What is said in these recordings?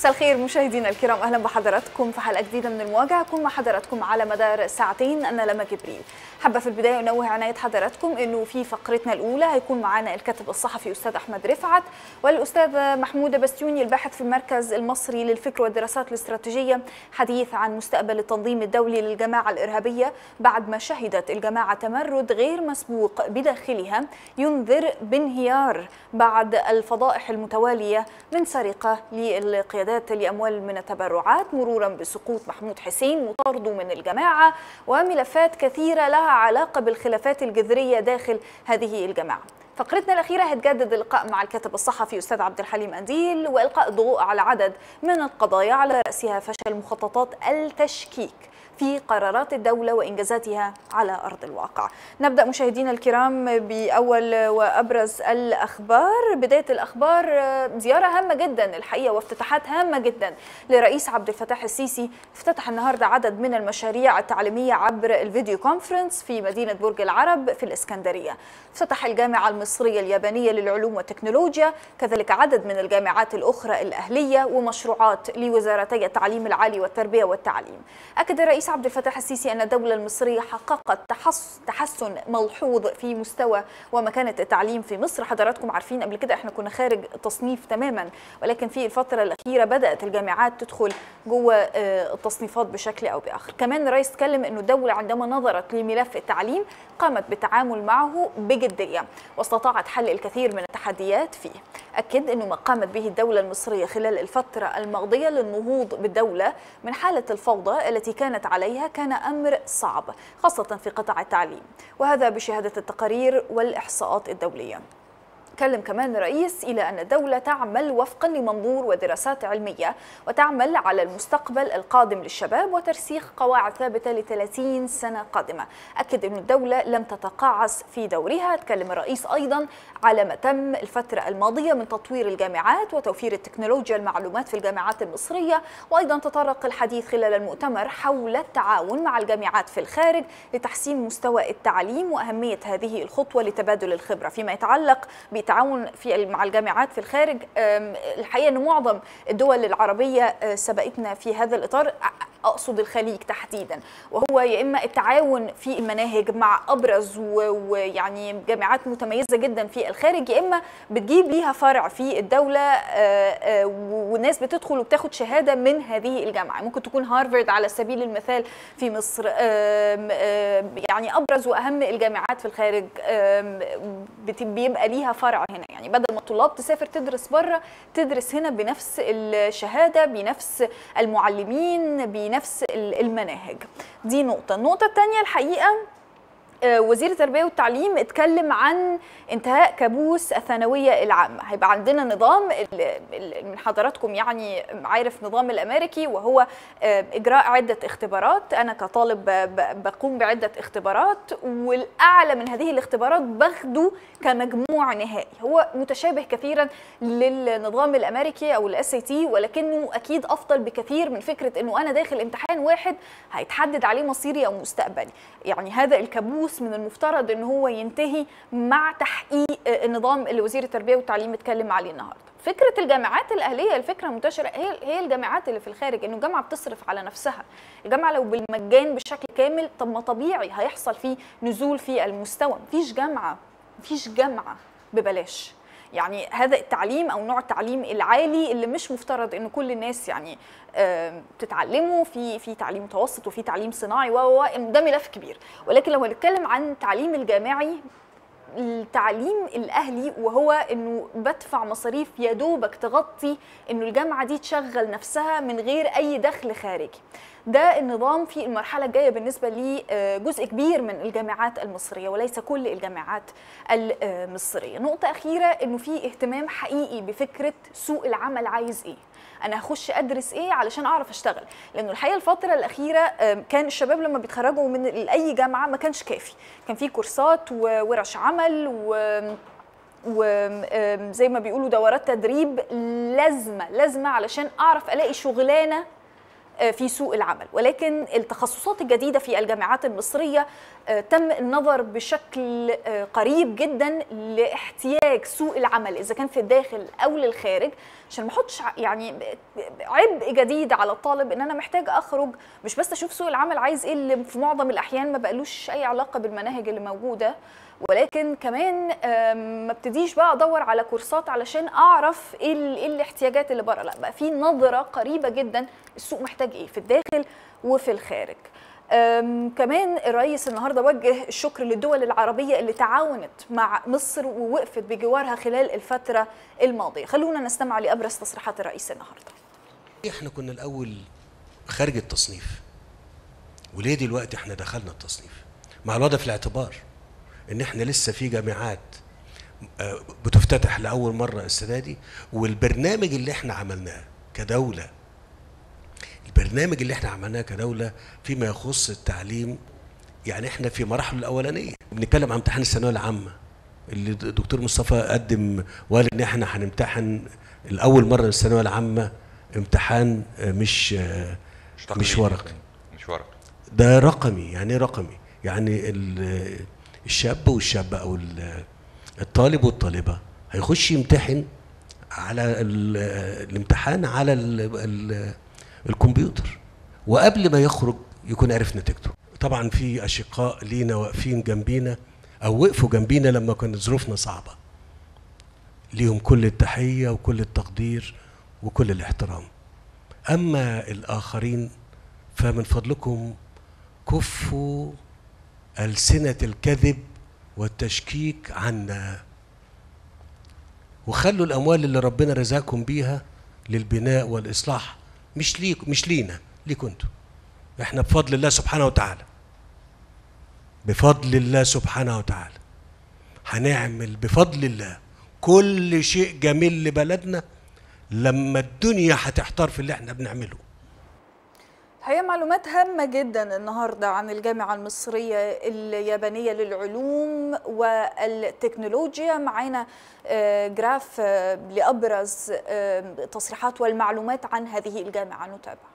مساء الخير مشاهدينا الكرام. أهلا بحضراتكم في حلقة جديدة من المواجهة. اكون مع حضراتكم على مدار ساعتين. أنا لما جبريل. حابة في البداية أنوه عناية حضراتكم إنه في فقرتنا الأولى هيكون معانا الكاتب الصحفي أستاذ أحمد رفعت والأستاذ محمود بستيوني الباحث في المركز المصري للفكر والدراسات الاستراتيجية حديث عن مستقبل التنظيم الدولي للجماعة الإرهابية بعد ما شهدت الجماعة تمرد غير مسبوق بداخلها. ينذر بانهيار بعد الفضائح المتوالية من سرقة للقيادات لأموال من التبرعات مرورا بسقوط محمود حسين وطرده من الجماعة وملفات كثيرة لها علاقة بالخلافات الجذرية داخل هذه الجماعة. فقرتنا الأخيرة هتجدد اللقاء مع الكاتب الصحفي أستاذ عبد الحليم أنديل وإلقاء ضوء على عدد من القضايا على رأسها فشل مخططات التشكيك في قرارات الدولة وإنجازاتها على أرض الواقع. نبدأ مشاهدينا الكرام بأول وأبرز الأخبار. بداية الأخبار زيارة هامة جدا الحقيقة وافتتاحات هامة جدا لرئيس عبد الفتاح السيسي. افتتح النهاردة عدد من المشاريع التعليمية عبر الفيديو كونفرنس في مدينة برج العرب في الإسكندرية. افتتح الجامعة المصرية اليابانية للعلوم والتكنولوجيا. كذلك عدد من الجامعات الأخرى الأهلية ومشروعات لوزارتي التعليم العالي والتربية والتعليم. أكد الرئيس عبد الفتاح السيسي أن الدولة المصرية حققت تحسن ملحوظ في مستوى ومكانة التعليم في مصر. حضراتكم عارفين قبل كده إحنا كنا خارج تصنيف تماما ولكن في الفترة الأخيرة بدأت الجامعات تدخل جوه التصنيفات بشكل أو بآخر. كمان الرئيس اتكلم أنه الدولة عندما نظرت لملف التعليم قامت بالتعامل معه بجدية واستطاعت حل الكثير من التحديات فيه. أكد أنه ما قامت به الدولة المصرية خلال الفترة الماضية للنهوض بالدولة من حالة الفوضى التي كانت عليها كان أمر صعب خاصة في قطاع التعليم وهذا بشهادة التقارير والإحصاءات الدولية. تكلم كمان الرئيس إلى أن الدولة تعمل وفقا لمنظور ودراسات علمية وتعمل على المستقبل القادم للشباب وترسيخ قواعد ثابتة ل 30 سنة قادمة. أكد أن الدولة لم تتقاعس في دورها. تكلم الرئيس أيضا على ما تم الفترة الماضية من تطوير الجامعات وتوفير التكنولوجيا المعلومات في الجامعات المصرية وأيضا تطرق الحديث خلال المؤتمر حول التعاون مع الجامعات في الخارج لتحسين مستوى التعليم وأهمية هذه الخطوة لتبادل الخبرة. فيما يتعلق بالتعاون في مع الجامعات في الخارج. الحقيقة إن معظم الدول العربية سبقتنا في هذا الإطار. أقصد الخليج تحديدا وهو يا إما التعاون في المناهج مع أبرز ويعني جامعات متميزة جدا في الخارج يا إما بتجيب ليها فرع في الدولة والناس بتدخل وبتاخد شهادة من هذه الجامعة. ممكن تكون هارفارد على سبيل المثال في مصر يعني أبرز وأهم الجامعات في الخارج بيبقى ليها فرع هنا. يعني بدل ما الطلاب تسافر تدرس بره تدرس هنا بنفس الشهادة بنفس المعلمين بنفس المناهج. دي نقطة. النقطة الثانية الحقيقة وزير التربية والتعليم اتكلم عن انتهاء كابوس الثانوية العامة. هيبقى عندنا نظام من حضراتكم يعني عارف نظام الأمريكي وهو إجراء عدة اختبارات. أنا كطالب بقوم بعدة اختبارات والأعلى من هذه الاختبارات باخده كمجموع نهائي. هو متشابه كثيرا للنظام الأمريكي أو ال SAT ولكنه أكيد أفضل بكثير من فكرة إنه أنا داخل امتحان واحد هيتحدد عليه مصيري أو مستقبلي. يعني هذا الكابوس من المفترض إن هو ينتهي مع تحقيق النظام اللي وزير التربية والتعليم اتكلم عليه النهارده. فكرة الجامعات الأهلية الفكرة منتشرة. هي هي الجامعات اللي في الخارج إنه الجامعة بتصرف على نفسها. الجامعة لو بالمجان بشكل كامل طب ما طبيعي هيحصل فيه نزول في المستوى. مفيش جامعة مفيش جامعة ببلاش. يعني هذا التعليم أو نوع التعليم العالي اللي مش مفترض إن كل الناس يعني تتعلمه. في في تعليم متوسط وفي تعليم صناعي و ده ملف كبير. ولكن لو هنتكلم عن التعليم الجامعي التعليم الأهلي وهو إنه بدفع مصاريف يا دوبك تغطي إنه الجامعة دي تشغل نفسها من غير أي دخل خارجي. ده النظام في المرحلة الجاية بالنسبة لجزء كبير من الجامعات المصرية وليس كل الجامعات المصرية. نقطة أخيرة إنه في اهتمام حقيقي بفكرة سوق العمل عايز إيه؟ أنا هخش ادرس إيه علشان اعرف اشتغل. لأنه الحقيقة الفترة الأخيرة كان الشباب لما بيتخرجوا من أي جامعة ما كانش كافي. كان في كورسات وورش عمل و وزي ما بيقولوا دورات تدريب لازمة لازمة علشان أعرف ألاقي شغلانة في سوق العمل. ولكن التخصصات الجديدة في الجامعات المصرية تم النظر بشكل قريب جدا لاحتياج سوق العمل إذا كان في الداخل أو للخارج عشان ما أحطش يعني عبء جديد على الطالب إن أنا محتاج أخرج. مش بس أشوف سوق العمل عايز إيه اللي في معظم الأحيان ما بقالوش أي علاقة بالمناهج اللي موجودة. ولكن كمان ما ابتديش بقى ادور على كورسات علشان اعرف إيه, إيه الاحتياجات اللي بره. لا بقى في نظرة قريبة جدا السوق محتاج إيه في الداخل وفي الخارج. كمان الرئيس النهارده وجه الشكر للدول العربية اللي تعاونت مع مصر ووقفت بجوارها خلال الفترة الماضية. خلونا نستمع لأبرز تصريحات الرئيس النهارده. إحنا كنا الأول خارج التصنيف وليه دلوقتي إحنا دخلنا التصنيف؟ مع الوضع في الاعتبار. إن إحنا لسه في جامعات بتفتتح لأول مرة السنة دي والبرنامج اللي إحنا عملناه كدولة البرنامج اللي إحنا عملناه كدولة فيما يخص التعليم يعني إحنا في مراحله الأولانية. بنتكلم عن امتحان الثانوية العامة اللي الدكتور مصطفى قدم وقال إن إحنا هنمتحن الأول مرة الثانوية العامة امتحان مش مش, مش ورقي. مش ورقي. ده رقمي. يعني إيه رقمي؟ يعني الشاب والشابه أو الطالب والطالبة. هيخش يمتحن على الامتحان على ال ال الكمبيوتر. وقبل ما يخرج يكون عرف نتيجته. طبعا في أشقاء لينا واقفين جنبينا أو وقفوا جنبينا لما كانت ظروفنا صعبة. ليهم كل التحية وكل التقدير وكل الاحترام. أما الآخرين فمن فضلكم كفوا ألسنة الكذب والتشكيك عنا وخلوا الأموال اللي ربنا رزقكم بيها للبناء والإصلاح. مش ليك مش لينا ليكوا أنتوا. إحنا بفضل الله سبحانه وتعالى. بفضل الله سبحانه وتعالى. هنعمل بفضل الله كل شيء جميل لبلدنا لما الدنيا هتحتار في اللي إحنا بنعمله. هي معلومات هامة جدا النهاردة عن الجامعة المصرية اليابانية للعلوم والتكنولوجيا. معانا جراف لأبرز تصريحات والمعلومات عن هذه الجامعة. نتابع.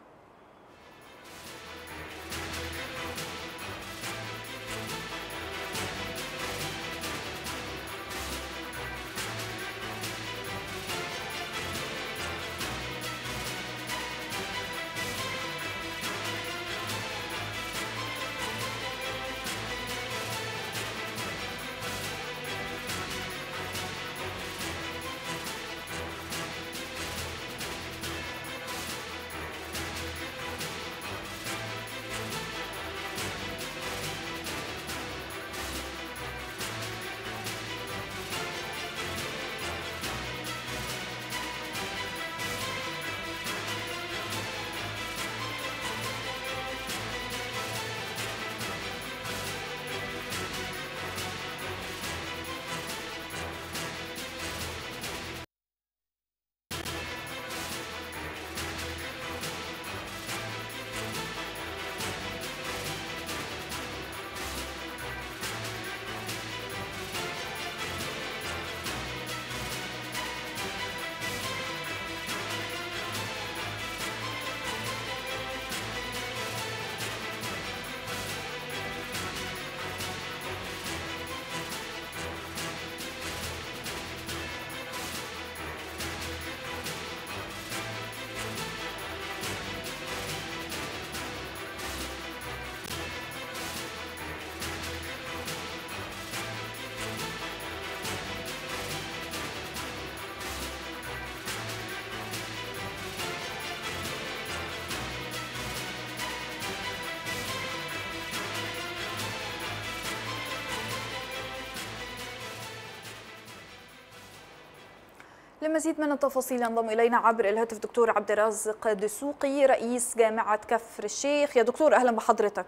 لمزيد من التفاصيل ينضم إلينا عبر الهاتف دكتور عبد الرازق دسوقي رئيس جامعة كفر الشيخ. يا دكتور أهلا بحضرتك.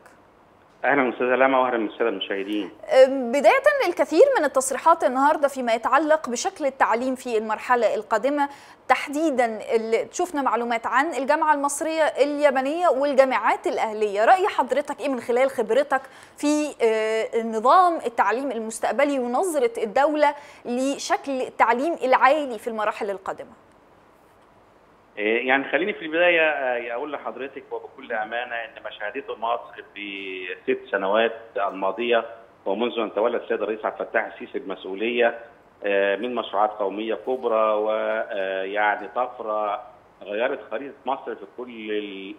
أهلا أستاذة لما واهلا بالساده المشاهدين. بداية الكثير من التصريحات النهارده فيما يتعلق بشكل التعليم في المرحلة القادمة تحديدا اللي شفنا معلومات عن الجامعة المصرية اليابانيه والجامعات الأهلية، رأي حضرتك إيه من خلال خبرتك في نظام التعليم المستقبلي ونظرة الدولة لشكل التعليم العالي في المراحل القادمة؟ يعني خليني في البداية أقول لحضرتك وبكل أمانة إن ما شهدته مصر في ست سنوات الماضية ومنذ أن تولى السيد الرئيس عبد الفتاح السيسي المسؤولية من مشروعات قومية كبرى ويعني طفرة غيرت خريطة مصر في كل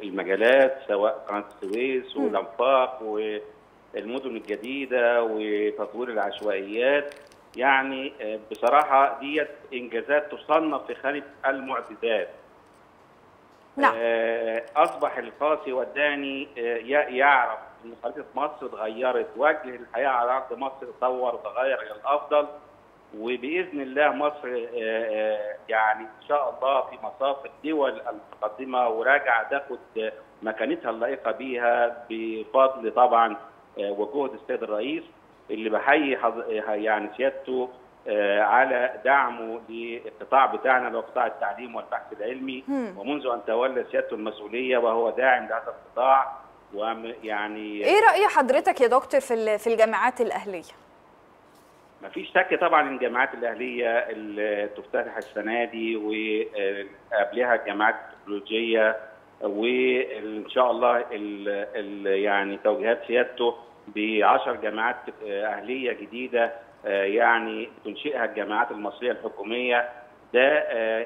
المجالات سواء قناة السويس والأنفاق والمدن الجديدة وتطوير العشوائيات. يعني بصراحة ديت إنجازات تصنف في خانة المعجزات نعم. أصبح القاسي والداني يعرف إن خريطة مصر اتغيرت وجه الحياة على أرض مصر تطور وتغير إلى الأفضل وبإذن الله مصر يعني إن شاء الله في مصاف الدول المتقدمة وراجعه تاخد مكانتها اللائقة بيها بفضل طبعا وجهد السيد الرئيس اللي بحيي يعني سيادته على دعمه للقطاع بتاعنا اللي هو قطاع التعليم والبحث العلمي. ومنذ أن تولى سيادته المسؤولية وهو داعم لهذا القطاع ويعني إيه رأي حضرتك يا دكتور في في الجامعات الأهلية ما فيش شك طبعا الجامعات الأهلية اللي تفتتح السنة دي وقبلها الجامعات التكنولوجية وإن شاء الله ال ال يعني توجيهات سيادته ب 10 جامعات أهلية جديدة يعني تنشئها الجامعات المصرية الحكومية. ده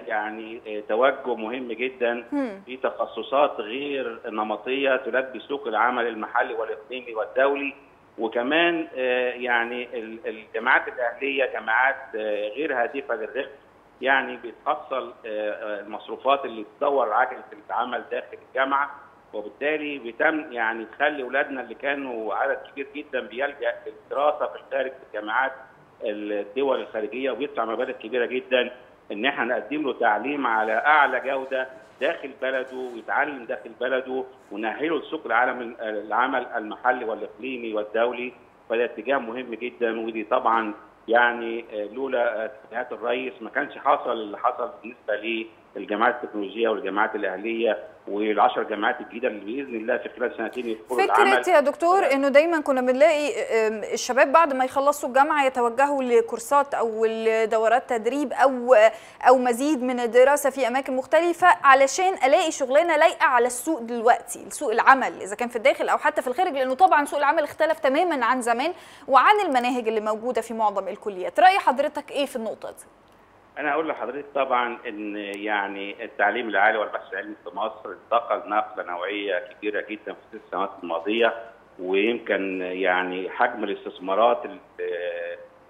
يعني توجه مهم جدا في تخصصات غير نمطية تلبي سوق العمل المحلي والإقليمي والدولي. وكمان يعني الجامعات الأهلية جامعات غير هادفة للربح يعني بتحصل المصروفات اللي تدور عجلة العمل داخل الجامعة. وبالتالي بتم يعني تخلي اولادنا اللي كانوا عدد كبير جدا بيلجأ للدراسة في الخارج في الجامعات الدول الخارجيه وبيدفع مبالغ كبيرة جدا إن إحنا نقدم له تعليم على أعلى جودة داخل بلده ويتعلم داخل بلده ونأهله لسوق العالم العمل المحلي والإقليمي والدولي. فده اتجاه مهم جدا ودي طبعا يعني لولا توجيهات الرئيس ما كانش حصل اللي حصل بالنسبة للجامعات التكنولوجية والجامعات الأهلية والعشر جامعات الجديدة اللي بإذن الله في خلال سنتين يدخلوا فكرة يا دكتور إنه دايما كنا بنلاقي الشباب بعد ما يخلصوا الجامعة يتوجهوا لكورسات أو لدورات تدريب أو أو مزيد من الدراسة في أماكن مختلفة علشان ألاقي شغلانة لايقة على السوق دلوقتي سوق العمل إذا كان في الداخل أو حتى في الخارج لأنه طبعا سوق العمل اختلف تماما عن زمان وعن المناهج اللي موجودة في معظم الكليات. رأي حضرتك إيه في النقطة دي؟ أنا أقول لحضرتك طبعا إن يعني التعليم العالي والبحث العلمي في مصر انتقل نقلة نوعية كبيرة جدا في الست سنوات الماضية ويمكن يعني حجم الاستثمارات اللي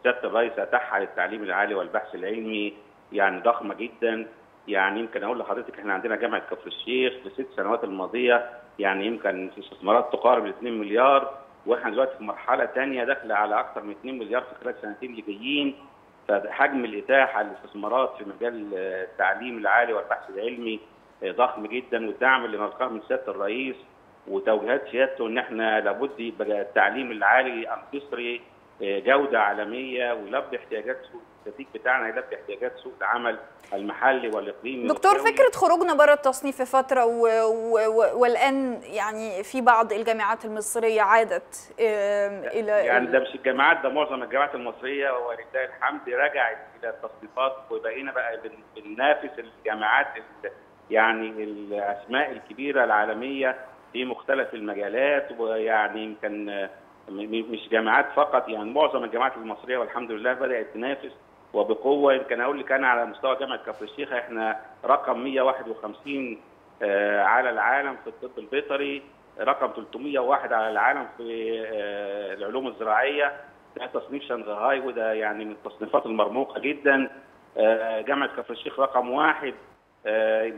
سياده الرئيس أتاحها للتعليم العالي والبحث العلمي يعني ضخمة جدا. يعني يمكن أقول لحضرتك إحنا عندنا جامعة كفر الشيخ في الست سنوات الماضية يعني يمكن في استثمارات تقارب ال 2 مليار وإحنا دلوقتي في مرحلة ثانية داخلة على أكثر من 2 مليار في خلال السنتين اللي جايين. فحجم الإتاحة للاستثمارات في مجال التعليم العالي والبحث العلمي ضخم جدا والدعم اللي نلقاه من سيادة الرئيس وتوجيهات سيادته إن إحنا لابد يبقى التعليم العالي المصري جودة عالمية ويلبي احتياجات سوق التدريب بتاعنا يلبي احتياجات سوق العمل المحلي والإقليمي دكتور فكرة خروجنا بره التصنيف في فترة و... و... والآن يعني في بعض الجامعات المصرية عادت إلى يعني ده مش الجامعات ده معظم الجامعات المصرية ولله الحمد رجعت إلى التصنيفات وبقينا بقى بننافس الجامعات يعني الأسماء الكبيرة العالمية في مختلف المجالات ويعني يمكن مش جامعات فقط يعني معظم الجامعات المصرية والحمد لله بدأت تنافس وبقوة. يمكن أقول لك أنا على مستوى جامعة كفر الشيخ إحنا رقم 151 على العالم في الطب البيطري رقم 301 على العالم في العلوم الزراعية. ده تصنيف شنغهاي وده يعني من التصنيفات المرموقة جدا. جامعة كفر الشيخ رقم واحد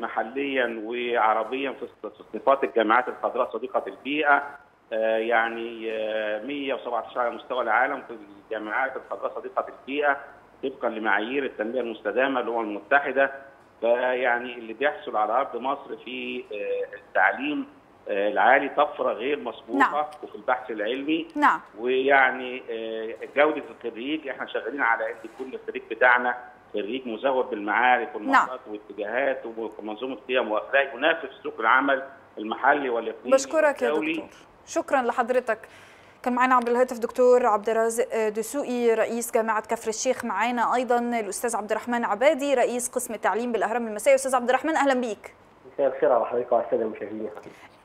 محليا وعربيا في تصنيفات الجامعات الخضراء صديقة البيئة. يعني 117 على مستوى العالم في الجامعات الخضراء صديقه البيئة طبقا لمعايير التنمية المستدامة الامم المتحدة. فيعني اللي بيحصل على أرض مصر في التعليم العالي طفرة غير مسبوقة نعم. وفي البحث العلمي. نعم. ويعني جودة الخريج إحنا شغالين على ان يكون الخريج بتاعنا خريج مزود بالمعارف والمهارات نعم. والاتجاهات ومنظومة قيم وأخلاق ينافس سوق العمل المحلي والإقليمي بشكرك يا دكتور. شكرا لحضرتك. كان معنا عبر الهاتف دكتور عبد الرازق دسوقي رئيس جامعة كفر الشيخ معانا أيضا الأستاذ عبد الرحمن عبادي رئيس قسم التعليم بالأهرام المسائي. أستاذ عبد الرحمن أهلا بيك. مساء الخير على حضرتك وعلى السادة المشاهدين.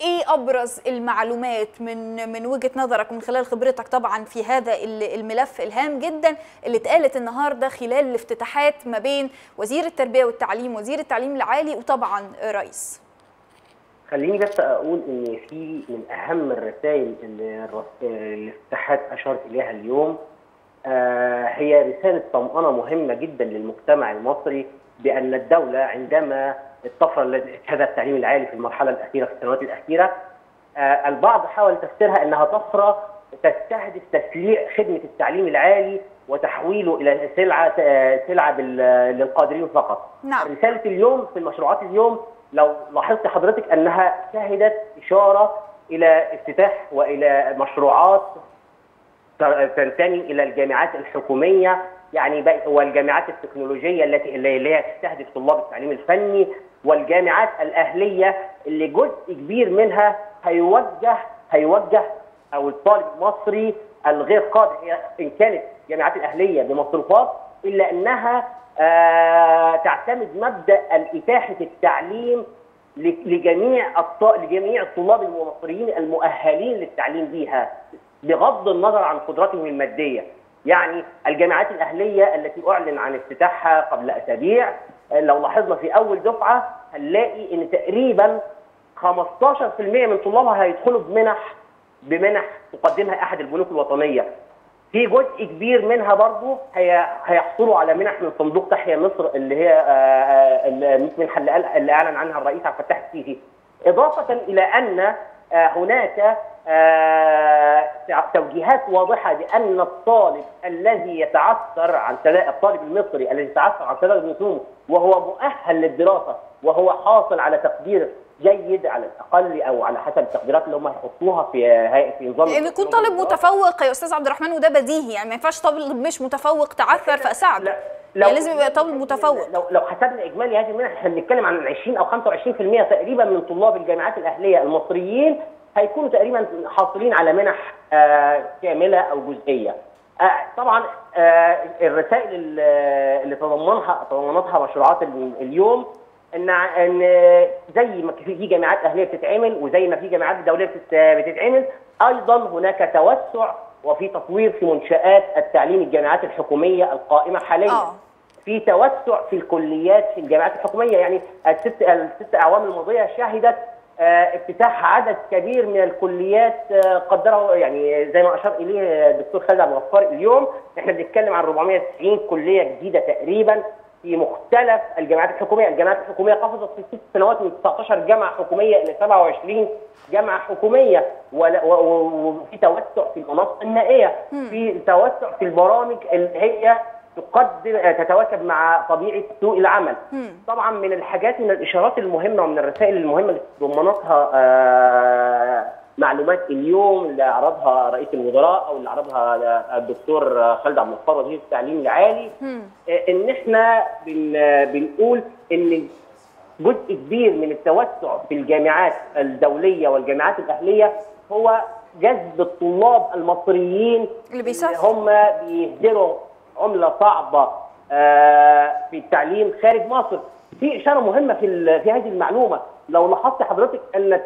إيه أبرز المعلومات من من وجهة نظرك من خلال خبرتك طبعا في هذا الملف الهام جدا اللي اتقالت النهارده خلال الافتتاحات ما بين وزير التربية والتعليم وزير التعليم العالي وطبعا رئيس. خليني بس أقول إن في من أهم الرسائل اللي الافتتاحات أشارت إليها اليوم هي رسالة طمأنة مهمة جدا للمجتمع المصري بأن الدولة عندما الطفرة التي هذا التعليم العالي في المرحلة الأخيرة في السنوات الأخيرة البعض حاول تفسيرها إنها طفرة تستهدف تسليع خدمة التعليم العالي وتحويله إلى سلعة سلعة للقادرين فقط. نعم. رسالة اليوم في المشروعات اليوم لو لاحظت حضرتك أنها شهدت إشارة إلى افتتاح وإلى مشروعات تنتمي إلى الجامعات الحكومية يعني والجامعات التكنولوجية التي اللي هي تستهدف طلاب التعليم الفني والجامعات الأهلية اللي جزء كبير منها هيوجه هيوجه أو الطالب المصري الغير قادر إن كانت الجامعات الأهلية بمصروفات إلا أنها تعتمد مبدأ اتاحه التعليم لجميع لجميع الطلاب المصريين المؤهلين للتعليم بها بغض النظر عن قدراتهم المادية. يعني الجامعات الأهلية التي أعلن عن افتتاحها قبل أسابيع لو لاحظنا في أول دفعة هنلاقي إن تقريبا 15% من طلابها هيدخلوا بمنح بمنح تقدمها أحد البنوك الوطنية. في جزء كبير منها برضه هي هيحصلوا على منح من صندوق تحيا مصر اللي هي المنحه اللي, اللي أعلن عنها الرئيس عبد الفتاح السيسي. إضافة إلى أن هناك توجيهات واضحة بان الطالب الذي يتعثر عن الطالب المصري الذي يتعثر عن سداد رسومه وهو مؤهل للدراسة وهو حاصل على تقدير جيد على الأقل أو على حسب التقديرات اللي هم هيحطوها في في نظام يعني يكون طالب متفوق يا أستاذ عبد الرحمن وده بديهي يعني ما ينفعش طالب مش متفوق تعثر فأساعده. لا يعني لازم يبقى طالب متفوق. لو لو حسبنا إجمالي هذه المنح إحنا بنتكلم عن 20 أو 25% تقريبا من طلاب الجامعات الأهلية المصريين هيكونوا تقريبا حاصلين على منح آه كاملة أو جزئية. آه طبعا آه الرسائل اللي تضمنها تضمنتها مشروعات اليوم إن إن زي ما في جامعات أهلية بتتعمل وزي ما في جامعات دوليه بتتعمل أيضا هناك توسع وفي تطوير في منشآت التعليم الجامعات الحكومية القائمة حاليا. آه. في توسع في الكليات في الجامعات الحكومية يعني الست الست أعوام الماضية شهدت افتتاح عدد كبير من الكليات قدره يعني زي ما أشار إليه الدكتور خالد عبد الغفار اليوم إحنا بنتكلم عن 490 كلية جديدة تقريبا في مختلف الجامعات الحكومية، الجامعات الحكومية قفزت في ست سنوات من 19 جامعة حكومية إلى 27 جامعة حكومية وفي توسع في المناصب النائية، في توسع في البرامج اللي هي تقدم تتواكب مع طبيعة سوق العمل. طبعا من الحاجات من الإشارات المهمة ومن الرسائل المهمة اللي ضمنتها آه معلومات اليوم اللي عرضها رئيس الوزراء أو اللي عرضها الدكتور خالد عبد الغفار وزير التعليم العالي. آه إن إحنا بن بنقول إن جزء كبير من التوسع في الجامعات الدولية والجامعات الأهلية هو جذب الطلاب المصريين اللي بيسافروا. هم بيهدروا عملة صعبة آه في التعليم خارج مصر. في إشارة مهمة في في هذه المعلومة. لو لاحظت حضرتك أن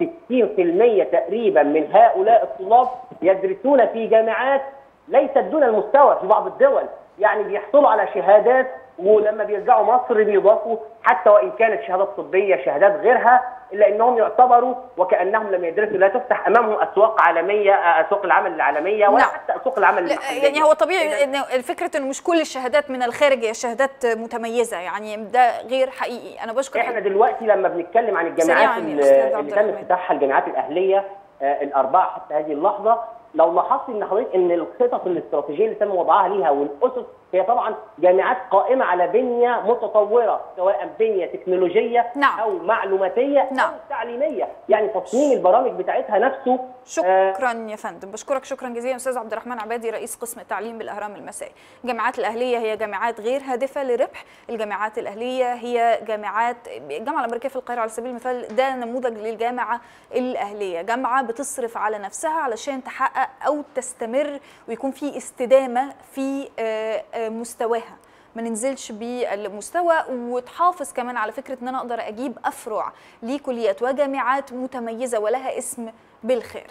69% تقريبا من هؤلاء الطلاب يدرسون في جامعات ليست دون المستوى في بعض الدول يعني بيحصلوا على شهادات ولما بيرجعوا مصر بيضافوا حتى وإن كانت شهادات طبية شهادات غيرها إلا إنهم يعتبروا وكأنهم لم يدرسوا لا تفتح أمامهم أسواق عالمية أسواق العمل العالمية ولا نعم. حتى أسواق العمل المحليه يعني هو طبيعي إن فكره انه مش كل الشهادات من الخارج هي شهادات متميزة يعني ده غير حقيقي أنا بشكر إحنا دلوقتي لما بنتكلم عن الجامعات اللي, تم. افتتاحها الجامعات الأهلية آه، الأربعة حتى هذه اللحظة لو لاحظت إن حضرتك إن الخطط الاستراتيجية اللي تم وضعها ليها والأسس هي طبعا جامعات قائمة على بنية متطورة سواء بنية تكنولوجية نعم. أو معلوماتية نعم. أو تعليمية. يعني تصميم البرامج بتاعتها نفسه آه، شكرا يا فندم. بشكرك شكرا جزيلا أستاذ عبد الرحمن عبادي رئيس قسم التعليم بالأهرام المسائي. الجامعات الأهلية هي جامعات غير هادفة لربح. الجامعات الأهلية هي جامعات الجامعة الأمريكية في القاهرة على سبيل المثال ده نموذج للجامعة الأهلية. جامعة بتصرف على نفسها علشان تحقق أو تستمر ويكون في استدامة في آه، آه، مستواها ما ننزلش بالمستوى وتحافظ كمان على فكرة إن أنا أقدر أجيب أفرع لكليات وجامعات متميزة ولها اسم بالخارج.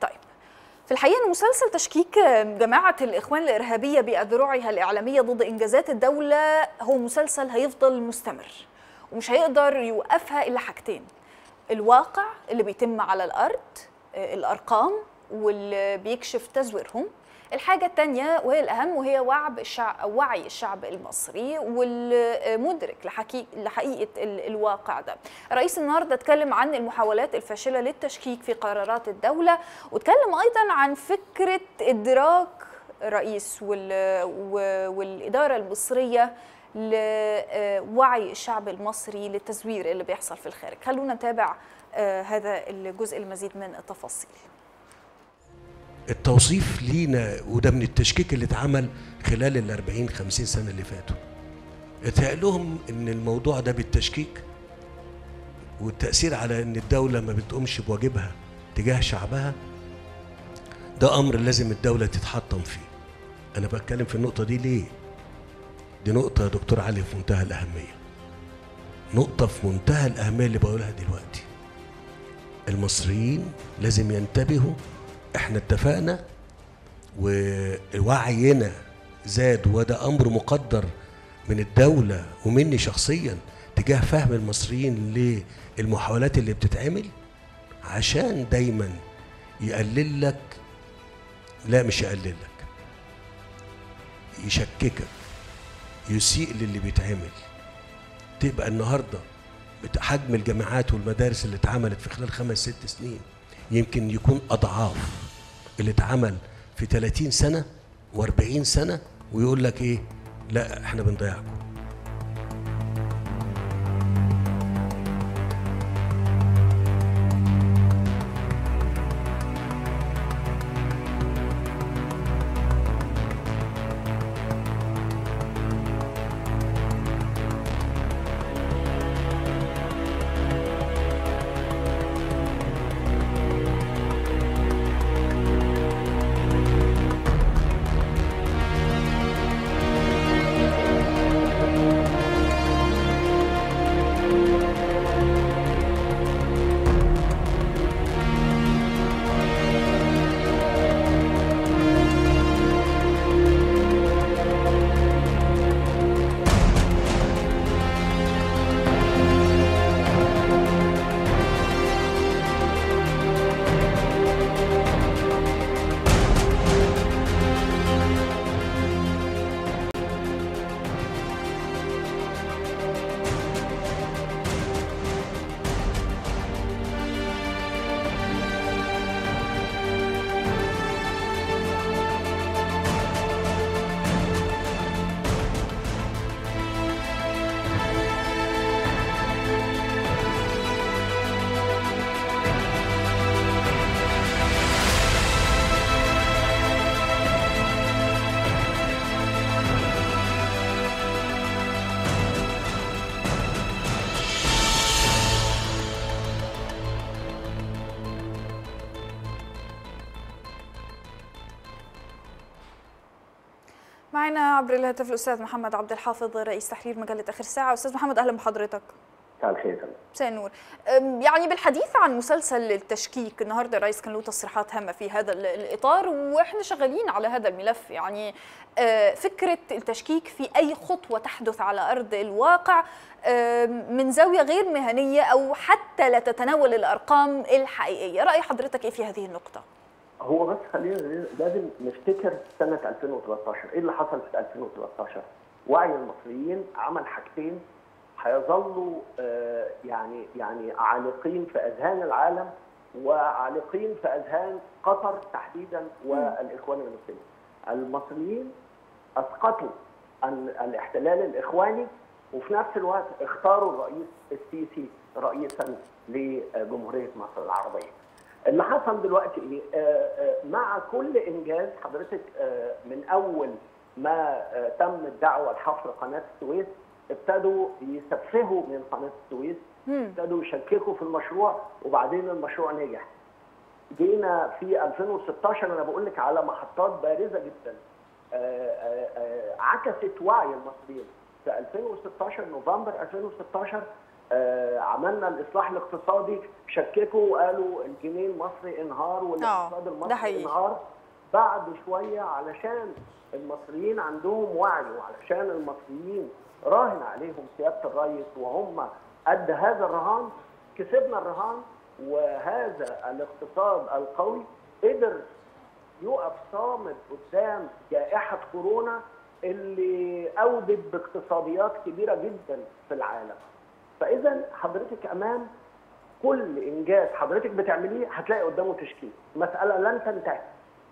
طيب في الحقيقة مسلسل تشكيك جماعة الإخوان الإرهابية بأذرعها الإعلامية ضد إنجازات الدولة هو مسلسل هيفضل مستمر ومش هيقدر يوقفها إلا حاجتين الواقع اللي بيتم على الأرض آه، الأرقام واللي بيكشف تزويرهم الحاجة الثانية وهي الأهم وهي وعب الشعب وعي الشعب المصري والمدرك لحقيقة, لحقيقة ال- الواقع ده. الرئيس النهارده اتكلم عن المحاولات الفاشلة للتشكيك في قرارات الدولة واتكلم أيضا عن فكرة إدراك الرئيس والإدارة المصرية لوعي الشعب المصري للتزوير اللي بيحصل في الخارج. خلونا نتابع آه، هذا الجزء المزيد من التفاصيل. التوصيف لينا وده من التشكيك اللي اتعمل خلال ال 40 50 سنة اللي فاتوا. اتهيأ لهم إن الموضوع ده بالتشكيك والتأثير على إن الدولة ما بتقومش بواجبها تجاه شعبها ده أمر لازم الدولة تتحطم فيه. أنا بتكلم في النقطة دي ليه؟ دي نقطة يا دكتور علي في منتهى الأهمية. نقطة في منتهى الأهمية اللي بقولها دلوقتي. المصريين لازم ينتبهوا إحنا اتفقنا ووعينا زاد وده أمر مقدر من الدولة ومني شخصيا تجاه فهم المصريين للمحاولات اللي بتتعمل عشان دايما يقلل لك لا مش يقلل لك يشككك يسيء للي بيتعمل. تبقى النهارده حجم الجامعات والمدارس اللي اتعملت في خلال خمس ست سنين يمكن يكون أضعاف اللي اتعمل في 30 سنة و40 سنة ويقول لك إيه؟ لا إحنا بنضيعكم. معنا عبر الهاتف الأستاذ محمد عبد الحافظ رئيس تحرير مجلة آخر ساعه أستاذ محمد أهلا بحضرتك. مساء الخير. مساء النور. يعني بالحديث عن مسلسل التشكيك النهارده الرئيس كان له تصريحات هامة في هذا ال- الإطار وإحنا شغالين على هذا الملف. يعني آه، فكرة التشكيك في أي خطوة تحدث على أرض الواقع آم، من زاوية غير مهنية أو حتى لا تتناول الأرقام الحقيقية. رأي حضرتك إيه في هذه النقطة؟ هو بس خلينا لازم نفتكر سنة 2013 إيه اللي حصل في 2013 وعي المصريين عمل حاجتين هيظلوا آه، يعني يعني عالقين في أذهان العالم وعالقين في أذهان قطر تحديدا والإخوان المسلمين. المصريين أسقطوا الاحتلال الإخواني وفي نفس الوقت اختاروا الرئيس السيسي رئيسا لجمهورية مصر العربية. اللي حصل دلوقتي إيه؟ آه، آه، مع كل إنجاز حضرتك آه، من أول ما تم الدعوة لحفر قناة السويس ابتدوا يسفهوا من قناة السويس ابتدوا يشككوا في المشروع وبعدين المشروع نجح. جينا في 2016 أنا بقول لك على محطات بارزة جدا عكست وعي المصريين في 2016 نوفمبر 2016 آه، عملنا الإصلاح الاقتصادي شككوا وقالوا الجنيه المصري انهار والاقتصاد ده المصري. انهار بعد شوية علشان المصريين عندهم وعي وعلشان المصريين راهن عليهم سيادة الرئيس وهم قد هذا الرهان كسبنا الرهان وهذا الاقتصاد القوي قدر يقف صامد قدام جائحة كورونا اللي أودت باقتصاديات كبيرة جدا في العالم فإذا حضرتك أمام كل إنجاز حضرتك بتعمليه هتلاقي قدامه تشكيك مسألة لن تنتهي.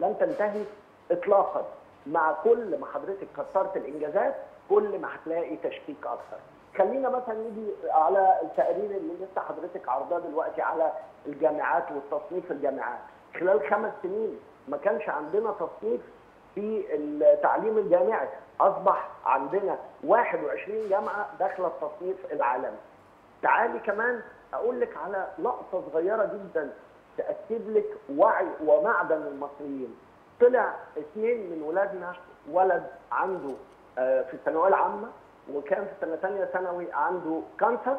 لن تنتهي إطلاقا. مع كل ما حضرتك كثرت الإنجازات كل ما هتلاقي تشكيك أكثر خلينا مثلا نيجي على التقرير اللي لسه حضرتك عرضاه دلوقتي على الجامعات والتصنيف الجامعات. خلال خمس سنين ما كانش عندنا تصنيف في التعليم الجامعي. أصبح عندنا 21 جامعة داخلة التصنيف العالمي تعالي كمان أقول لك على لقطة صغيرة جدا تأكد لك وعي ومعدن المصريين. طلع اثنين من ولادنا ولد عنده آه، في الثانوية العامة وكان في سنة ثانية ثانوي عنده كانسر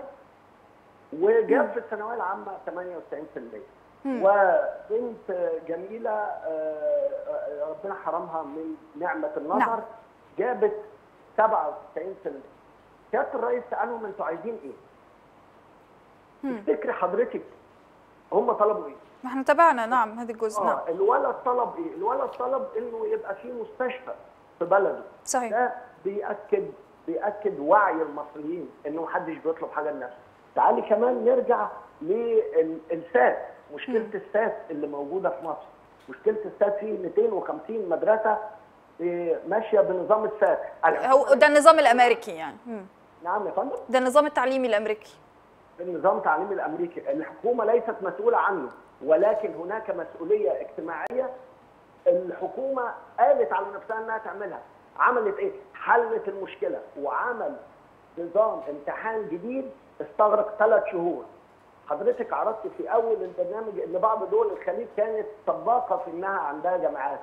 وجاب في الثانوية العامة 98% وبنت جميلة آه، آه، ربنا حرمها من نعمة النظر نعم. جابت 97% سياده الرئيس سألهم أنتوا عايزين إيه؟ تفتكري حضرتك هم طلبوا إيه؟ ما إحنا تابعنا نعم هذا الجزء نعم آه الولد طلب إيه؟ الولد طلب إنه يبقى في مستشفى في بلده صحيح ده بيأكد بيأكد وعي المصريين إنه محدش بيطلب حاجة لنفسه. تعالي كمان نرجع للسات مشكلة السات اللي موجودة في مصر. مشكلة السات في 250 مدرسة آه، ماشية بنظام السات. هو ده النظام الأمريكي يعني مم. نعم يا فندم ده النظام التعليمي الأمريكي النظام التعليمي الأمريكي الحكومة ليست مسؤولة عنه ولكن هناك مسؤولية اجتماعية الحكومة قالت على نفسها إنها تعملها. عملت إيه؟ حلت المشكلة وعمل نظام امتحان جديد استغرق ثلاث شهور. حضرتك عرضت في أول البرنامج إن بعض دول الخليج كانت سباقه في إنها عندها جامعات.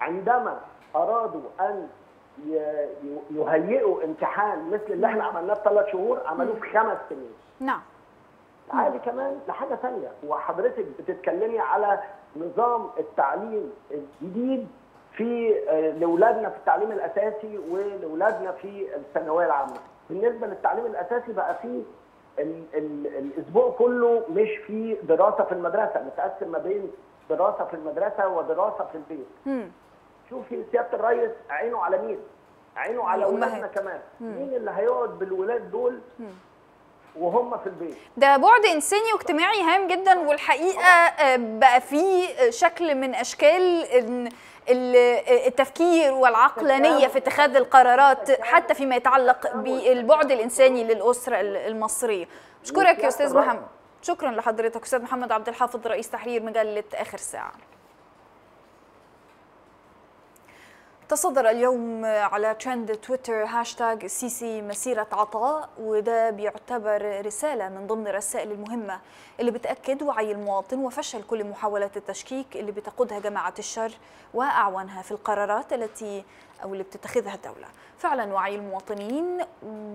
عندما أرادوا أن يهيئوا امتحان مثل اللي إحنا عملناه في ثلاث شهور عملوه في خمس سنين. نعم. تعالي كمان لحاجة ثانية وحضرتك بتتكلمي على نظام التعليم الجديد في آه، لأولادنا في التعليم الأساسي ولأولادنا في الثانوية العامة. بالنسبة للتعليم الأساسي بقى فيه ال ال الأسبوع كله مش في دراسة في المدرسة متقسم ما بين دراسة في المدرسة ودراسة في البيت. مم. شوفي سيادة الرئيس عينه على مين؟ عينه على. أولادنا كمان. مين اللي هيقعد بالولاد دول وهم في البيت؟ ده بعد إنساني واجتماعي هام جدا والحقيقة آه، بقى فيه شكل من أشكال التفكير والعقلانية في اتخاذ القرارات حتى فيما يتعلق بالبعد الإنساني للأسرة المصرية. اشكرك يا أستاذ محمد. شكرا لحضرتك أستاذ محمد عبد الحافظ رئيس تحرير مجلة آخر ساعة. تصدر اليوم على ترند تويتر هاشتاج السيسي مسيرة عطاء وده بيعتبر رسالة من ضمن الرسائل المهمة. اللي بتأكد وعي المواطن وفشل كل محاولات التشكيك اللي بتقودها جماعة الشر وأعوانها في القرارات التي أو اللي بتتخذها الدولة. فعلا وعي المواطنين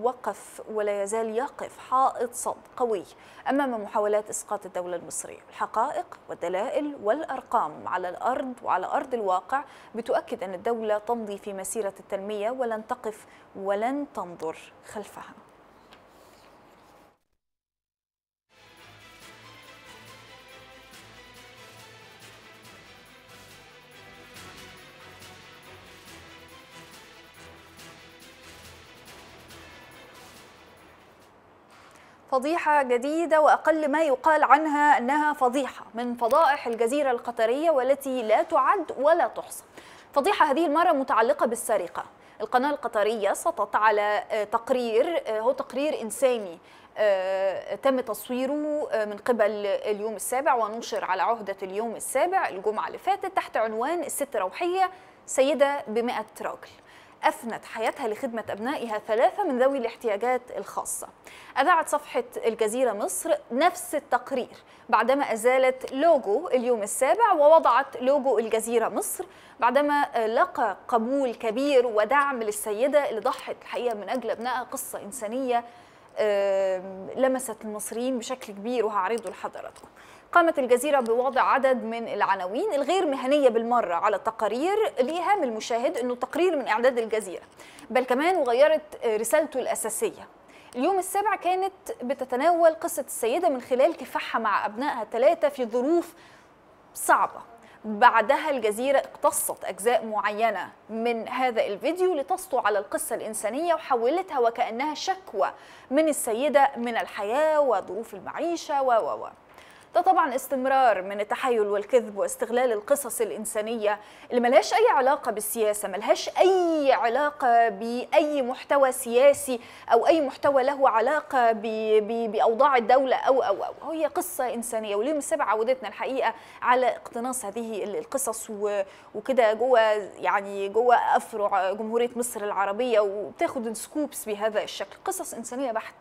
وقف ولا يزال يقف حائط صد قوي أمام محاولات إسقاط الدولة المصرية. الحقائق والدلائل والأرقام على الأرض وعلى أرض الواقع بتؤكد أن الدولة تمضي في مسيرة التنمية ولن تقف ولن تنظر خلفها. فضيحة جديدة وأقل ما يقال عنها أنها فضيحة من فضائح الجزيرة القطرية والتي لا تعد ولا تحصى. فضيحة هذه المرة متعلقة بالسرقة. القناة القطرية سطت على آه، تقرير آه، هو تقرير إنساني آه، تم تصويره من قبل اليوم السابع ونشر على عهدة اليوم السابع الجمعة اللي فاتت تحت عنوان الست روحية سيدة بمئة راجل. أفنت حياتها لخدمة أبنائها ثلاثة من ذوي الاحتياجات الخاصة. أذاعت صفحة الجزيرة مصر نفس التقرير بعدما أزالت لوجو اليوم السابع ووضعت لوجو الجزيرة مصر بعدما لقى قبول كبير ودعم للسيدة اللي ضحت الحقيقة من أجل أبنائها قصة إنسانية لمست المصريين بشكل كبير وهعرضه لحضراتكم. قامت الجزيرة بوضع عدد من العناوين الغير مهنية بالمرة على التقارير لإيهام المشاهد أنه تقرير من إعداد الجزيرة بل كمان وغيرت رسالته الأساسية. اليوم السابع كانت بتتناول قصة السيدة من خلال كفاحها مع أبنائها الثلاثة في ظروف صعبة. بعدها الجزيرة اقتصت أجزاء معينة من هذا الفيديو لتسطو على القصة الإنسانية وحولتها وكأنها شكوى من السيدة من الحياة وظروف المعيشة و و و. ده طبعا استمرار من التحايل والكذب واستغلال القصص الإنسانية اللي ملهاش أي علاقة بالسياسة ملهاش أي علاقة بأي محتوى سياسي أو أي محتوى له علاقة بأوضاع الدولة أو أو أو هي قصة إنسانية. واليوم السابع عودتنا الحقيقة على اقتناص هذه ال- القصص وكده جوه يعني جوه أفرع جمهورية مصر العربية وبتاخد السكوبس بهذا الشكل. قصص إنسانية بحت.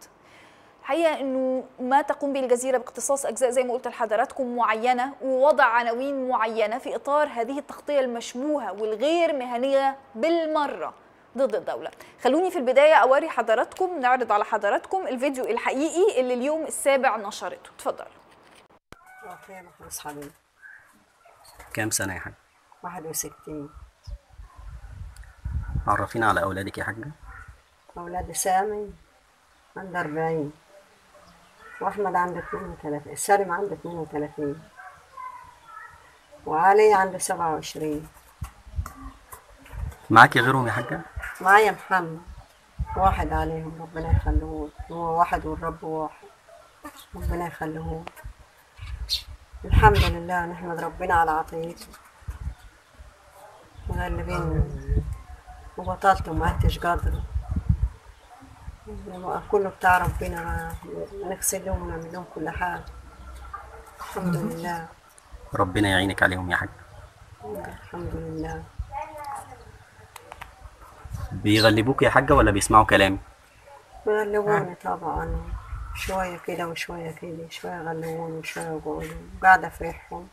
الحقيقة إنه ما تقوم به الجزيرة باختصاص أجزاء زي ما قلت لحضراتكم معينة ووضع عناوين معينة في إطار هذه التغطية المشبوهه والغير مهنية بالمرة ضد الدولة. خلوني في البداية اوري حضراتكم نعرض على حضراتكم الفيديو الحقيقي اللي اليوم السابع نشرته، اتفضلوا. okay محروس حبيبي كام سنة يا حاج؟ 61 عرفينا على أولادك يا حاجة أولاد سامي عنده 40 وأحمد عنده 32 سالم عنده 32 وعلي عنده 27 معاكي غيرهم يا حاجة؟ معايا محمد واحد عليهم ربنا يخليه هو واحد والرب واحد ربنا يخليه الحمد لله نحمد ربنا على عطيته. مغلبين وبطلت وما عدتش كله بتاع ربنا ما نغسل لهم ونعمل لهم كل حاجة. الحمد لله. ربنا يعينك عليهم يا حاج. الحمد لله. بيغلبوك يا حاجة ولا بيسمعوا كلامي؟ غلبوني طبعا. شوية كده وشوية كده شوية غلبوني وشوية يقعدوا قاعدة فرحهم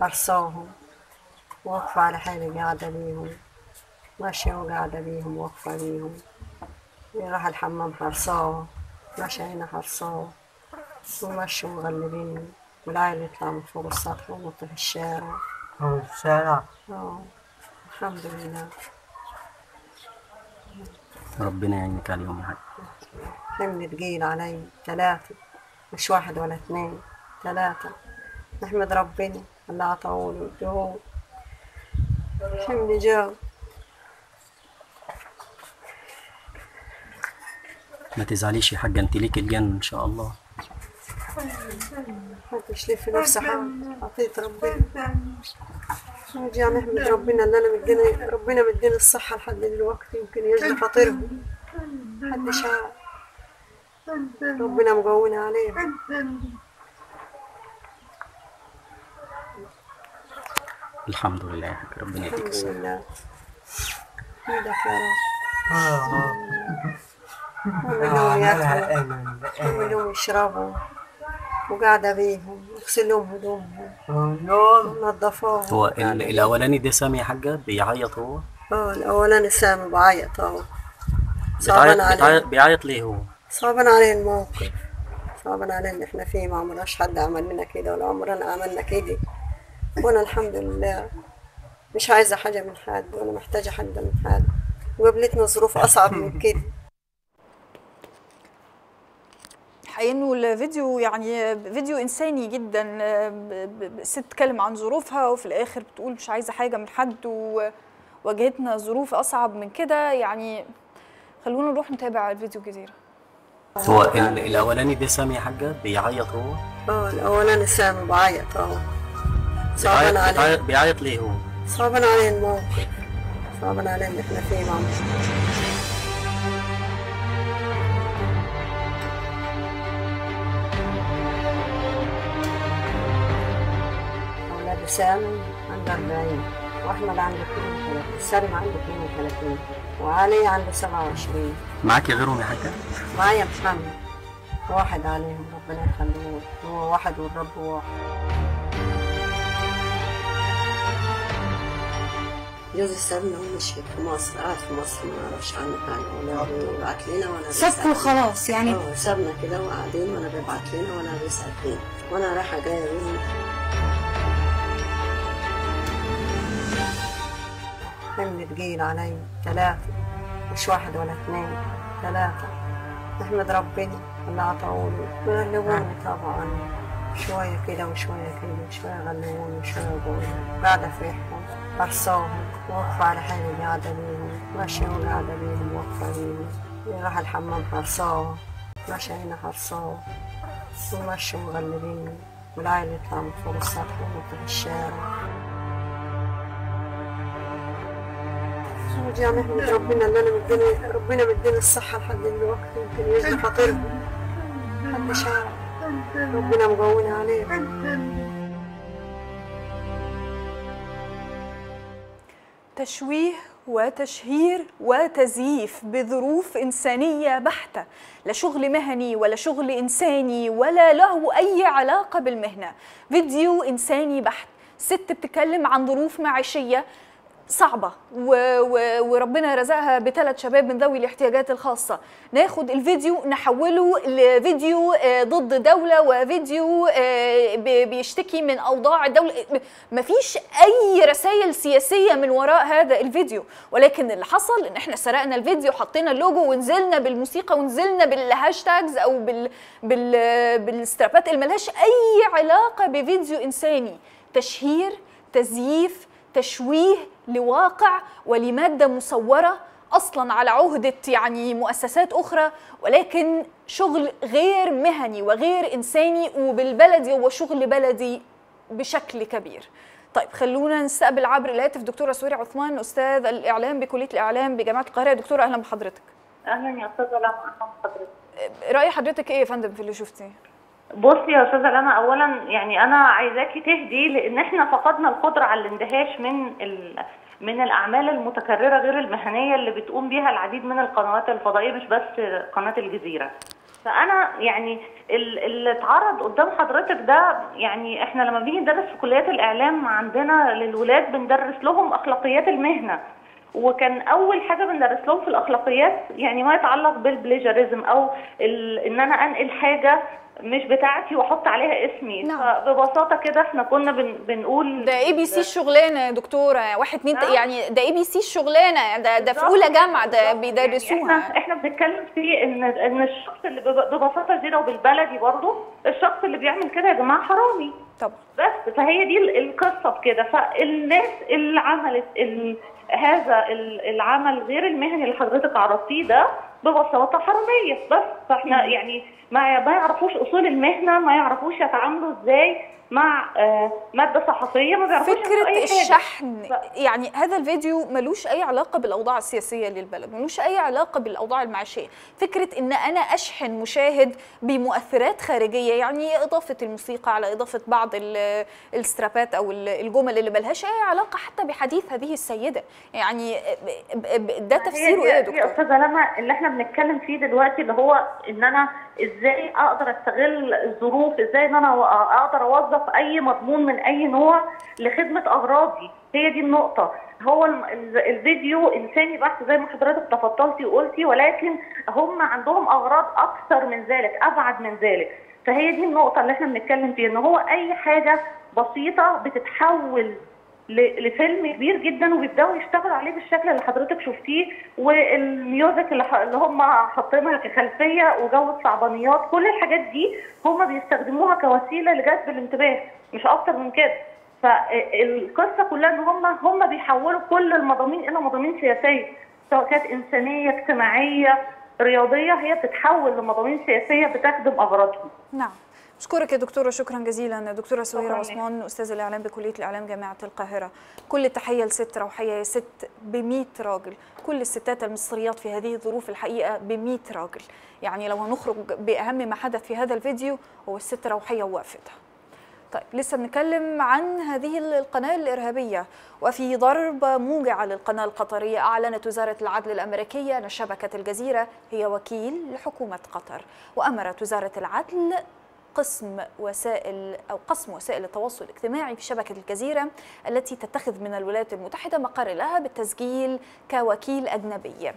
حرصاهم واقفة على حالي قاعدة بيهم ماشية وقاعدة بيهم وأقفة بيهم. راح الحمام حرصاه ماشية هنا حرصاه ومشوا مغلبين والعيل يطلع من فوق السطح ونط في الشارع الشارع؟ آه الحمد لله. ربنا يعينك عليهم يا حاج حمل تقيل علي. ثلاثة مش واحد ولا اثنين ثلاثة. نحمد ربنا اللي عطاهولي وادهولي حمل جاوب ما تزعليش يا حاجة انت ليك الجنة إن شاء الله. محدش ليه فلوس حاجة عطيت ربنا نرجع نحمد ربنا اللي أنا مدينا ربنا مدينا الصحة لحد دلوقتي يمكن يجري خاطرهم. محدش عارف ربنا مقوينا عليهم الحمد لله يا ربنا يديك الحمد الصحة لله. مدح يا رب. ومن لهم ياكلوا يشربوا. وقاعدة بيهم يغسل لهم هدومهم ونظفوهم هو ال- الأولاني ده سامي يا حاجة؟ بيعيط هو؟ آه الأولاني سامي بعيط اهو بيعيط صعبان عليه. بيعيط, بيعيط ليه هو؟ صعبان عليه الموقف. صعبان عليه اللي إحنا فيه ما عمرناش حد عمل لنا كده ولا عمرنا عملنا كده. وأنا الحمد لله مش عايزة حاجة من حد ولا محتاجة حد من حد. وقابلتنا ظروف أصعب من كده. الحقيقة إنه الفيديو يعني فيديو إنساني جدا ست تتكلم عن ظروفها وفي الآخر بتقول مش عايزة حاجة من حد وواجهتنا ظروف أصعب من كده. يعني خلونا نروح نتابع الفيديو جزيرة. هو ال- الأولاني ده سامي يا حاجة؟ بيعيط هو؟ آه الأولاني سامي بعيط اهو صعبان عليه. بيعيط, ليه هو؟ صعبان عليه الموقف. صعبان عليه اللي إحنا فيه عمرناش سامي عنده أربعين وأحمد عنده 32 سالم عنده 32 وعلي عنده 27 معاكي غيرهم يا حاجة؟ معايا محمد. واحد عليهم ربنا يخليه هو واحد والرب واحد. جوزي سابنا ومشي في مصر قاعد في مصر ما أعرفش عنه حاجة ولا بيبعت لنا ولا سابكوا بيسأل. خلاص يعني آه سابنا كده وقاعدين ولا بيبعت لنا ولا بيسأل فينا وأنا رايحة جاية يوم حمل تقيل علي ثلاثة مش واحد ولا اثنين ثلاثة أحمد ربنا اللي عطاولي غلبوني طبعا. شوية كده وشوية كده شوية غلبوني وشوية يقولوا قاعدة فرحهم حرصاهم واقفة على حالي قاعدة بيهم ماشية وقاعدة بيهم واقفة بيهم راح الحمام حرصاه. ماشية هنا حرصاه. وماشية مغلبيني والعيل يطلع من فوق السطح وينط في الشارع رجع نحمد ربنا اللي أنا مديني ربنا مديني الصحة لحد دلوقتي يمكن يجي فاطرهم محدش عارف ربنا مقوينا عليهم تشويه وتشهير وتزييف بظروف إنسانية بحتة لا شغل مهني ولا شغل إنساني ولا له أي علاقة بالمهنة. فيديو إنساني بحت. ست بتتكلم عن ظروف معيشية صعبة و... و... وربنا رزقها بثلاث شباب من ذوي الاحتياجات الخاصة. ناخد الفيديو نحوله لفيديو آه، ضد دولة وفيديو آه، بيشتكي من أوضاع الدولة. مفيش أي رسائل سياسية من وراء هذا الفيديو. ولكن اللي حصل إن إحنا سرقنا الفيديو حطينا اللوجو ونزلنا بالموسيقى ونزلنا بال hashtags أو بال... بال... بالسترابات. اللي ملهاش أي علاقة بفيديو إنساني. تشهير تزييف تشويه لواقع ولمادة مصورة أصلا على عهدة يعني مؤسسات أخرى ولكن شغل غير مهني وغير إنساني وبالبلدي هو شغل بلدي بشكل كبير. طيب خلونا نستقبل عبر الهاتف دكتورة سوري عثمان أستاذ الإعلام بكلية الإعلام بجامعة القاهرة دكتورة أهلا بحضرتك. أهلا يا أستاذة أهلا بحضرتك رأي حضرتك إيه يا فندم في اللي شفتيه؟ بصي يا أستاذة لما اولا يعني أنا عايزاكي تهدي لأن إحنا فقدنا القدرة على الاندهاش من ال... من الأعمال المتكررة غير المهنية اللي بتقوم بيها العديد من القنوات الفضائية مش بس قناة الجزيرة فأنا يعني ال- اللي اتعرض قدام حضرتك ده يعني إحنا لما بنيجي ندرس في كليات الإعلام عندنا للولاد بندرس لهم أخلاقيات المهنة وكان أول حاجة بندرس لهم في الأخلاقيات يعني ما يتعلق بال plagiarism أو. إن أنا أنقل حاجة مش بتاعتي واحط عليها اسمي نعم. فببساطة كده إحنا كنا بن... بنقول ده ABC الشغلانه يا دكتورة واحد اتنين نعم. يعني ده ABC الشغلانه ده ده في. أولى جامعة ده بالظبط. بيدرسوها يعني إحنا إحنا بنتكلم في إن إن الشخص اللي بب- ببساطة كده وبالبلدي برضه الشخص اللي بيعمل كده يا جماعة حرامي طبعا بس فهي دي ال- القصة في كده فالناس اللي عملت ال... هذا ال- العمل غير المهني اللي حضرتك عرضتيه ده ببساطة حرامية. بس فاحنا يعني ما ما يعرفوش أصول المهنة ما يعرفوش يتعاملوا إزاي. مع آه، مادة صحفية ما بيعرفوش فكرة أي حاجة. الشحن ف- يعني هذا الفيديو ملوش أي علاقة بالأوضاع السياسية للبلد ملوش أي علاقة بالأوضاع المعيشية فكرة إن أنا أشحن مشاهد بمؤثرات خارجية يعني إضافة الموسيقى على إضافة بعض ال- السترابات ال- الجمل اللي ملهاش أي علاقة حتى بحديث هذه السيدة يعني ده تفسيره إيه يا دكتور؟ أستاذة لما اللي إحنا بنتكلم فيه دلوقتي اللي هو إن أنا إزاي أقدر استغل الظروف إزاي ان أنا أقدر اوظف اي مضمون من اي نوع لخدمة اغراضي. هي دي النقطة. هو الفيديو انساني بحت زي ما حضرتك تفضلتي وقلتي ولكن هم عندهم اغراض أكثر من ذلك ابعد من ذلك. فهي دي النقطة اللي إحنا بنتكلم فيها إن هو أي حاجة بسيطة بتتحول لفيلم كبير جدا وبيبدأوا يشتغلوا عليه بالشكل اللي حضرتك شفتيه والميوزك اللي, اللي هم حاطينها كخلفية وجو الصعبانيات كل الحاجات دي هم بيستخدموها كوسيلة لجذب الانتباه مش أكتر من كده. فالقصة كلها إن هم هم بيحولوا كل المضامين إلى مضامين سياسية سواء كانت إنسانية اجتماعية رياضية هي بتتحول لمضامين سياسية بتخدم أغراضهم. نعم. أشكرك يا دكتورة شكرا جزيلا. دكتورة سهيرة عثمان أستاذ الإعلام بكلية الإعلام جامعة القاهرة. كل التحية لست روحية يا ست ب راجل. كل الستات المصريات في هذه الظروف الحقيقة ب راجل. يعني لو هنخرج بأهم ما حدث في هذا الفيديو هو الست روحية ووقفتها طيب لسه بنتكلم عن هذه القناة الإرهابية. وفي ضربة موجعة للقناة القطرية أعلنت وزارة العدل الأمريكية أن شبكة الجزيرة هي وكيل لحكومة قطر. وأمرت وزارة العدل قسم وسائل أو قسم وسائل التواصل الاجتماعي في شبكة الجزيرة التي تتخذ من الولايات المتحدة مقر لها بالتسجيل كوكيل أجنبي.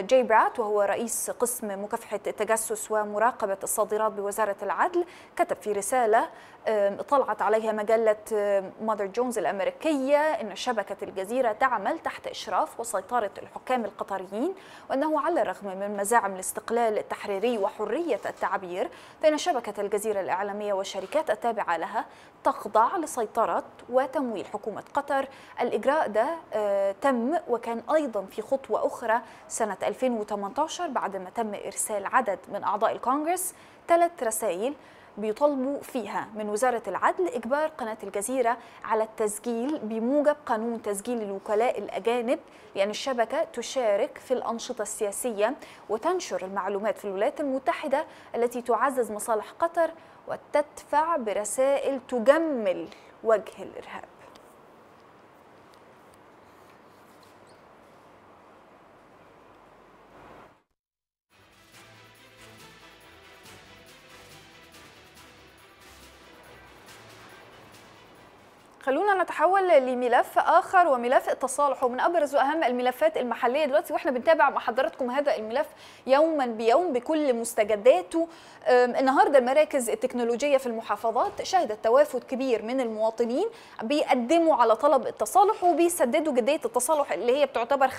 جاي برات وهو رئيس قسم مكافحة التجسس ومراقبة الصادرات بوزارة العدل كتب في رسالة اطلعت عليها مجلة ماذر جونز الأمريكية أن شبكة الجزيرة تعمل تحت إشراف وسيطرة الحكام القطريين وأنه على الرغم من مزاعم الاستقلال التحريري وحرية التعبير فإن شبكة الجزيرة الإعلامية والشركات التابعة لها تخضع لسيطرة وتمويل حكومة قطر. الإجراء ده تم وكان أيضا في خطوة أخرى سنة 2018 بعدما تم إرسال عدد من أعضاء الكونغرس ثلاث رسائل بيطالبوا فيها من وزارة العدل إجبار قناة الجزيرة على التسجيل بموجب قانون تسجيل الوكلاء الأجانب لأن الشبكة تشارك في الأنشطة السياسية وتنشر المعلومات في الولايات المتحدة التي تعزز مصالح قطر وتدفع برسائل تجمل وجه الإرهاب. خلونا نتحول لملف آخر وملف التصالح ومن أبرز وأهم الملفات المحلية دلوقتي وإحنا بنتابع مع حضراتكم هذا الملف يوما بيوم بكل مستجداته النهارده المراكز التكنولوجية في المحافظات شهدت توافد كبير من المواطنين بيقدموا على طلب التصالح وبيسددوا جدية التصالح اللي هي بتعتبر 25%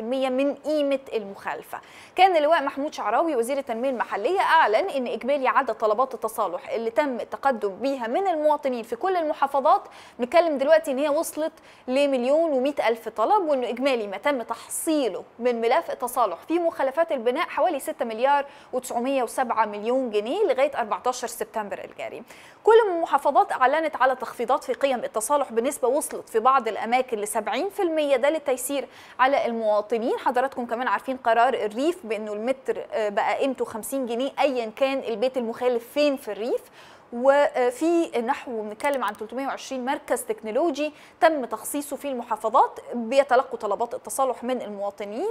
من قيمة المخالفة. كان اللواء محمود شعراوي وزير التنمية المحلية أعلن إن اجمالي عدد طلبات التصالح اللي تم التقدم بيها من المواطنين في كل المحافظات بنتكلم دلوقتي إن هي وصلت لمليون و ألف طلب وإنه إجمالي ما تم تحصيله من ملف التصالح في مخالفات البناء حوالي 6 مليار و907 مليون جنيه لغاية 14 سبتمبر الجاري. كل المحافظات أعلنت على تخفيضات في قيم التصالح بنسبة وصلت في بعض الأماكن ل 70% ده للتيسير على المواطنين، حضراتكم كمان عارفين قرار الريف بإنه المتر بقى قيمته 50 جنيه ايا كان البيت المخالف فين في الريف. وفي نحو بنتكلم عن 320 مركز تكنولوجي تم تخصيصه في المحافظات بيتلقوا طلبات التصالح من المواطنين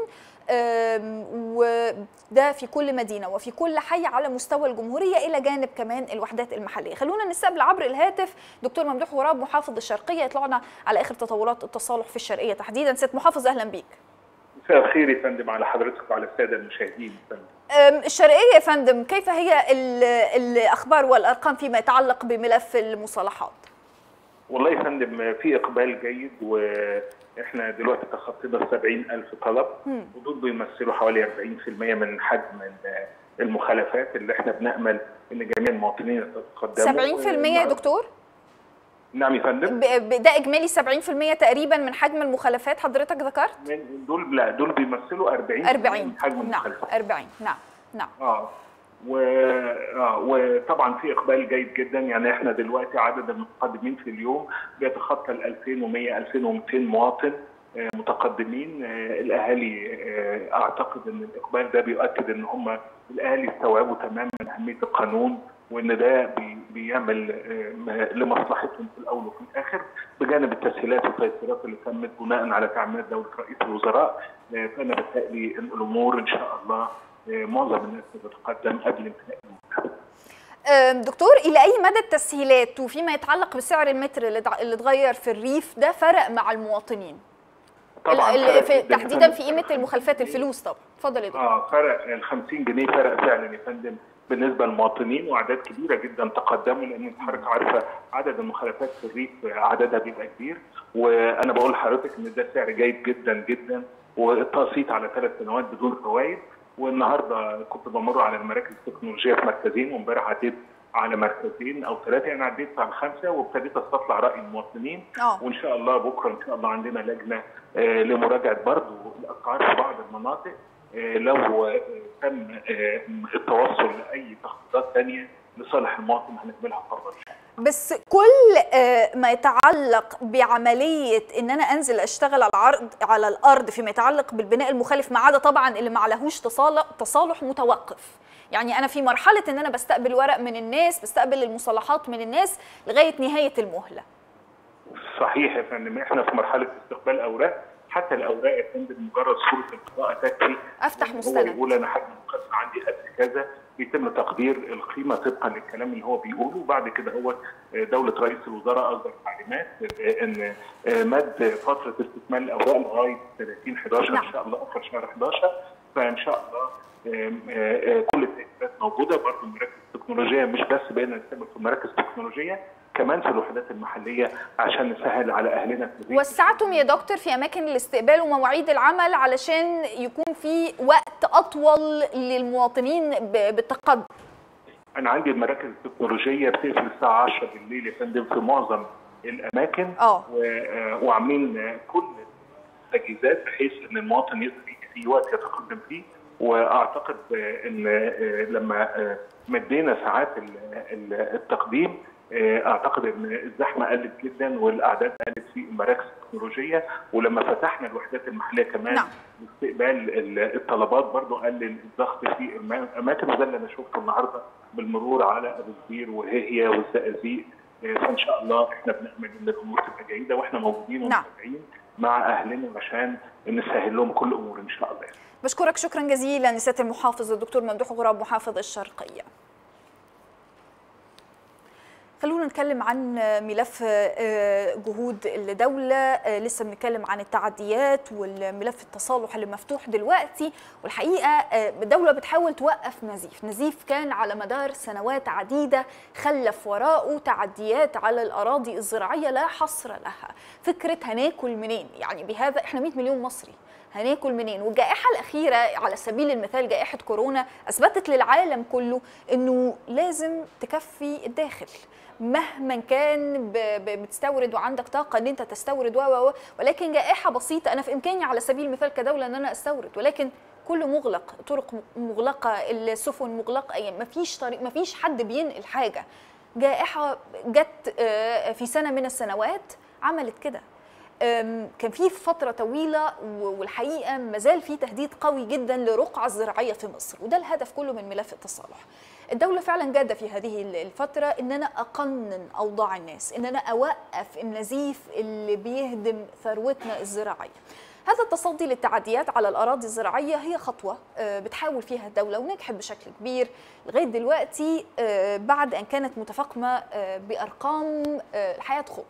وده في كل مدينة وفي كل حي على مستوى الجمهورية إلى جانب كمان الوحدات المحلية. خلونا نستقبل عبر الهاتف دكتور ممدوح غراب محافظ الشرقية. يطلعنا على آخر تطورات التصالح في الشرقية تحديدا. ست محافظ أهلا بيك. مساء الخير يا فندم على حضرتك وعلى السادة المشاهدين. فندم. الشرقية يا فندم كيف هي الأخبار والأرقام فيما يتعلق بملف المصالحات؟ والله يا فندم في إقبال جيد وإحنا دلوقتي تخطينا 70000 طلب ودول بيمثلوا حوالي 40% من حجم المخالفات اللي إحنا بنأمل إن جميع المواطنين يتقدموا 70% يا دكتور؟ نعم يا فندم ده إجمالي 70% تقريبا من حجم المخالفات. حضرتك ذكرت؟ من دول لا دول بيمثلوا 40 40 من حجم نعم المخالفات. 40 نعم نعم. آه. و... آه. وطبعا في إقبال جيد جدا. يعني إحنا دلوقتي عدد المتقدمين في اليوم بيتخطى ال 2100 2200 مواطن آه متقدمين. آه الأهالي أعتقد إن الإقبال ده بيؤكد إن هم الأهالي استوعبوا تماما أهمية القانون. وإن ده بي بيعمل لمصلحتهم في الأول وفي الآخر بجانب التسهيلات والتيسيرات اللي تمت بناء على تعميد دولة رئيس الوزراء. فأنا بتهيألي الأمور إن شاء الله معظم الناس بتتقدم قبل انتهاء دكتور إلى أي مدى التسهيلات وفيما يتعلق بسعر المتر اللي اتغير في الريف ده فرق مع المواطنين؟ طبعا في تحديدا في قيمة المخالفات الفلوس طبعا. اتفضل يا دكتور. آه فرق ال 50 جنيه فرق فعلا يا فندم. بالنسبة للمواطنين وأعداد كبيرة جدا تقدموا لأن حضرتك عارفة عدد المخالفات في الريف عددها بيبقى كبير. وأنا بقول لحضرتك إن ده سعر جيد جدا جدا والتقسيط على ثلاث سنوات بدون فوائد. والنهاردة كنت بمر على المراكز التكنولوجية في مركزين وامبارح عديت على مركزين أو ثلاثة يعني عديت على خمسة وابتديت أستطلع رأي المواطنين. آه. وإن شاء الله بكرة إن شاء الله عندنا لجنة آه لمراجعة برضه الأسعار في بعض المناطق. لو آه تم التوصل لأي تخطيطات ثانية لصالح المواطن هنعملها قرار بس كل آه، ما يتعلق بعملية إن أنا أنزل أشتغل على العرض على الأرض فيما يتعلق بالبناء المخالف ما عدا طبعا اللي ما عليهوش تصالح تصالح متوقف. يعني أنا في مرحلة إن أنا بستقبل ورق من الناس بستقبل المصالحات من الناس لغاية نهاية المهلة. صحيح يا فندم إحنا في مرحلة استقبال أوراق. حتى الأوراق يا فندم مجرد صورة القراءة تكفي. أفتح هو مستند. يقول أنا حجم المقدمة عندي قد كذا بيتم تقدير القيمة طبقا للكلام اللي هو بيقوله. وبعد كده هو دولة رئيس الوزراء اصدر تعليمات إن مد فترة استكمال الأوراق لغاية 30 11 نعم. ان شاء الله آخر شهر 11 فإن شاء الله آه، آه، كل التجهيزات موجودة. برضه المراكز التكنولوجيه مش بس بقينا نستعمل في المراكز التكنولوجيه كمان في الوحدات المحلية عشان نسهل على أهلنا في. وسعتم يا دكتور في أماكن الاستقبال ومواعيد العمل علشان يكون في وقت أطول للمواطنين بالتقدم. أنا عندي المراكز التكنولوجية بتقفل الساعة 10 بالليل يا فندم في معظم الأماكن. و- آه، وعاملين كل التجهيزات بحيث إن المواطن يقدر في وقت يتقدم فيه. وأعتقد إن آه، لما آه، مدينا ساعات ال- ال- التقديم أعتقد إن الزحمة قلت جدا والأعداد قلت في المراكز التكنولوجيه ولما فتحنا الوحدات المحلية كمان نعم. استقبال ال- الطلبات برضو قلل الضغط في الاماكن وده اللي أنا شفته النهارده بالمرور على أبو كبير وهي والزقازيق آه، فإن شاء الله إحنا بنأمل إن الأمور تبقى جيدة وإحنا موجودين نعم. ومتابعين مع أهلنا عشان نسهل لهم كل امور إن شاء الله بشكرك شكرا جزيلا سياده المحافظ الدكتور ممدوح غراب محافظ الشرقية خلونا نتكلم عن ملف آه، جهود الدولة آه، لسه بنتكلم عن التعديات والملف التصالح اللي مفتوح دلوقتي. والحقيقة آه، الدولة بتحاول توقف نزيف. نزيف كان على مدار سنوات عديدة خلف وراءه تعديات على الأراضي الزراعية لا حصر لها. فكرة هناكل منين؟ يعني بهذا إحنا 100 مليون مصري. هناكل منين؟ والجائحة الأخيرة على سبيل المثال جائحة كورونا أثبتت للعالم كله أنه لازم تكفي الداخل. مهما كان بتستورد وعندك طاقة إن أنت تستورد و ولكن جائحة بسيطة أنا في إمكاني على سبيل المثال كدولة إن أنا أستورد ولكن كله مغلق طرق مغلقة السفن مغلقة يعني ما فيش طريق ما فيش حد بينقل حاجة. جائحة جت آه، في سنة من السنوات عملت كده. كان في فترة طويلة والحقيقة ما زال في تهديد قوي جدا لرقعة الزراعية في مصر وده الهدف كله من ملف التصالح. الدولة فعلا جادة في هذه ال- الفترة إن أنا أقنن أوضاع الناس إن أنا أوقف النزيف اللي بيهدم ثروتنا الزراعية. هذا التصدي للتعديات على الأراضي الزراعية هي خطوة آه، بتحاول فيها الدولة ونجحت بشكل كبير لغاية دلوقتي آه، بعد أن كانت متفاقمة آه، بأرقام آه، الحياة تخط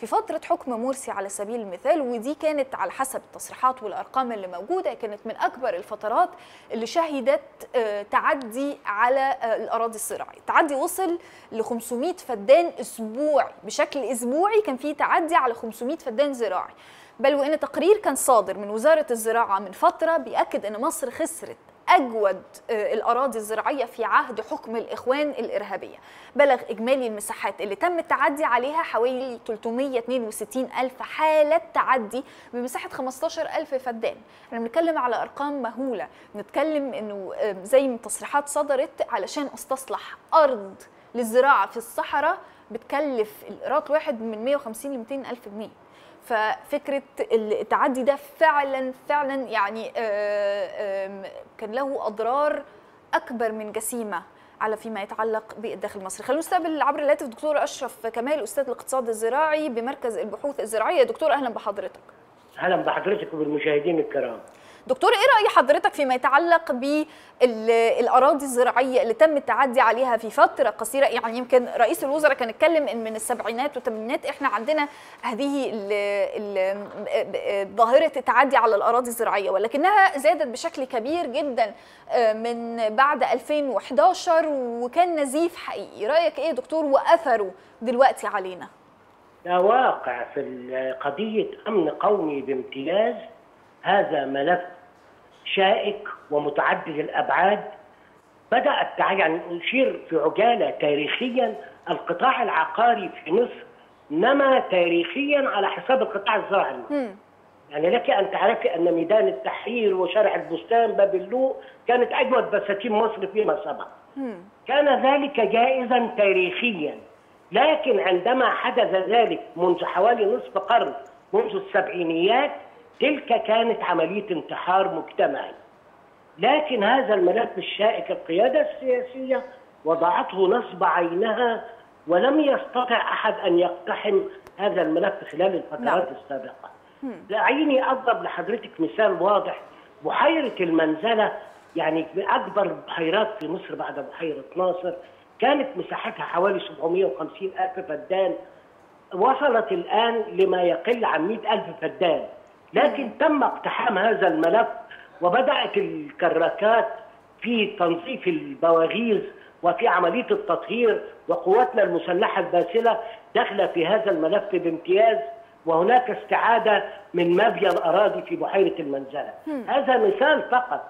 في فترة حكم مرسي على سبيل المثال ودي كانت على حسب التصريحات والأرقام اللي موجودة كانت من أكبر الفترات اللي شهدت آه، تعدي على آه، الأراضي الزراعية تعدي وصل ل 500 فدان أسبوعي بشكل أسبوعي كان في تعدي على 500 فدان زراعي. بل وإن تقرير كان صادر من وزارة الزراعة من فترة بيأكد أن مصر خسرت أجود آه، الأراضي الزراعية في عهد حكم الإخوان الإرهابية. بلغ إجمالي المساحات اللي تم التعدي عليها حوالي 362 ألف حالة تعدي بمساحة 15 ألف فدان. إحنا بنتكلم على أرقام مهولة. بنتكلم أنه آه، زي من تصريحات صدرت علشان أستصلح أرض للزراعة في الصحراء بتكلف الإيراد الواحد من 150 ل 200 ألف جنيه. ففكرة التعدي ده فعلا فعلا يعني آه، كان له أضرار أكبر من جسيمة على فيما يتعلق بالداخل المصري. خلونا نستقبل عبر الهاتف دكتور أشرف كمال أستاذ الاقتصاد الزراعي بمركز البحوث الزراعية. دكتور أهلا بحضرتك. أهلا بحضرتك وبالمشاهدين الكرام. دكتور إيه رأي حضرتك فيما يتعلق بالأراضي الزراعية اللي تم التعدي عليها في فترة قصيرة؟ يعني يمكن رئيس الوزراء كان اتكلم إن من السبعينات والثمانينات إحنا عندنا هذه ظاهرة التعدي على الأراضي الزراعية ولكنها زادت بشكل كبير جدا آه، من بعد 2011 وكان نزيف حقيقي. رأيك إيه دكتور وأثره دلوقتي علينا؟ ده واقع في قضية أمن قومي بامتياز هذا ملف شائك ومتعدد الأبعاد بدأ التع... يعني نشير في عجالة تاريخيا. القطاع العقاري في مصر نما تاريخيا على حساب القطاع الزراعي. المصري. يعني لك أن تعرفي أن ميدان التحرير وشارع البستان باب اللوق كانت أجود بساتين مصر فيما سبق. كان ذلك جائزا تاريخيا. لكن عندما حدث ذلك منذ حوالي نصف قرن منذ السبعينيات تلك كانت عملية انتحار مجتمعي لكن هذا الملف الشائك القيادة السياسية وضعته نصب عينها ولم يستطع أحد أن يقتحم هذا الملف خلال الفترات نعم. السابقة. دعيني أضرب لحضرتك مثال واضح. بحيرة المنزلة يعني أكبر البحيرات في مصر بعد بحيرة ناصر كانت مساحتها حوالي 750 ألف فدان. وصلت الآن لما يقل عن 100 ألف فدان. لكن تم اقتحام هذا الملف وبدأت الكراكات في تنظيف البواغيز وفي عملية التطهير وقواتنا المسلحة الباسلة داخلة في هذا الملف بامتياز وهناك استعادة من مبيا الأراضي في بحيرة المنزلة. هذا مثال فقط.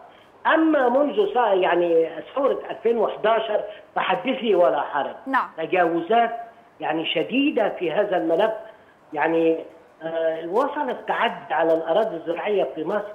أما منذ سا يعني ثورة 2011 فحدثي ولا حرج. نعم. تجاوزات يعني شديدة في هذا الملف. يعني وصل التعدي على الأراضي الزراعية في مصر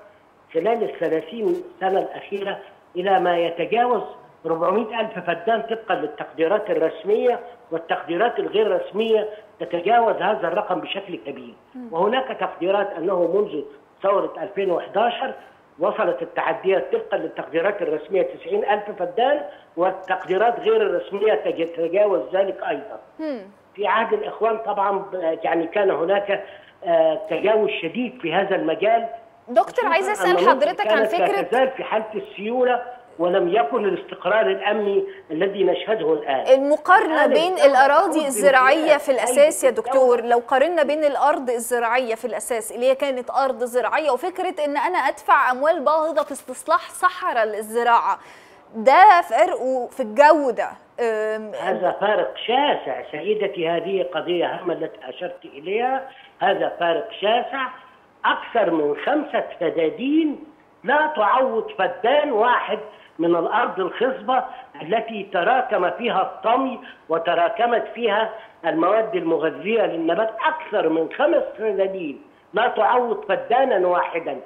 خلال الثلاثين سنة الأخيرة إلى ما يتجاوز 400 ألف فدان طبقا للتقديرات الرسمية والتقديرات الغير رسمية تتجاوز هذا الرقم بشكل كبير. وهناك تقديرات أنه منذ ثورة 2011 وصلت التعديات طبقا للتقديرات الرسمية 90 ألف فدان والتقديرات غير الرسمية تج- تتجاوز ذلك أيضا. في عهد الإخوان طبعا يعني كان هناك آه، تجاوز شديد في هذا المجال. دكتور عايزه أن اسال حضرتك عن فكرة تزال في حالة السيولة ولم يكن الاستقرار الأمني الذي نشهده الآن. المقارنة الآن بين الزراعية بامتياز. في الأساس يا دكتور لو قارنا بين الأرض الزراعية في الأساس اللي هي كانت أرض زراعية وفكرة إن أنا أدفع أموال باهظة في استصلاح صحراء للزراعة ده فرق في الجودة. أم، هذا فارق شاسع. سيدتي هذه قضية هامة التي أشرت إليها. هذا فارق شاسع. أكثر من خمسة فدادين لا تعوض فدان واحد من الأرض الخصبة التي تراكم فيها الطمي وتراكمت فيها المواد المغذية للنبات. أكثر من خمس فدادين لا تعوض فدانا واحدا.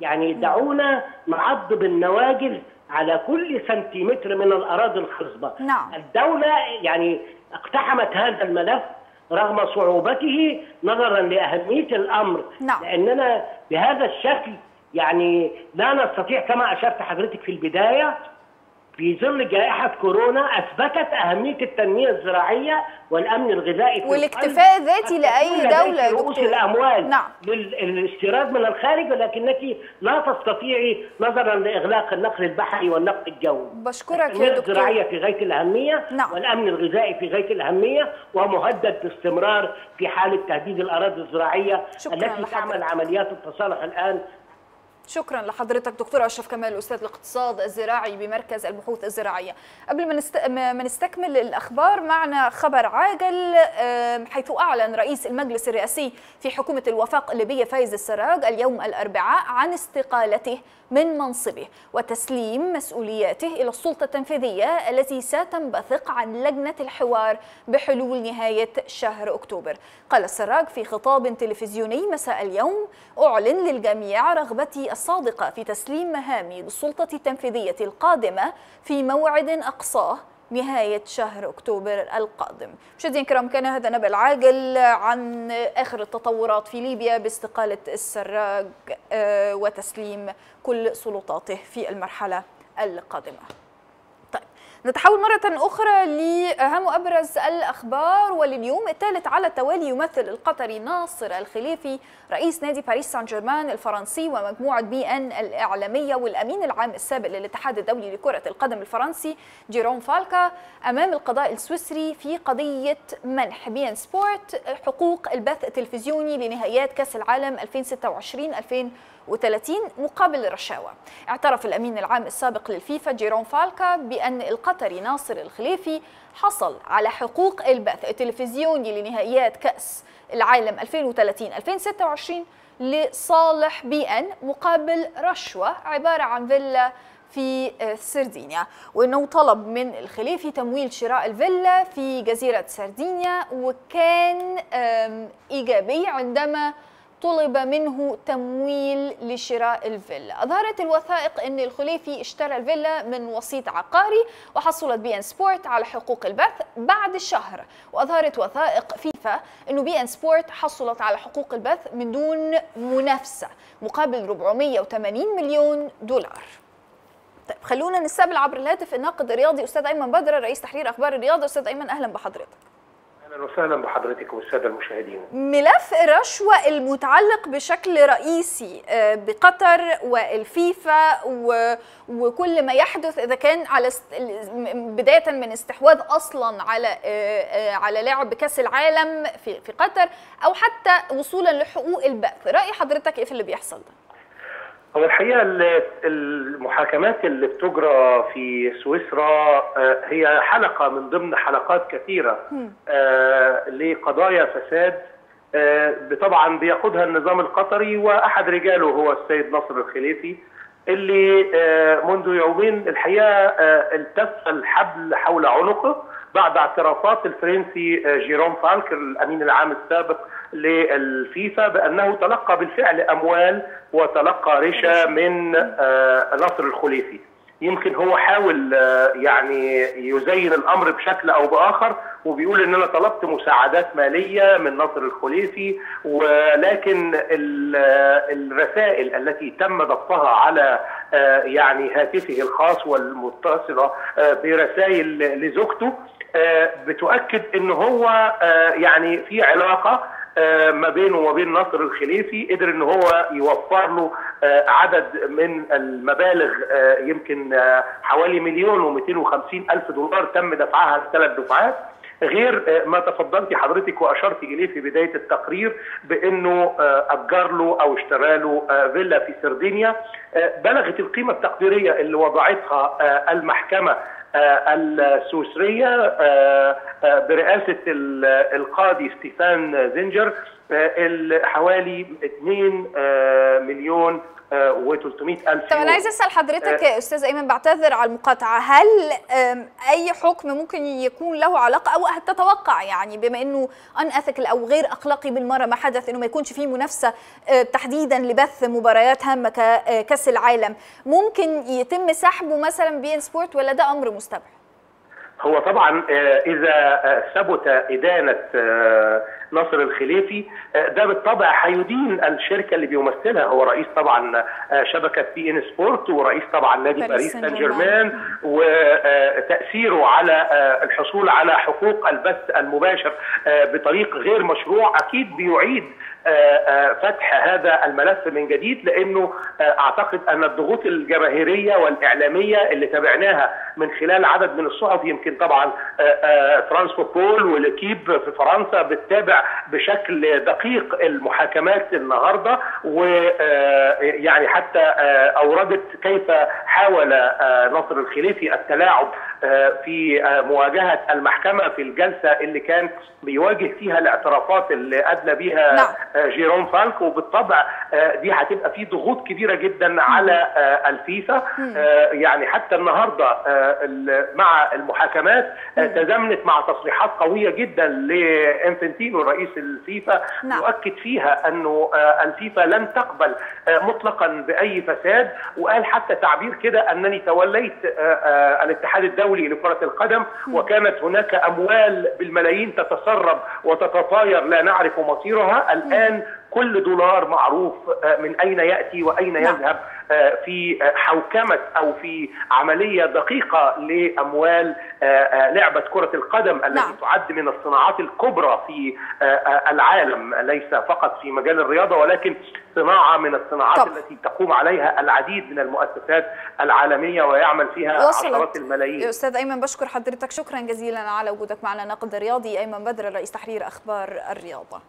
يعني دعونا نعض بالنواجذ على كل سنتيمتر من الأراضي الخصبة. نعم. الدولة يعني اقتحمت هذا الملف رغم صعوبته نظرا لأهمية الأمر نعم. لأننا بهذا الشكل يعني لا نستطيع كما أشرت حضرتك في البداية في ظل جائحة كورونا أثبتت أهمية التنمية الزراعية والأمن الغذائي في والاكتفاء. الذاتي لأي دولة يا رؤوس دكتور. الأموال نعم. لل- للاستيراد من الخارج ولكنك لا تستطيعي نظرا لإغلاق النقل البحري والنقل الجوي بشكرك يا دكتور الزراعية في غاية الأهمية نعم. والأمن الغذائي في غاية الأهمية ومهدد باستمرار في حالة تهديد الأراضي الزراعية شكراً التي لحضرتك. تعمل عمليات التصالح الآن شكرا لحضرتك دكتور أشرف كمال أستاذ الاقتصاد الزراعي بمركز البحوث الزراعية. قبل ما نست... ما ما نستكمل الأخبار معنا خبر عاجل حيث أعلن رئيس المجلس الرئاسي في حكومة الوفاق الليبيه فايز السراج اليوم الأربعاء عن استقالته. من منصبه وتسليم مسؤولياته إلى السلطة التنفيذية التي ستنبثق عن لجنة الحوار بحلول نهاية شهر أكتوبر. قال السراج في خطاب تلفزيوني مساء اليوم أعلن للجميع رغبتي الصادقة في تسليم مهامي للسلطة التنفيذية القادمة في موعد أقصاه نهاية شهر أكتوبر القادم. مشاهدينا الكرام كان هذا نبأ العاجل عن آخر التطورات في ليبيا باستقالة السراج آه، وتسليم كل سلطاته في المرحلة القادمة. نتحول مرة أخرى لأهم وأبرز الأخبار ولليوم الثالث على التوالي يمثل القطري ناصر الخليفي رئيس نادي باريس سان جيرمان الفرنسي ومجموعة بي أن الإعلامية والأمين العام السابق للاتحاد الدولي لكرة القدم الفرنسي جيروم فالكا أمام القضاء السويسري في قضية منح. بي أن سبورت حقوق البث التلفزيوني لنهائيات كأس العالم 2026 2030 مقابل رشاوى اعترف الأمين العام السابق للفيفا جيروم فالكا بأن القطري ناصر الخليفي حصل على حقوق البث التلفزيوني لنهائيات كأس العالم 2030-2026 لصالح بي أن مقابل رشوة عبارة عن فيلا في سردينيا. وإنه طلب من الخليفي تمويل شراء الفيلا في جزيرة سردينيا وكان إيجابي عندما طلب منه تمويل لشراء الفيلا. أظهرت الوثائق أن الخليفي اشترى الفيلا من وسيط عقاري وحصلت بي إن سبورت على حقوق البث بعد شهر وأظهرت وثائق فيفا أنه بي إن سبورت حصلت على حقوق البث من دون منافسة مقابل 480 مليون دولار. طيب خلونا نستقبل عبر الهاتف الناقد الرياضي أستاذ أيمن بدر رئيس تحرير أخبار الرياضة. أستاذ أيمن أهلا بحضرتك. أهلا وسهلا بحضرتك والسادة المشاهدين ملف الرشوة المتعلق بشكل رئيسي آه، بقطر والفيفا وكل ما يحدث إذا كان على بداية من استحواذ أصلا على آه، آه، على لعب كأس العالم في قطر أو حتى وصولا لحقوق البث رأي حضرتك إيه في اللي بيحصل ده؟ هو الحقيقة ال- المحاكمات اللي بتجرى في سويسرا آه، هي حلقة من ضمن حلقات كثيرة آه، لقضايا فساد آه، طبعا بيقودها النظام القطري وأحد رجاله هو السيد نصر الخليفي اللي منذ يومين الحقيقة التف الحبل حول عنقه بعد اعترافات الفرنسي آه، جيروم فالك الأمين العام السابق للفيفا بأنه تلقى بالفعل أموال وتلقى رشا من آه، نصر الخليفي. يمكن هو حاول آه، يعني يزين الأمر بشكل أو بآخر وبيقول ان أنا طلبت مساعدات مالية من نصر الخليفي ولكن ال- الرسائل التي تم ضبطها على يعني هاتفه الخاص والمتصلة برسائل لزوجته بتؤكد إن هو آه، يعني في علاقة آه، ما بينه وبين نصر الخليفي قدر إن هو يوفر له آه، عدد من المبالغ آه، يمكن آه، حوالي مليون و250 ألف دولار تم دفعها لثلاث دفعات. غير آه، ما تفضلتي حضرتك وأشرت إليه في بداية التقرير بإنه آه، أجر له أو اشترى له آه، فيلا في سردينيا. آه، بلغت القيمة التقديرية اللي وضعتها آه، المحكمة آه، السويسرية آه، آه، برئاسة ال- القاضي ستيفان آه، ال- حوالي 2 آه، مليون و300 ألف طب أنا عايز أسأل حضرتك يا أستاذ إيمن بعتذر على المقاطعة هل أي حكم ممكن يكون له علاقة أو تتوقع؟ يعني بما إنه unethical أو غير أخلاقي بالمرة ما حدث إنه ما يكونش فيه منافسة آه، تحديدا لبث مباريات هامة كأس العالم ممكن يتم سحبه مثلا بي ان سبورت ولا ده أمر مستبعد؟ هو طبعا آه، إذا آه، ثبت إدانة آه، نصر الخليفي ده بالطبع هيدين الشركة اللي بيمثلها هو رئيس طبعا شبكة بي إن سبورت ورئيس طبعا نادي باريس سان جيرمان. وتاثيره على الحصول على حقوق البث المباشر بطريق غير مشروع أكيد بيعيد فتح هذا الملف من جديد لأنه آه، أعتقد أن الضغوط الجماهيرية والإعلامية اللي تابعناها من خلال عدد من الصحف يمكن طبعا آه، آه، فرانس فوتبول وليكيب في فرنسا بتتابع بشكل دقيق المحاكمات النهارده ويعني حتى آه، أوردت كيف حاول آه، نصر الخليفي التلاعب آه، في آه، مواجهة المحكمة في الجلسة اللي كان بيواجه فيها الاعترافات اللي ادلى بها نعم. آه، جيروم فالك. وبالطبع آه، دي هتبقى في ضغوط كبيرة جدا على آه، الفيفا. آه، يعني حتى النهارده آه، ال- مع المحاكمات آه، تزامنت مع تصريحات قوية جدا لإنفنتينو رئيس الفيفا. نعم. يؤكد فيها أنه آه، الفيفا لن تقبل آه، مطلقا بأي فساد. وقال حتى تعبير كده أنني توليت آه، آه، الاتحاد الدولي لكرة القدم وكانت هناك أموال بالملايين تتسرب وتتطاير لا نعرف مصيرها. الآن كل دولار معروف آه، من أين يأتي وأين نعم. يذهب آه، في آه، حوكمة أو في عملية دقيقة لأموال لعبة كرة القدم التي نعم. تعد من الصناعات الكبرى في العالم ليس فقط في مجال الرياضة ولكن صناعة من الصناعات طبعا. التي تقوم عليها العديد من المؤسسات العالمية ويعمل فيها عشرات الملايين أستاذ أيمن بشكر حضرتك شكرا جزيلا على وجودك معنا ناقد رياضي أيمن بدر رئيس تحرير أخبار الرياضة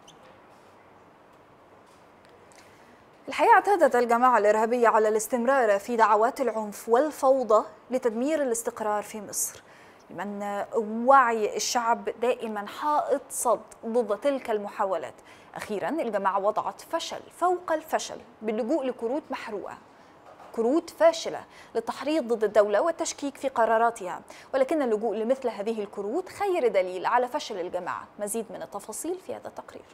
الحقيقة اعتادت الجماعة الإرهابية على الاستمرار في دعوات العنف والفوضى لتدمير الاستقرار في مصر لمن وعي الشعب دائما حائط صد ضد تلك المحاولات. أخيرا الجماعة وضعت فشل فوق الفشل باللجوء لكروت محروقة كروت فاشلة للتحريض ضد الدولة والتشكيك في قراراتها. ولكن اللجوء لمثل هذه الكروت خير دليل على فشل الجماعة. مزيد من التفاصيل في هذا التقرير.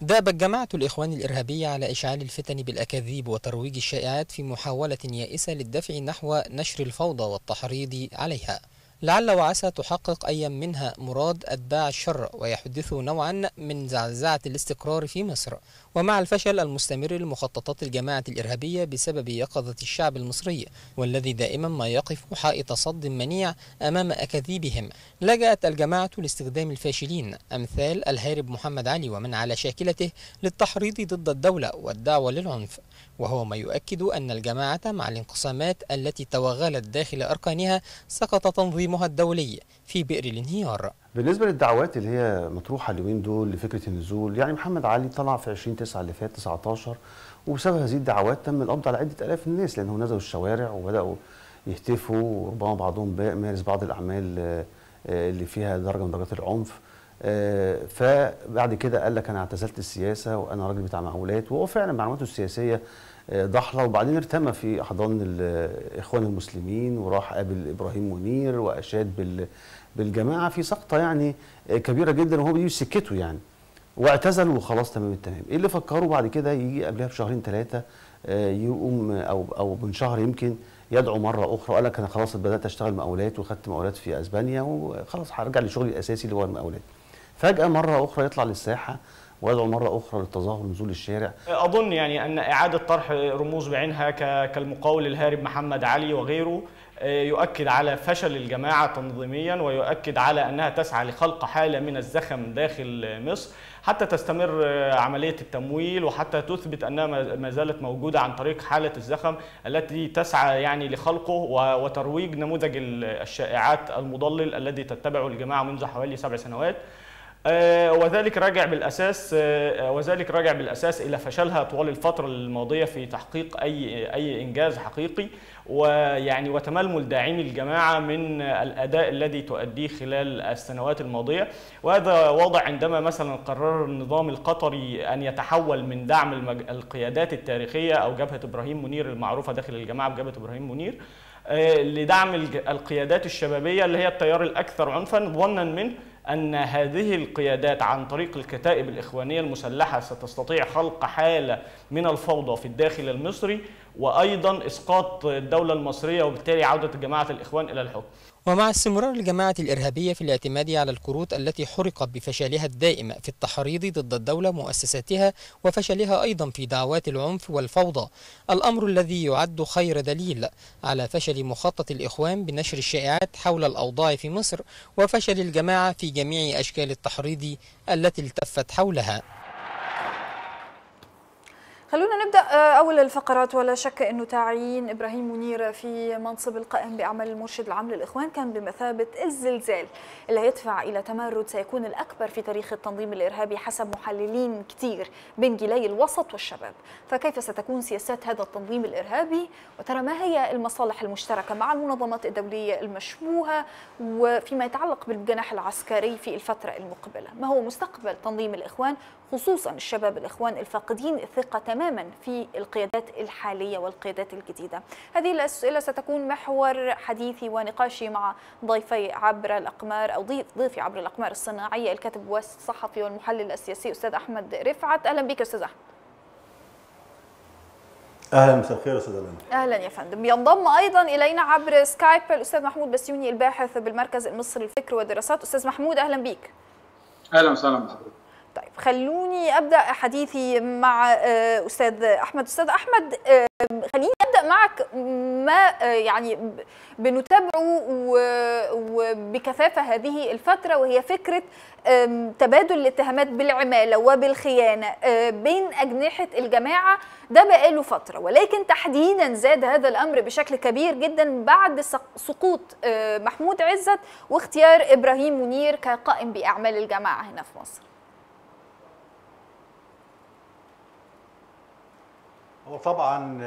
دأبت جماعة الإخوان الإرهابية على إشعال الفتن بالأكاذيب وترويج الشائعات في محاولة يائسة للدفع نحو نشر الفوضى والتحريض عليها. لعل وعسى تحقق أي منها مراد أتباع الشر ويحدثوا نوعا من زعزعة الاستقرار في مصر. ومع الفشل المستمر لمخططات الجماعة الإرهابية بسبب يقظة الشعب المصري والذي دائما ما يقف حائط صد منيع أمام أكاذيبهم لجأت الجماعة لاستخدام الفاشلين. أمثال الهارب محمد علي ومن على شاكلته للتحريض ضد الدولة والدعوة للعنف. وهو ما يؤكد أن الجماعة مع الانقسامات التي توغلت داخل أركانها سقط تنظيمها الدولي في بئر الانهيار. بالنسبة للدعوات اللي هي مطروحة اليومين دول لفكرة النزول يعني محمد علي طلع في 20 9 اللي فات 19 وبسبب هذه الدعوات تم القبض على عدة آلاف الناس لانهم نزلوا الشوارع وبدأوا يهتفوا وربما بعضهم مارس بعض الأعمال اللي فيها درجة من درجات العنف. فبعد كده قال لك أنا اعتزلت السياسة وأنا راجل بتاع معاملات وهو فعلا معلوماته السياسية ضحله وبعدين ارتمى في احضان الاخوان المسلمين وراح قابل إبراهيم منير وأشاد بال بالجماعة في سقطة يعني كبيرة جدا وهو بيجي سكته يعني. واعتزل وخلاص تمام التمام. إيه اللي فكروا بعد كده؟ يجي قبلها بشهرين ثلاثة يقوم أو أو من شهر يمكن يدعو مرة أخرى وقال لك أنا خلاص بدأت أشتغل مقاولات وخدت مقاولات في أسبانيا وخلاص هرجع لشغلي الأساسي اللي هو المقاولات. فجأة مرة أخرى يطلع للساحة ويدعو مرة أخرى للتظاهر ونزول الشارع. أظن يعني أن إعادة طرح رموز بعينها كالمقاول الهارب محمد علي وغيره يؤكد على فشل الجماعة تنظيميا ويؤكد على أنها تسعى لخلق حالة من الزخم داخل مصر. حتى تستمر عملية التمويل وحتى تثبت أنها ما زالت موجودة عن طريق حالة الزخم التي تسعى يعني لخلقه وترويج نموذج الشائعات المضلل الذي تتبعه الجماعة منذ حوالي سبع سنوات. وذلك راجع بالأساس وذلك راجع بالأساس إلى فشلها طوال الفترة الماضية في تحقيق أي أي إنجاز حقيقي ويعني وتململ داعمي الجماعة من الأداء الذي تؤديه خلال السنوات الماضية. وهذا واضح عندما مثلا قرر النظام القطري أن يتحول من دعم القيادات التاريخية أو جبهة إبراهيم منير المعروفة داخل الجماعة بجبهة إبراهيم منير لدعم القيادات الشبابية اللي هي التيار الأكثر عنفا ظنا منه أن هذه القيادات عن طريق الكتائب الإخوانية المسلحة ستستطيع خلق حالة من الفوضى في الداخل المصري وأيضا إسقاط الدولة المصرية وبالتالي عودة جماعة الإخوان إلى الحكم. ومع استمرار الجماعة الإرهابية في الاعتماد على الكروت التي حرقت بفشلها الدائم في التحريض ضد الدولة مؤسساتها وفشلها أيضا في دعوات العنف والفوضى الأمر الذي يعد خير دليل على فشل مخطط الإخوان بنشر الشائعات حول الأوضاع في مصر وفشل الجماعة في جميع أشكال التحريض التي التفت حولها. خلونا نبدأ أول الفقرات. ولا شك انه تعيين إبراهيم منير في منصب القائم بأعمال المرشد العام للإخوان كان بمثابة الزلزال اللي هيدفع إلى تمرد سيكون الأكبر في تاريخ التنظيم الإرهابي حسب محللين كتير بين جيلي الوسط والشباب. فكيف ستكون سياسات هذا التنظيم الإرهابي؟ وترى ما هي المصالح المشتركة مع المنظمات الدولية المشبوهة؟ وفيما يتعلق بالجناح العسكري في الفترة المقبلة. ما هو مستقبل تنظيم الإخوان؟ خصوصا الشباب الإخوان الفاقدين الثقة تماما في القيادات الحالية والقيادات الجديدة. هذه الأسئلة ستكون محور حديثي ونقاشي مع ضيفي عبر الأقمار أو ضيف ضيفي عبر الأقمار الصناعية الكاتب والصحفي والمحلل السياسي أستاذ أحمد رفعت، أهلا بك أستاذ أحمد. أهلا مساء الخير أستاذ الاء أهلا يا فندم. ينضم أيضا إلينا عبر سكايب الأستاذ محمود بسيوني الباحث بالمركز المصري للفكر والدراسات. أستاذ محمود أهلا بيك. أهلا وسهلا بحضرتك. طيب خلوني أبدأ حديثي مع أستاذ أحمد. أستاذ أحمد خليني أبدأ معك ما يعني بنتابعه وبكثافة هذه الفترة وهي فكرة تبادل الاتهامات بالعمالة وبالخيانة بين أجنحة الجماعة. ده بقاله فترة ولكن تحديدا زاد هذا الأمر بشكل كبير جدا بعد سقوط محمود عزت واختيار إبراهيم منير كقائم بأعمال الجماعة هنا في مصر. هو طبعا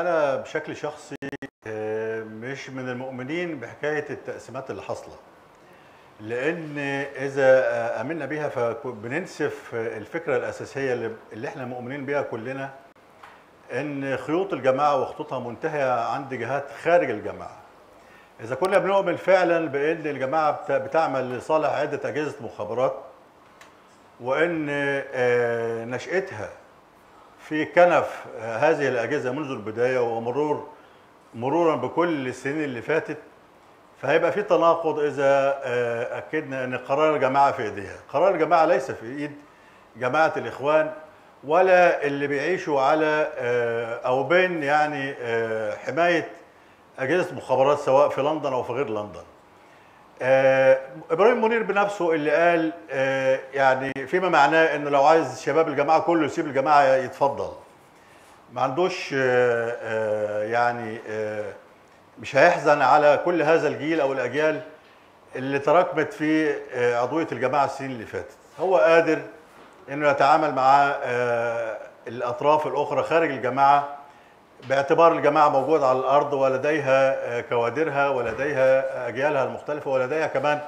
أنا بشكل شخصي مش من المؤمنين بحكاية التقسيمات اللي حاصلة. لأن إذا آمنا بيها فبننسف الفكرة الأساسية اللي إحنا مؤمنين بيها كلنا إن خيوط الجماعة وخطوطها منتهية عند جهات خارج الجماعة. إذا كنا بنؤمن فعلا بإن الجماعة بتعمل لصالح عدة أجهزة مخابرات وإن آه، نشأتها في كنف آه، هذه الأجهزة منذ البداية ومرور مرورا بكل السنين اللي فاتت فهيبقى في تناقض إذا آه، أكدنا أن قرار الجماعة في إيديها، قرار الجماعة ليس في إيد جماعة الإخوان ولا اللي بيعيشوا على آه، أو بين يعني حماية أجهزة مخابرات سواء في لندن أو في غير لندن. آه، إبراهيم منير بنفسه اللي قال آه، يعني فيما معناه إنه لو عايز شباب الجماعة كله يسيب الجماعة يتفضل. ما عندوش آه، يعني مش هيحزن على كل هذا الجيل أو الأجيال اللي تراكمت في عضوية الجماعة السنين اللي فاتت. هو قادر إنه يتعامل مع الأطراف الأخرى خارج الجماعة باعتبار الجماعة موجوده على الأرض ولديها آه، كوادرها ولديها أجيالها المختلفة ولديها كمان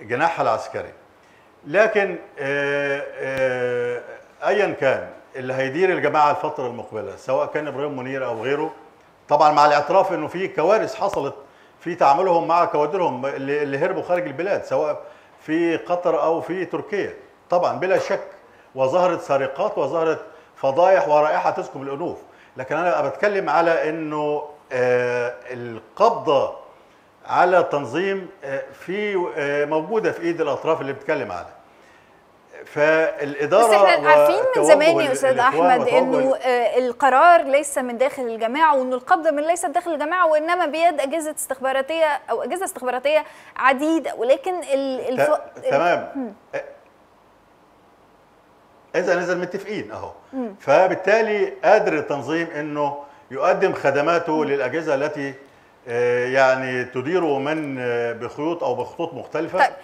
جناحها العسكري. لكن آه، آه، ايا كان اللي هيدير الجماعة الفترة المقبلة سواء كان إبراهيم منير أو غيره طبعا مع الاعتراف إنه في كوارث حصلت في تعاملهم مع كوادرهم اللي اللي هربوا خارج البلاد سواء في قطر أو في تركيا طبعا بلا شك وظهرت سرقات وظهرت فضايح ورائحة تسكب الأنوف لكن أنا بتكلم على إنه آه، القبضه على التنظيم آه، في آه، موجودة في إيد الأطراف اللي بتتكلم عنها فالإدارة بس إحنا عارفين من زمان يا أستاذ أحمد إنه القرار ليس من داخل الجماعة وإنه القبضه من ليست داخل الجماعة وإنما بيد أجهزة استخباراتية أو أجهزة استخباراتية عديدة. ولكن ال الف... تمام. إذا اذا متفقين أهو. فبالتالي قادر التنظيم إنه يقدم خدماته للأجهزة التي آه، يعني تدير من آه، بخيوط أو بخطوط مختلفة طيب.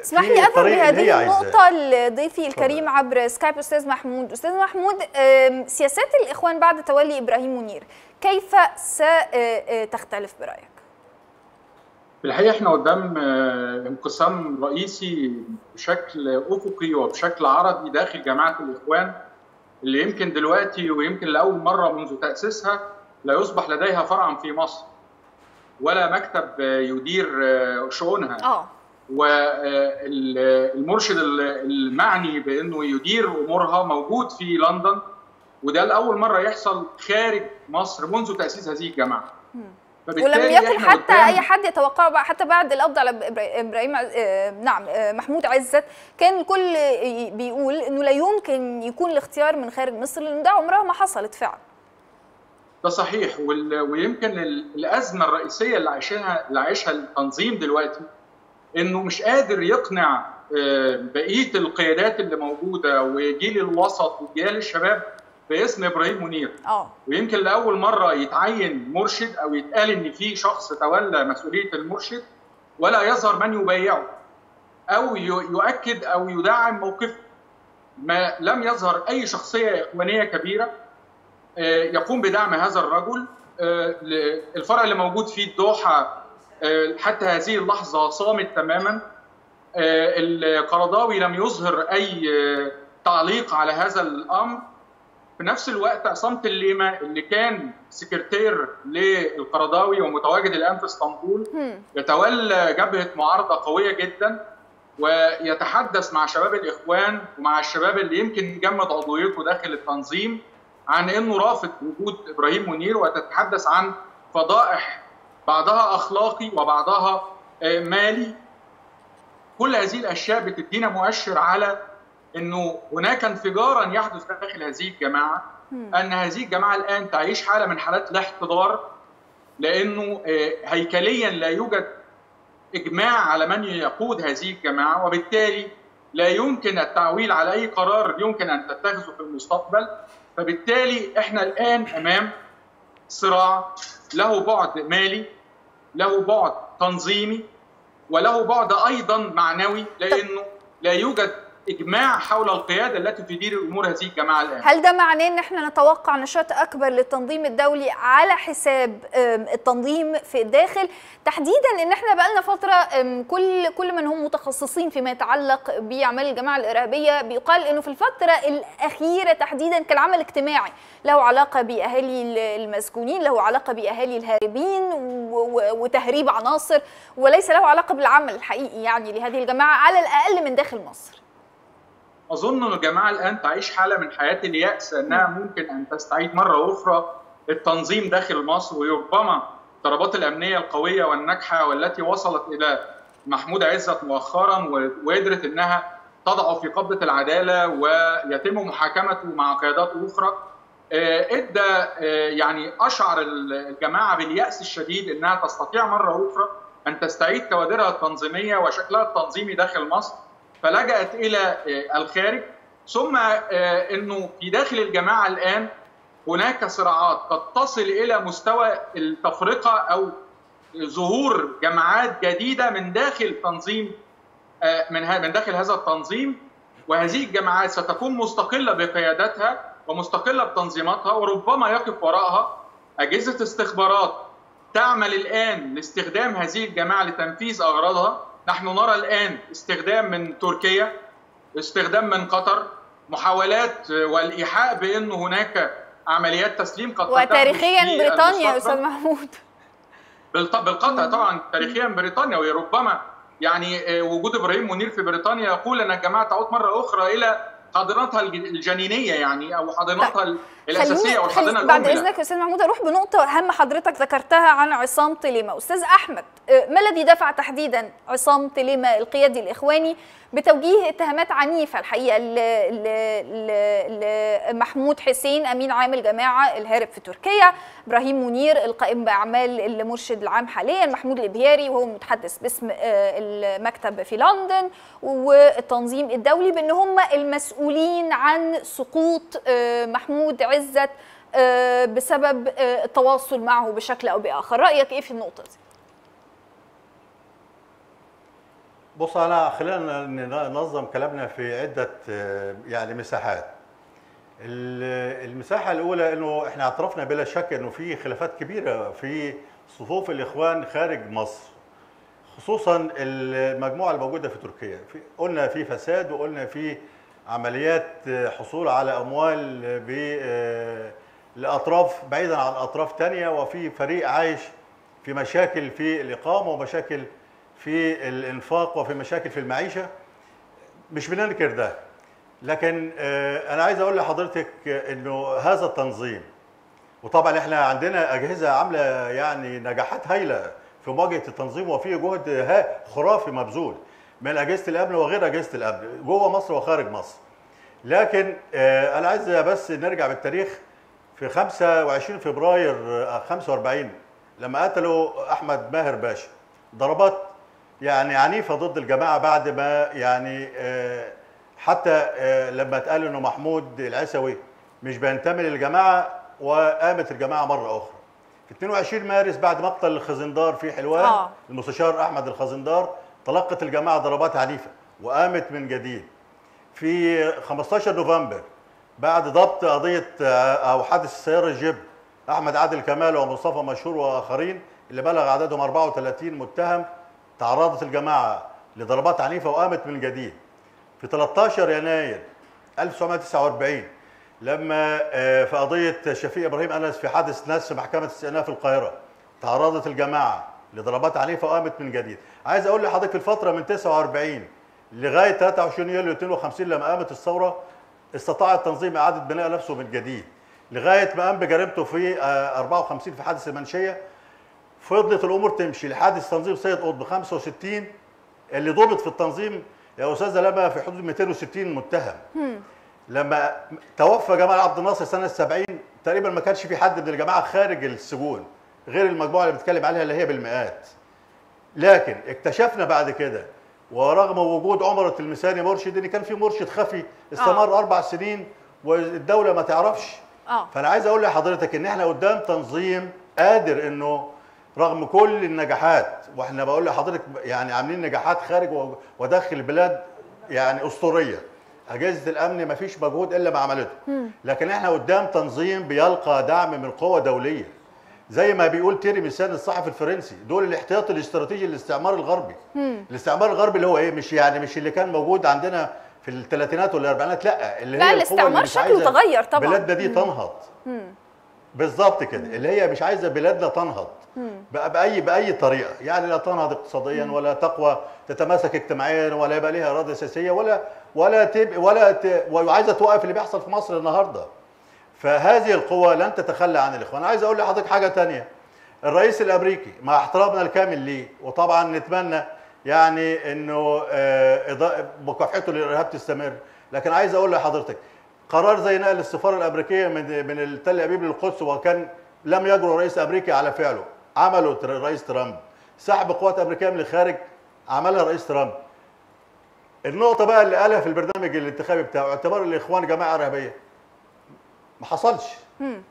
اسمح لي اذهب بهذه عايزاه. النقطة لضيفي الكريم عبر سكايب أستاذ محمود، أستاذ محمود سياسات الإخوان بعد تولي إبراهيم منير كيف ستختلف برأيك؟ في الحقيقة إحنا قدام آه، انقسام رئيسي بشكل أفقي وبشكل عرضي داخل جماعة الإخوان اللي يمكن دلوقتي ويمكن لأول مرة منذ تأسيسها لا يصبح لديها فرعا في مصر ولا مكتب يدير آه، شؤونها. آه. والمرشد المعني بإنه يدير أمورها موجود في لندن وده لأول مرة يحصل خارج مصر منذ تأسيس هذه الجامعة ولم يكن حتى أي حد يتوقع بقى حتى بعد القبض على إبراهيم آه، نعم آه، محمود عزت كان الكل بيقول إنه لا يمكن يكون الاختيار من خارج مصر لأن ده عمرها ما حصلت فعلا. ده صحيح. وال... ويمكن ال- الأزمة الرئيسية اللي عايشها اللي عايشها التنظيم دلوقتي إنه مش قادر يقنع آه، بقية القيادات اللي موجودة وجيل الوسط وجيل الشباب باسم إبراهيم منير. آه. ويمكن لأول مرة يتعين مرشد أو يتقال إن في شخص تولى مسؤولية المرشد ولا يظهر من يبايعه أو يؤكد أو يدعم موقفه. ما لم يظهر أي شخصية إخوانية كبيرة آه، يقوم بدعم هذا الرجل آه، الفرع اللي موجود في الدوحة آه، حتى هذه اللحظة صامت تماما. القرضاوي لم يظهر أي تعليق على هذا الأمر. في نفس الوقت عصامة الليمة اللي كان سكرتير للقرضاوي ومتواجد الآن في اسطنبول يتولى جبهة معارضة قوية جدا ويتحدث مع شباب الإخوان ومع الشباب اللي يمكن جمد عضويته داخل التنظيم عن أنه رافض وجود إبراهيم منير وتتحدث عن فضائح بعضها أخلاقي وبعضها آه، مالي. كل هذه الأشياء بتدينا مؤشر على أنه هناك انفجارا يحدث داخل هذه الجماعة أن هذه الجماعة الآن تعيش حالة من حالات الاحتضار لأنه آه، هيكليا لا يوجد إجماع على من يقود هذه الجماعة وبالتالي لا يمكن التعويل على أي قرار يمكن أن تتخذه في المستقبل. فبالتالي إحنا الآن أمام صراع له بعد مالي له بعد تنظيمي وله بعد أيضا معنوي لأنه لا يوجد إجماع حول القيادة التي تدير أمور هذه الجماعة الآن. هل ده معناه إن إحنا نتوقع نشاط أكبر للتنظيم الدولي على حساب التنظيم في الداخل؟ تحديدا إن إحنا بقالنا فترة أم، كل كل من هم متخصصين فيما يتعلق باعمال الجماعة الإرهابية بيقال إنه في الفترة الأخيرة تحديدا كان عمل اجتماعي له علاقة بأهالي المسجونين له علاقة بأهالي الهاربين وتهريب عناصر وليس له علاقة بالعمل الحقيقي يعني لهذه الجماعة على الأقل من داخل مصر. أظن ان الجماعة الآن تعيش حالة من حياة اليأس إنها ممكن أن تستعيد مرة أخرى التنظيم داخل مصر وربما الضربات الأمنية القوية والناجحة والتي وصلت إلى محمود عزت مؤخرا وقدرت إنها تضعه في قبضة العدالة ويتم محاكمته مع قيادات أخرى. آه، إدى آه، يعني أشعر الجماعة باليأس الشديد إنها تستطيع مرة أخرى أن تستعيد كوادرها التنظيمية وشكلها التنظيمي داخل مصر. فلجأت إلى آه، الخارج. ثم آه، إنه في داخل الجماعة الآن هناك صراعات قد تصل إلى مستوى التفرقة أو ظهور جماعات جديدة من داخل تنظيم آه، من من داخل هذا التنظيم. وهذه الجماعات ستكون مستقلة بقياداتها ومستقلة بتنظيماتها وربما يقف وراءها أجهزة استخبارات تعمل الآن لاستخدام هذه الجماعة لتنفيذ أغراضها. نحن نرى الآن استخدام من تركيا استخدام من قطر محاولات آه، والإيحاء بأن هناك عمليات تسليم قد وتاريخيا بريطانيا. أستاذ محمود. بالقطع طبعا تاريخيا بريطانيا وربما يعني آه، وجود إبراهيم منير في بريطانيا يقول أن الجماعه تعود مرة أخرى إلى حاضنتها الج- الجنينية يعني أو حاضنتها ال- الأساسية أو خليني الحاضنه خليني بعد إذنك يا أستاذ محمود أروح بنقطة هامه حضرتك ذكرتها عن عصام تليمة. أستاذ أحمد آه، ما الذي دفع تحديدا عصام تليمة القيادي الإخواني بتوجيه اتهامات عنيفة؟ الحقيقة لمحمود حسين أمين عام الجماعة الهارب في تركيا إبراهيم منير القائم بأعمال المرشد العام حاليا محمود الإبياري وهو متحدث باسم آه، المكتب في لندن والتنظيم الدولي بأن هم المسؤولين عن سقوط آه، محمود عزت آه، بسبب آه، التواصل معه بشكل أو بآخر. رأيك إيه في النقطة دي؟ بص أنا خلينا ننظم كلامنا في عدة آه، يعني مساحات. ال- المساحة الأولى إنه إحنا اعترفنا بلا شك إنه في خلافات كبيرة في صفوف الإخوان خارج مصر خصوصا المجموعة الموجودة في تركيا. قلنا في فساد وقلنا في عمليات حصول على أموال لأطراف بعيدا عن أطراف تانية وفي فريق عايش في مشاكل في الإقامة ومشاكل في الإنفاق وفي مشاكل في المعيشة. مش بننكر ده. لكن آه، أنا عايز أقول لحضرتك إنه هذا التنظيم وطبعا إحنا عندنا أجهزة عاملة يعني نجاحات هائله في مواجهة التنظيم وفي جهد خرافي مبذول. من اجهزه الامن وغير أجهزة الامن جوه مصر وخارج مصر لكن آه، أنا عايز بس نرجع بالتاريخ في 25 فبراير آه، 45 لما قتلوا أحمد ماهر باشا ضربات يعني عنيفة ضد الجماعة بعد ما يعني آه، حتى آه، لما اتقال إنه محمود العسوي مش بينتمي للجماعة وقامت الجماعة مرة أخرى. في 22 مارس بعد مقتل الخزندار في حلوان آه. المستشار أحمد الخزندار تلقت الجماعة ضربات عنيفة وقامت من جديد. في 15 نوفمبر بعد ضبط قضية آه، أو حادث السيارة الجيب أحمد عادل كمال ومصطفى مشهور وآخرين اللي بلغ عددهم 34 متهم تعرضت الجماعة لضربات عنيفة وقامت من جديد. في 13 يناير 1949 لما آه، في قضية شفيق إبراهيم أنس في حادث ناس في محكمة استئناف القاهرة تعرضت الجماعة لضربات عنيفة وقامت من جديد. عايز أقول لحضرتك في الفترة من 49 لغاية 23 يوليو 52 لما قامت الثورة استطاع التنظيم إعادة بناء نفسه من جديد. لغاية ما قام بجريمته في آه، 54 في حادث المنشية فضلت الأمور تمشي لحادث تنظيم سيد قطب 65 اللي ضبط في التنظيم يا أستاذة لما في حدود 260 متهم لما توفى جمال عبد الناصر سنة 70 تقريبا ما كانش في حد من الجماعة خارج السجون غير المجموعة اللي بنتكلم عليها اللي هي بالمئات. لكن اكتشفنا بعد كده ورغم وجود عمر التلمساني مرشد إن كان في مرشد خفي استمر آه. أربع سنين والدولة ما تعرفش. آه. فأنا عايز أقول لحضرتك إن إحنا قدام تنظيم قادر إنه رغم كل النجاحات وإحنا بقول لحضرتك يعني عاملين نجاحات خارج وداخل البلاد يعني أسطورية. أجهزة الأمن ما فيش مجهود إلا ما عملته. لكن إحنا قدام تنظيم بيلقى دعم من قوى دولية. زي ما بيقول تيري ميسان الصحفي الفرنسي دول الاحتياطي الاستراتيجي للاستعمار الغربي الاستعمار الغربي اللي هو إيه مش يعني مش اللي كان موجود عندنا في الثلاثينات والأربعينات لا اللي لا، هي الاستعمار شكله اتغير طبعاً. بلادنا دي مم. تنهض مم. بالظبط كده اللي هي مش عايزة بلادنا تنهض مم. بقى بأي بأي طريقة يعني لا تنهض اقتصاديا ولا تقوى تتماسك اجتماعيا ولا يبقى ليها إرادة سياسيه ولا ولا تب ولا ت... وعايزة توقف اللي بيحصل في مصر النهارده فهذه القوى لن تتخلى عن الإخوان. عايز أقول لحضرتك حاجة تانية. الرئيس الأمريكي مع احترامنا الكامل ليه وطبعا نتمنى يعني إنه آه، مكافحته للإرهاب تستمر. لكن عايز أقول لحضرتك قرار زي نقل السفارة الأمريكية من من تل أبيب للقدس وكان لم يجرؤ رئيس أمريكي على فعله. عمله الرئيس ترامب. سحب قوات أمريكية من الخارج عملها الرئيس ترامب. النقطة بقى اللي قالها في البرنامج الانتخابي بتاعه اعتبار الإخوان جماعة إرهابية. ما حصلش. مم.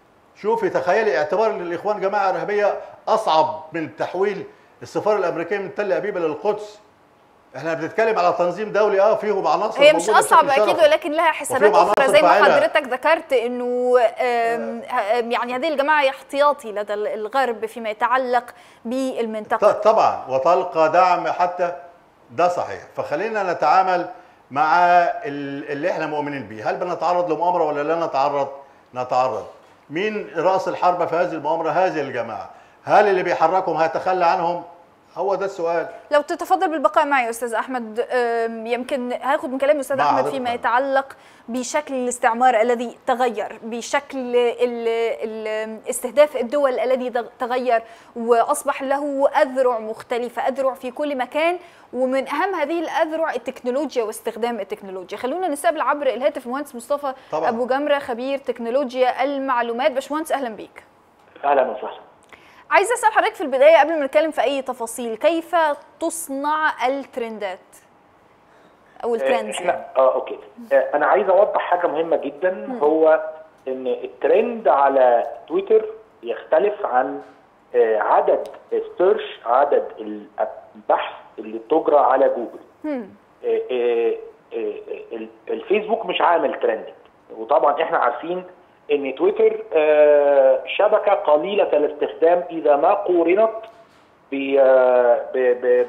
شوفي تخيلي اعتبار الإخوان جماعة إرهابية أصعب من تحويل السفارة الأمريكية من تل أبيب للقدس إحنا بنتكلم على تنظيم دولي آه فيهم عناصر هي مش أصعب أكيد. ولكن لها حسابات أخرى. زي ما. حضرتك ذكرت إنه يعني هذه الجماعة احتياطي لدى الغرب فيما يتعلق بالمنطقة. طبعا وتلقى دعم حتى ده صحيح. فخلينا نتعامل مع ال- اللي إحنا مؤمنين بيه. هل بنتعرض لمؤامرة ولا لا نتعرض؟ نتعرض. مين رأس الحربه في هذه المؤامرة؟ هذه الجماعة. هل اللي بيحركهم هيتخلى عنهم؟ هو ده السؤال. لو تتفضل بالبقاء معي أستاذ أحمد يمكن هاخد من كلام أستاذ أحمد فيما. يتعلق بشكل الاستعمار الذي تغير بشكل ال- ال- استهداف الدول الذي تغ- تغير وأصبح له أذرع مختلفة أذرع في كل مكان ومن أهم هذه الأذرع التكنولوجيا واستخدام التكنولوجيا. خلونا نستقبل عبر الهاتف المهندس مصطفى طبعاً. أبو جمرة خبير تكنولوجيا المعلومات. باشمهندس أهلا بيك. أهلا وسهلا. عايزة أسأل حضرتك في البداية قبل ما نتكلم في أي تفاصيل كيف تصنع الترندات؟ أو ال trends يعني. إحنا آه okay. آه، أنا عايز أوضح حاجة مهمة جدا هو إن الترند على تويتر يختلف عن آه، عدد ال search عدد البحث اللي بتجرى على جوجل. آه، آه، آه، الفيسبوك مش عامل ترند وطبعا إحنا عارفين إن تويتر آه، شبكة قليلة الاستخدام إذا ما قورنت آه،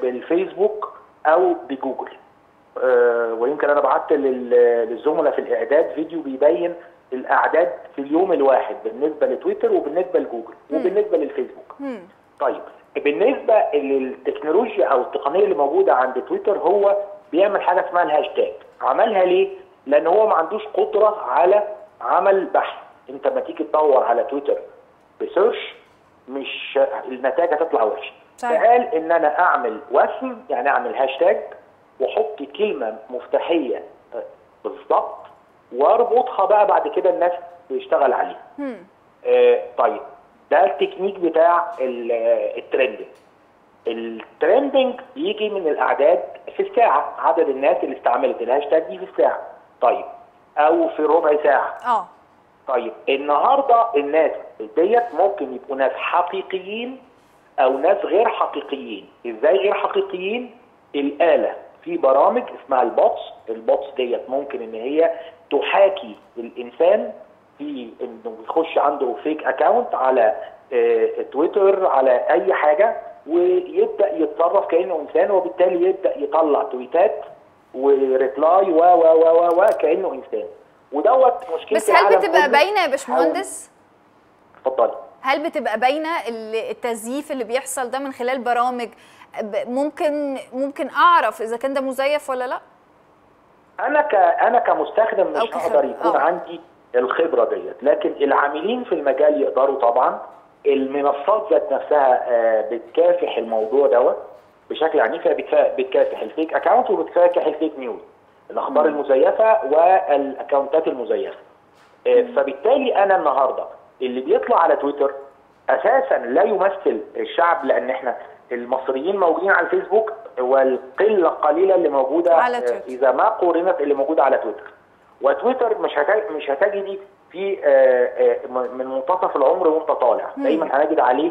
بالفيسبوك أو بجوجل. آه، ويمكن أنا بعت لل- للزملاء في الإعداد فيديو بيبين الأعداد في اليوم الواحد بالنسبة لتويتر وبالنسبة لجوجل وبالنسبة للفيسبوك. طيب بالنسبة للتكنولوجيا أو التقنية اللي موجودة عند تويتر هو بيعمل حاجة اسمها الهاشتاج. عملها ليه؟ لأن هو ما عندوش قدرة على عمل بحث. أنت لما تيجي تدور على تويتر ب search مش النتائج هتطلع وحشة. فقال إن أنا أعمل وسم يعني أعمل هاشتاج واحط كلمة مفتاحية بالظبط واربطها بقى بعد كده الناس بيشتغل عليها. آه، طيب ده التكنيك بتاع ال- ال trending ال trending بيجي من الأعداد في الساعة عدد الناس اللي استعملت الهاشتاج دي في الساعة. طيب أو في ربع ساعة. آه. طيب النهارده الناس ديت ممكن يبقوا ناس حقيقيين أو ناس غير حقيقيين. إزاي غير حقيقيين؟ الآلة. في برامج اسمها ال bots ال bots ديت ممكن إن هي تحاكي الإنسان في إنه يخش عنده fake account على آه، تويتر على أي حاجة ويبدأ يتصرف كأنه إنسان وبالتالي يبدأ يطلع تويتات وريبلاي و و و و و كأنه إنسان. ودوت مشكلة بس هل بتبقى. باينة يا باشمهندس؟ اتفضلي. هل بتبقى باينة ال- التزييف اللي بيحصل ده من خلال برامج ممكن ممكن أعرف إذا كان ده مزيف ولا لأ أنا ك أنا كمستخدم مش. هقدر يكون آه. عندي الخبرة ديت لكن العاملين في المجال يقدروا طبعا المنصات ذات نفسها آه، بتكافح الموضوع دوت بشكل عنيف بتكافح ال fake account وبتكافح ال fake news الأخبار المزيفة والاكونتات المزيفة آه، فبالتالي أنا النهارده اللي بيطلع على تويتر أساسا لا يمثل الشعب لأن إحنا المصريين موجودين على الفيسبوك والقلة القليلة اللي موجودة على تويتر. إذا ما قورنت اللي موجودة على تويتر. وتويتر مش مش هتجدي في آه، آه، من منتصف العمر وانت طالع. دايما هنجد عليه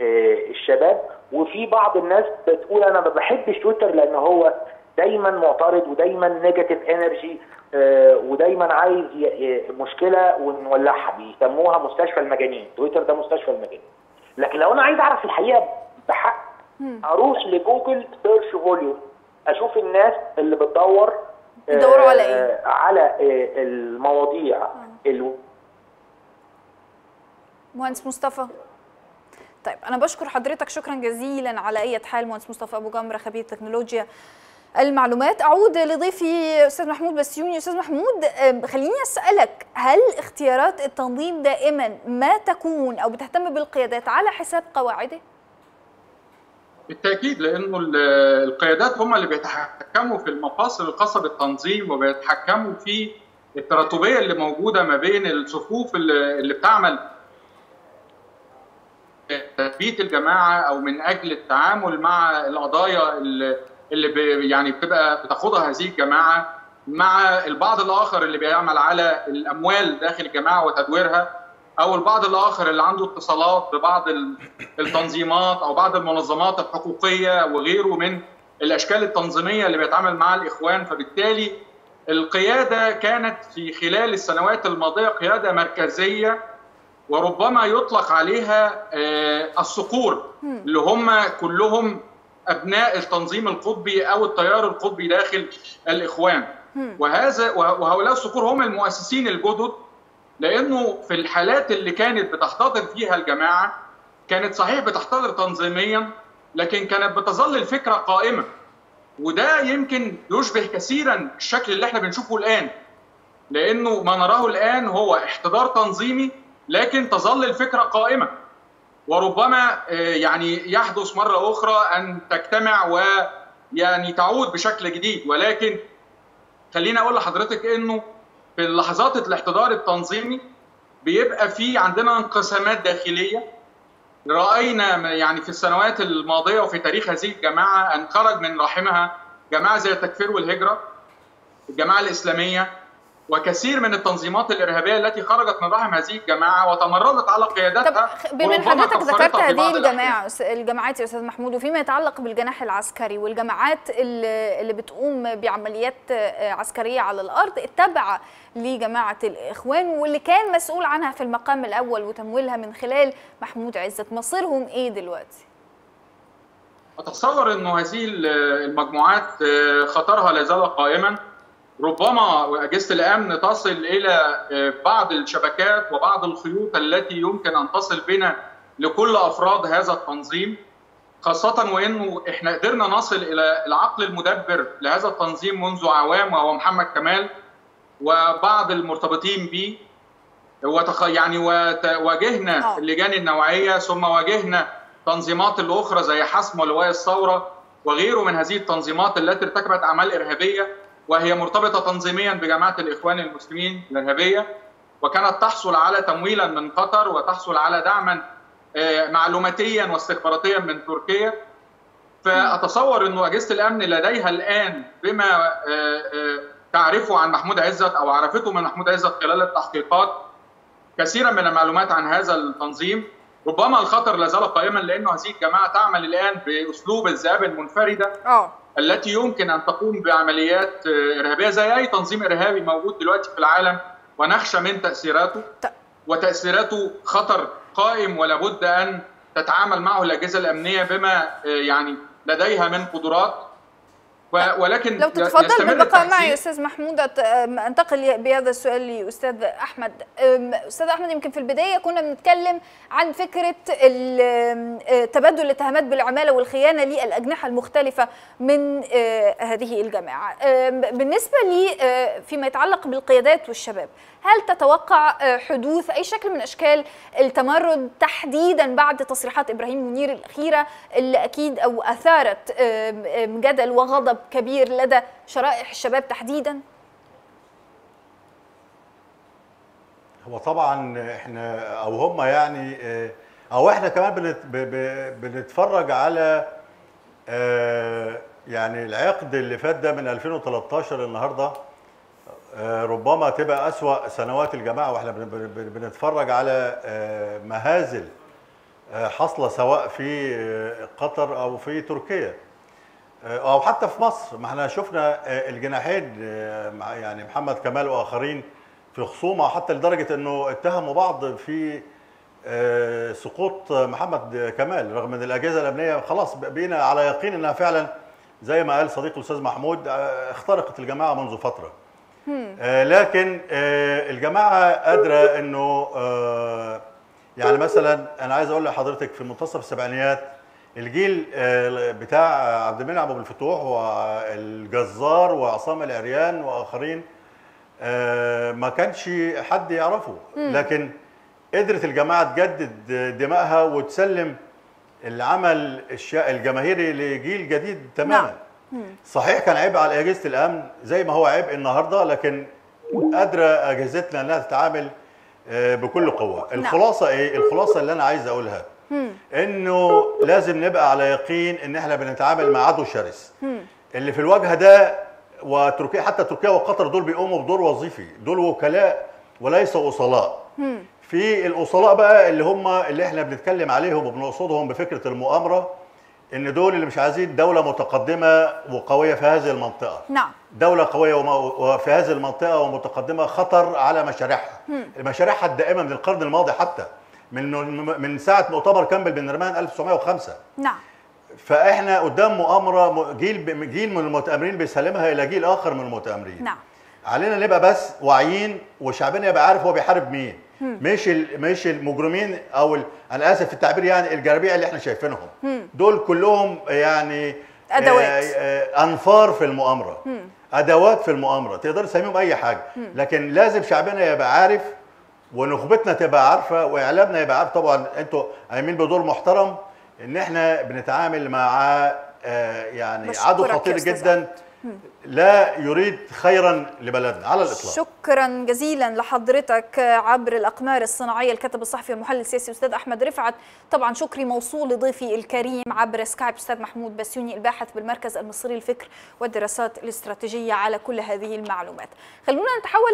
آه، الشباب. وفي بعض الناس بتقول أنا ما بحبش تويتر لأن هو دايما معترض ودايما negative energy ودايما عايز مشكلة ونولعها. بيسموها مستشفى المجانين. تويتر ده مستشفى المجانين. لكن لو أنا عايز أعرف الحقيقة بحق أروح لجوجل search volume أشوف الناس اللي بتدور آه، بيدوروا على إيه؟ على آه، المواضيع. ال- مهندس مصطفى. طيب أنا بشكر حضرتك شكرا جزيلا على أي حال مهندس مصطفى أبو جمرة خبير تكنولوجيا المعلومات. أعود لضيفي أستاذ محمود بسيوني. أستاذ محمود خليني أسألك هل اختيارات التنظيم دائما ما تكون أو بتهتم بالقيادات على حساب قواعده؟ بالتأكيد لأنه ال- القيادات هم اللي بيتحكموا في المفاصل الخاصه بالتنظيم وبيتحكموا في التراتبية اللي موجودة ما بين الصفوف اللي اللي بتعمل تثبيت الجماعة أو من أجل التعامل مع القضايا اللي اللي يعني بتبقى بتاخدها هذه الجماعة مع البعض الآخر اللي بيعمل على الأموال داخل الجماعة وتدويرها. أو البعض الآخر اللي عنده اتصالات ببعض ال- التنظيمات أو بعض المنظمات الحقوقية وغيره من الأشكال التنظيمية اللي بيتعامل معها الإخوان. فبالتالي القيادة كانت في خلال السنوات الماضية قيادة مركزية وربما يطلق عليها آه، الصقور اللي هم كلهم أبناء التنظيم القطبي أو التيار القطبي داخل الإخوان. وهذا وهؤلاء الصقور هم المؤسسين الجدد لأنه في الحالات اللي كانت بتحتضر فيها الجماعة كانت صحيح بتحتضر تنظيميا لكن كانت بتظل الفكرة قائمة. وده يمكن يشبه كثيرا الشكل اللي إحنا بنشوفه الآن. لأنه ما نراه الآن هو احتضار تنظيمي لكن تظل الفكرة قائمة. وربما آه، يعني يحدث مرة أخرى أن تجتمع ويعني تعود بشكل جديد. ولكن خليني أقول لحضرتك إنه في لحظات الاحتضار التنظيمي بيبقى في عندنا انقسامات داخلية. رأينا يعني في السنوات الماضية وفي تاريخ هذه الجماعة أن خرج من رحمها جماعة زي التكفير والهجرة الجماعة الإسلامية وكثير من التنظيمات الإرهابية التي خرجت من رحم هذه الجماعة وتمردت على قيادتها بما إن حضرتك ذكرت هذه. الجماعة الجماعات يا أستاذ محمود وفيما يتعلق بالجناح العسكري والجماعات اللي اللي بتقوم بعمليات آه، عسكرية على الأرض التابعه لجماعة الإخوان واللي كان مسؤول عنها في المقام الأول وتمويلها من خلال محمود عزت مصيرهم إيه دلوقتي؟ أتصور إنه هذه المجموعات آه، خطرها لا زال قائما ربما اجهزه الأمن تصل إلى آه، بعض الشبكات وبعض الخيوط التي يمكن أن تصل بنا لكل أفراد هذا التنظيم خاصة وإنه إحنا قدرنا نصل إلى العقل المدبر لهذا التنظيم منذ اعوام وهو محمد كمال وبعض المرتبطين به وتخ... يعني وت... واجهنا اللجان النوعية ثم واجهنا تنظيمات الأخرى زي حسم ولواء الثورة وغيره من هذه التنظيمات التي ارتكبت أعمال إرهابية. وهي مرتبطة تنظيميا بجماعه الإخوان المسلمين الإرهابية وكانت تحصل على تمويلا من قطر وتحصل على دعما آه، معلوماتيا واستخباراتيا من تركيا. فأتصور إنه أجهزة الأمن لديها الآن بما آه، آه، تعرفه عن محمود عزت أو عرفته من محمود عزت خلال التحقيقات كثيرا من المعلومات عن هذا التنظيم. ربما الخطر لا زال قائما لأنه هذه الجماعة تعمل الآن بأسلوب الذئاب المنفرده التي يمكن أن تقوم بعمليات آه، إرهابية زي أي تنظيم إرهابي موجود دلوقتي في العالم ونخشى من تأثيراته. وتأثيراته خطر قائم ولا بد أن تتعامل معه الأجهزة الأمنية بما آه، يعني لديها من قدرات. ولكن لو تتفضل بالبقاء معي أستاذ محمود أنتقل بهذا السؤال لأستاذ أحمد. أستاذ أحمد يمكن في البداية كنا بنتكلم عن فكرة تبادل الاتهامات بالعمالة والخيانة للأجنحة المختلفة من هذه الجماعه بالنسبة لي فيما يتعلق بالقيادات والشباب هل تتوقع آه، حدوث أي شكل من أشكال التمرد تحديدا بعد تصريحات إبراهيم منير الأخيرة اللي أكيد أو أثارت آم، آم، جدل وغضب كبير لدى شرائح الشباب تحديدا؟ هو طبعا إحنا أو هم يعني آه، أو إحنا كمان بنتفرج على آه، يعني العقد اللي فات ده من 2013 النهارده. ربما تبقى أسوأ سنوات الجماعة وإحنا بن- بن- بنتفرج على آه، مهازل آه، حاصله سواء في قطر أو في تركيا. أو حتى في مصر. ما إحنا شفنا الجناحين يعني محمد كمال وآخرين في خصومة حتى لدرجة إنه اتهموا بعض في آه، سقوط محمد كمال. رغم إن الأجهزة الأمنية خلاص بقينا على يقين إنها فعلا زي ما قال صديقي الأستاذ محمود آه، اخترقت الجماعة منذ فترة. آه، لكن آه، الجماعة قادرة إنه آه، يعني مثلا أنا عايز أقول لحضرتك في منتصف السبعينيات الجيل آه، بتاع عبد المنعم أبو الفتوح والجزار وعصام العريان وآخرين آه، ما كانش حد يعرفه. لكن قدرت الجماعة تجدد دمائها وتسلم العمل الجماهيري لجيل جديد تماما. صحيح كان عبء على اجهزه الأمن زي ما هو عبء النهارده لكن قادرة اجهزتنا إنها تتعامل آه، بكل قوة. نعم. الخلاصة إيه؟ الخلاصة اللي أنا عايز أقولها. إنه لازم نبقى على يقين إن إحنا بنتعامل مع عدو شرس. اللي في الواجهه ده وتركيا حتى تركيا وقطر دول بيقوموا بدور وظيفي دول وكلاء وليس وصلاء في الأصلاء بقى اللي هم اللي إحنا بنتكلم عليهم وبنقصدهم بفكرة المؤامرة إن دول اللي مش عايزين دولة متقدمة وقوية في هذه المنطقة. نعم. دولة قوية وفي هذه المنطقة ومتقدمة خطر على مشاريعها. مشاريعها الدائمة من القرن الماضي حتى. من من ساعة مؤتمر كامبل بن نرمان 1905 نعم. فإحنا قدام مؤامرة جيل جيل من المتآمرين بيسلمها إلى جيل آخر من المتآمرين. نعم. علينا نبقى بس واعيين وشعبنا يبقى عارف هو بيحارب مين. مش مش المجرمين أو أنا اسف في التعبير يعني الجرابيع اللي إحنا شايفينهم. دول كلهم يعني أدوات. آه، آه، أنفار في المؤامرة. أدوات في المؤامرة تقدر تسميهم أي حاجة. لكن لازم شعبنا يبقى عارف ونخبتنا تبقى عارفة وإعلامنا يبقى عارف طبعا أنتوا قايمين بدور محترم إن إحنا بنتعامل مع آه، يعني عدو خطير جدا. لا يريد خيرا لبلدنا على الإطلاق. شكرا جزيلا لحضرتك عبر الأقمار الصناعية الكاتب الصحفي والمحلل السياسي أستاذ أحمد رفعت. طبعا شكري موصول لضيفي الكريم عبر سكايب أستاذ محمود بسيوني الباحث بالمركز المصري للفكر والدراسات الاستراتيجية على كل هذه المعلومات. خلونا نتحول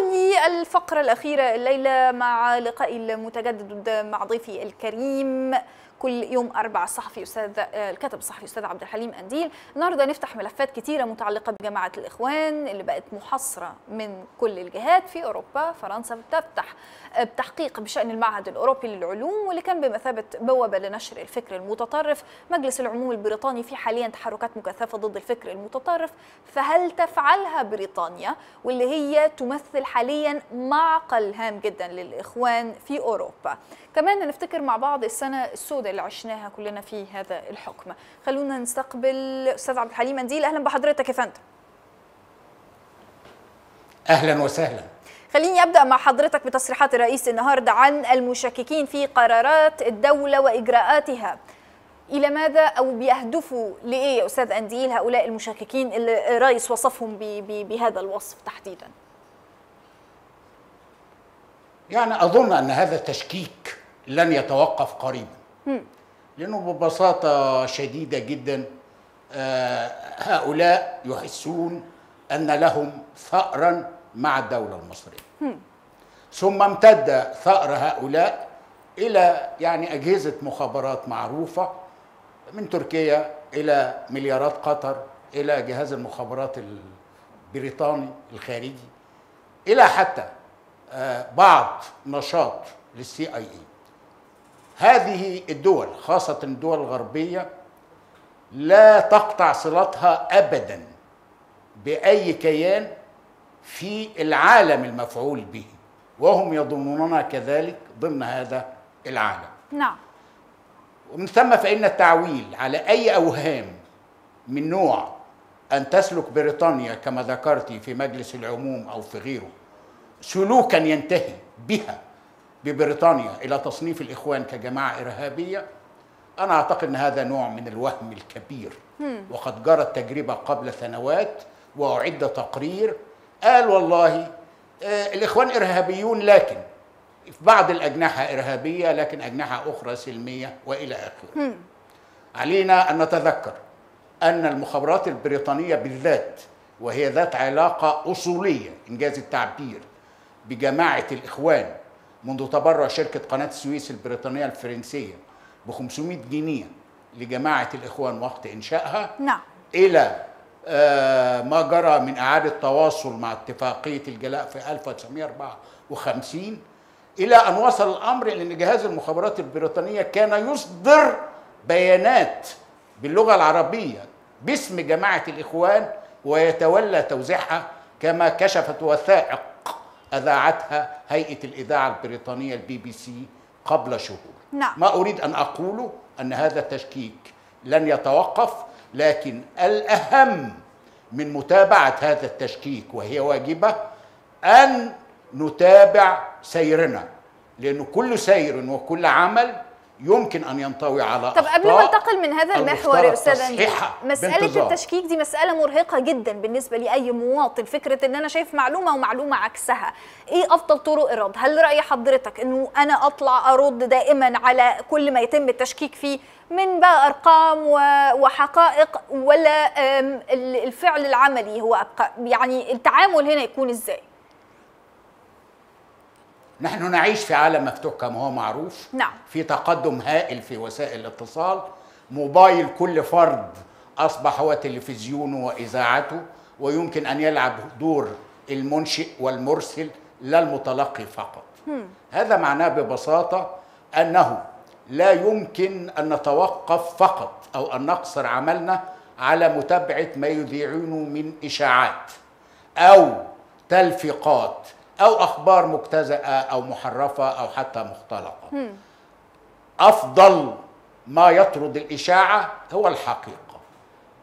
للفقرة الأخيرة الليلة مع لقائي المتجدد مع ضيفي الكريم. كل يوم أربعة الصحفي أستاذ الكاتب الصحفي أستاذ عبد الحليم أنديل. النهاردة نفتح ملفات كتيرة متعلقة بجماعة الإخوان اللي بقت محاصرة من كل الجهات في أوروبا فرنسا بتفتح بتحقيق بشأن المعهد الأوروبي للعلوم واللي كان بمثابة بوابة لنشر الفكر المتطرف. مجلس العموم البريطاني في حاليا تحركات مكثفة ضد الفكر المتطرف. فهل تفعلها بريطانيا واللي هي تمثل حاليا معقل هام جدا للإخوان في أوروبا؟ كمان نفتكر مع بعض السنة السوداء اللي عشناها كلنا في هذا الحكم. خلونا نستقبل أستاذ عبد الحليم أنديل. أهلا بحضرتك يا فندم. أهلا وسهلا. خليني أبدأ مع حضرتك بتصريحات الرئيس النهارده عن المشككين في قرارات الدولة وإجراءاتها. إلى ماذا أو بيهدفوا لإيه يا أستاذ أنديل هؤلاء المشككين اللي الرئيس وصفهم بهذا الوصف تحديدا؟ يعني أظن أن هذا التشكيك لن يتوقف قريبا. هم. لأنه ببساطة شديدة جدا آه، هؤلاء يحسون أن لهم ثأرا مع الدولة المصرية هم. ثم امتد ثأر هؤلاء إلى يعني أجهزة مخابرات معروفة من تركيا إلى مليارات قطر إلى جهاز المخابرات البريطاني الخارجي إلى حتى آه، بعض نشاط للسي آي إي هذه الدول خاصة الدول الغربية لا تقطع صلتها أبدا بأي كيان في العالم المفعول به وهم يظنوننا كذلك ضمن هذا العالم. نعم. ومن ثم فإن التعويل على أي أوهام من نوع أن تسلك بريطانيا كما ذكرت في مجلس العموم أو في غيره سلوكا ينتهي بها. ببريطانيا إلى تصنيف الإخوان كجماعة إرهابية أنا أعتقد أن هذا نوع من الوهم الكبير. وقد جرت تجربة قبل سنوات وأعد تقرير قال والله آه، الإخوان إرهابيون لكن في بعض الأجنحة إرهابية لكن أجنحة أخرى سلمية وإلى آخره هم. علينا أن نتذكر أن المخابرات البريطانية بالذات وهي ذات علاقة أصولية إنجاز التعبير بجماعة الإخوان منذ تبرع شركة قناة السويس البريطانية الفرنسية ب 500 جنيه لجماعة الإخوان وقت إنشائها نعم. إلى آه، ما جرى من إعادة تواصل مع اتفاقية الجلاء في 1954 إلى أن وصل الأمر إلى أن جهاز المخابرات البريطانية كان يصدر بيانات باللغة العربية باسم جماعة الإخوان ويتولى توزيعها كما كشفت وثائق أذاعتها هيئة الإذاعة البريطانية البي بي سي قبل شهور. نعم. ما أريد أن أقوله أن هذا التشكيك لن يتوقف لكن الأهم من متابعة هذا التشكيك وهي واجبة أن نتابع سيرنا لأنه كل سير وكل عمل يمكن أن ينطوي على طب قبل ما انتقل من هذا المحور يا أستاذ مسألة. التشكيك دي مسألة مرهقة جدا بالنسبة لأي مواطن. فكرة إن أنا شايف معلومة ومعلومة عكسها إيه أفضل طرق الرد هل رأي حضرتك إنه أنا أطلع أرد دائما على كل ما يتم التشكيك فيه من بقى أرقام وحقائق ولا الفعل العملي هو يعني التعامل هنا يكون إزاي؟ نحن نعيش في عالم مفتوح كما هو معروف. نعم. في تقدم هائل في وسائل الاتصال. موبايل كل فرد أصبح هو تلفزيونه وإذاعته ويمكن أن يلعب دور المنشئ والمرسل لا المتلقي فقط. هذا معناه ببساطة أنه لا يمكن أن نتوقف فقط أو أن نقصر عملنا على متابعة ما يذيعونه من إشاعات أو تلفيقات أو أخبار مجتزأة أو محرفة أو حتى مختلقة. أفضل ما يطرد الإشاعة هو الحقيقة.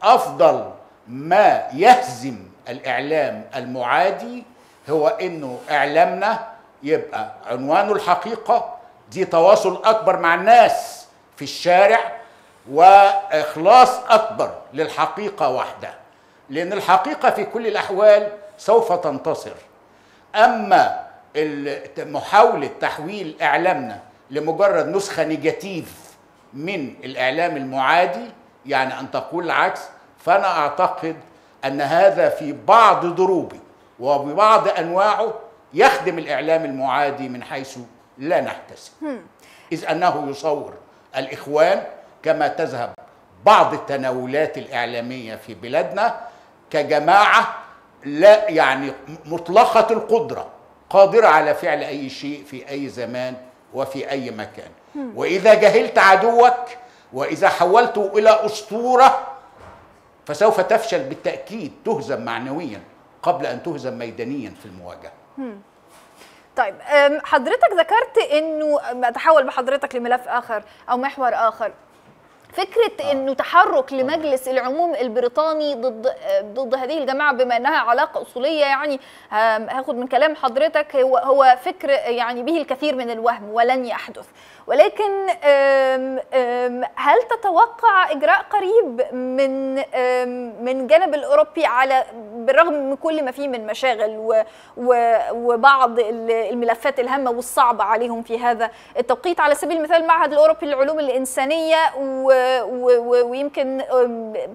أفضل ما يهزم الإعلام المعادي هو إنه إعلامنا يبقى عنوانه الحقيقة دي تواصل أكبر مع الناس في الشارع وإخلاص أكبر للحقيقة وحدها لأن الحقيقة في كل الأحوال سوف تنتصر. أما محاولة تحويل إعلامنا لمجرد نسخة نيجاتيف من الإعلام المعادي يعني أن تقول العكس فأنا أعتقد أن هذا في بعض ضروبه وببعض أنواعه يخدم الإعلام المعادي من حيث لا نحتسب. إذ أنه يصور الإخوان كما تذهب بعض التناولات الإعلامية في بلادنا كجماعة لا يعني مطلقة القدرة قادرة على فعل أي شيء في أي زمان وفي أي مكان. وإذا جهلت عدوك وإذا حولته إلى أسطورة فسوف تفشل بالتأكيد تهزم معنويا قبل أن تهزم ميدانيا في المواجهة. طيب حضرتك ذكرت إنه أتحول بحضرتك لملف آخر أو محور آخر. فكرة إنه تحرك لمجلس العموم البريطاني ضد ضد هذه الجماعة بما إنها علاقة أصولية يعني هاخد من كلام حضرتك هو هو فكر يعني به الكثير من الوهم ولن يحدث. ولكن هل تتوقع إجراء قريب من من جانب الأوروبي على بالرغم من كل ما فيه من مشاغل وبعض ال- الملفات الهامة والصعبة عليهم في هذا التوقيت؟ على سبيل المثال المعهد الأوروبي للعلوم الإنسانية ويمكن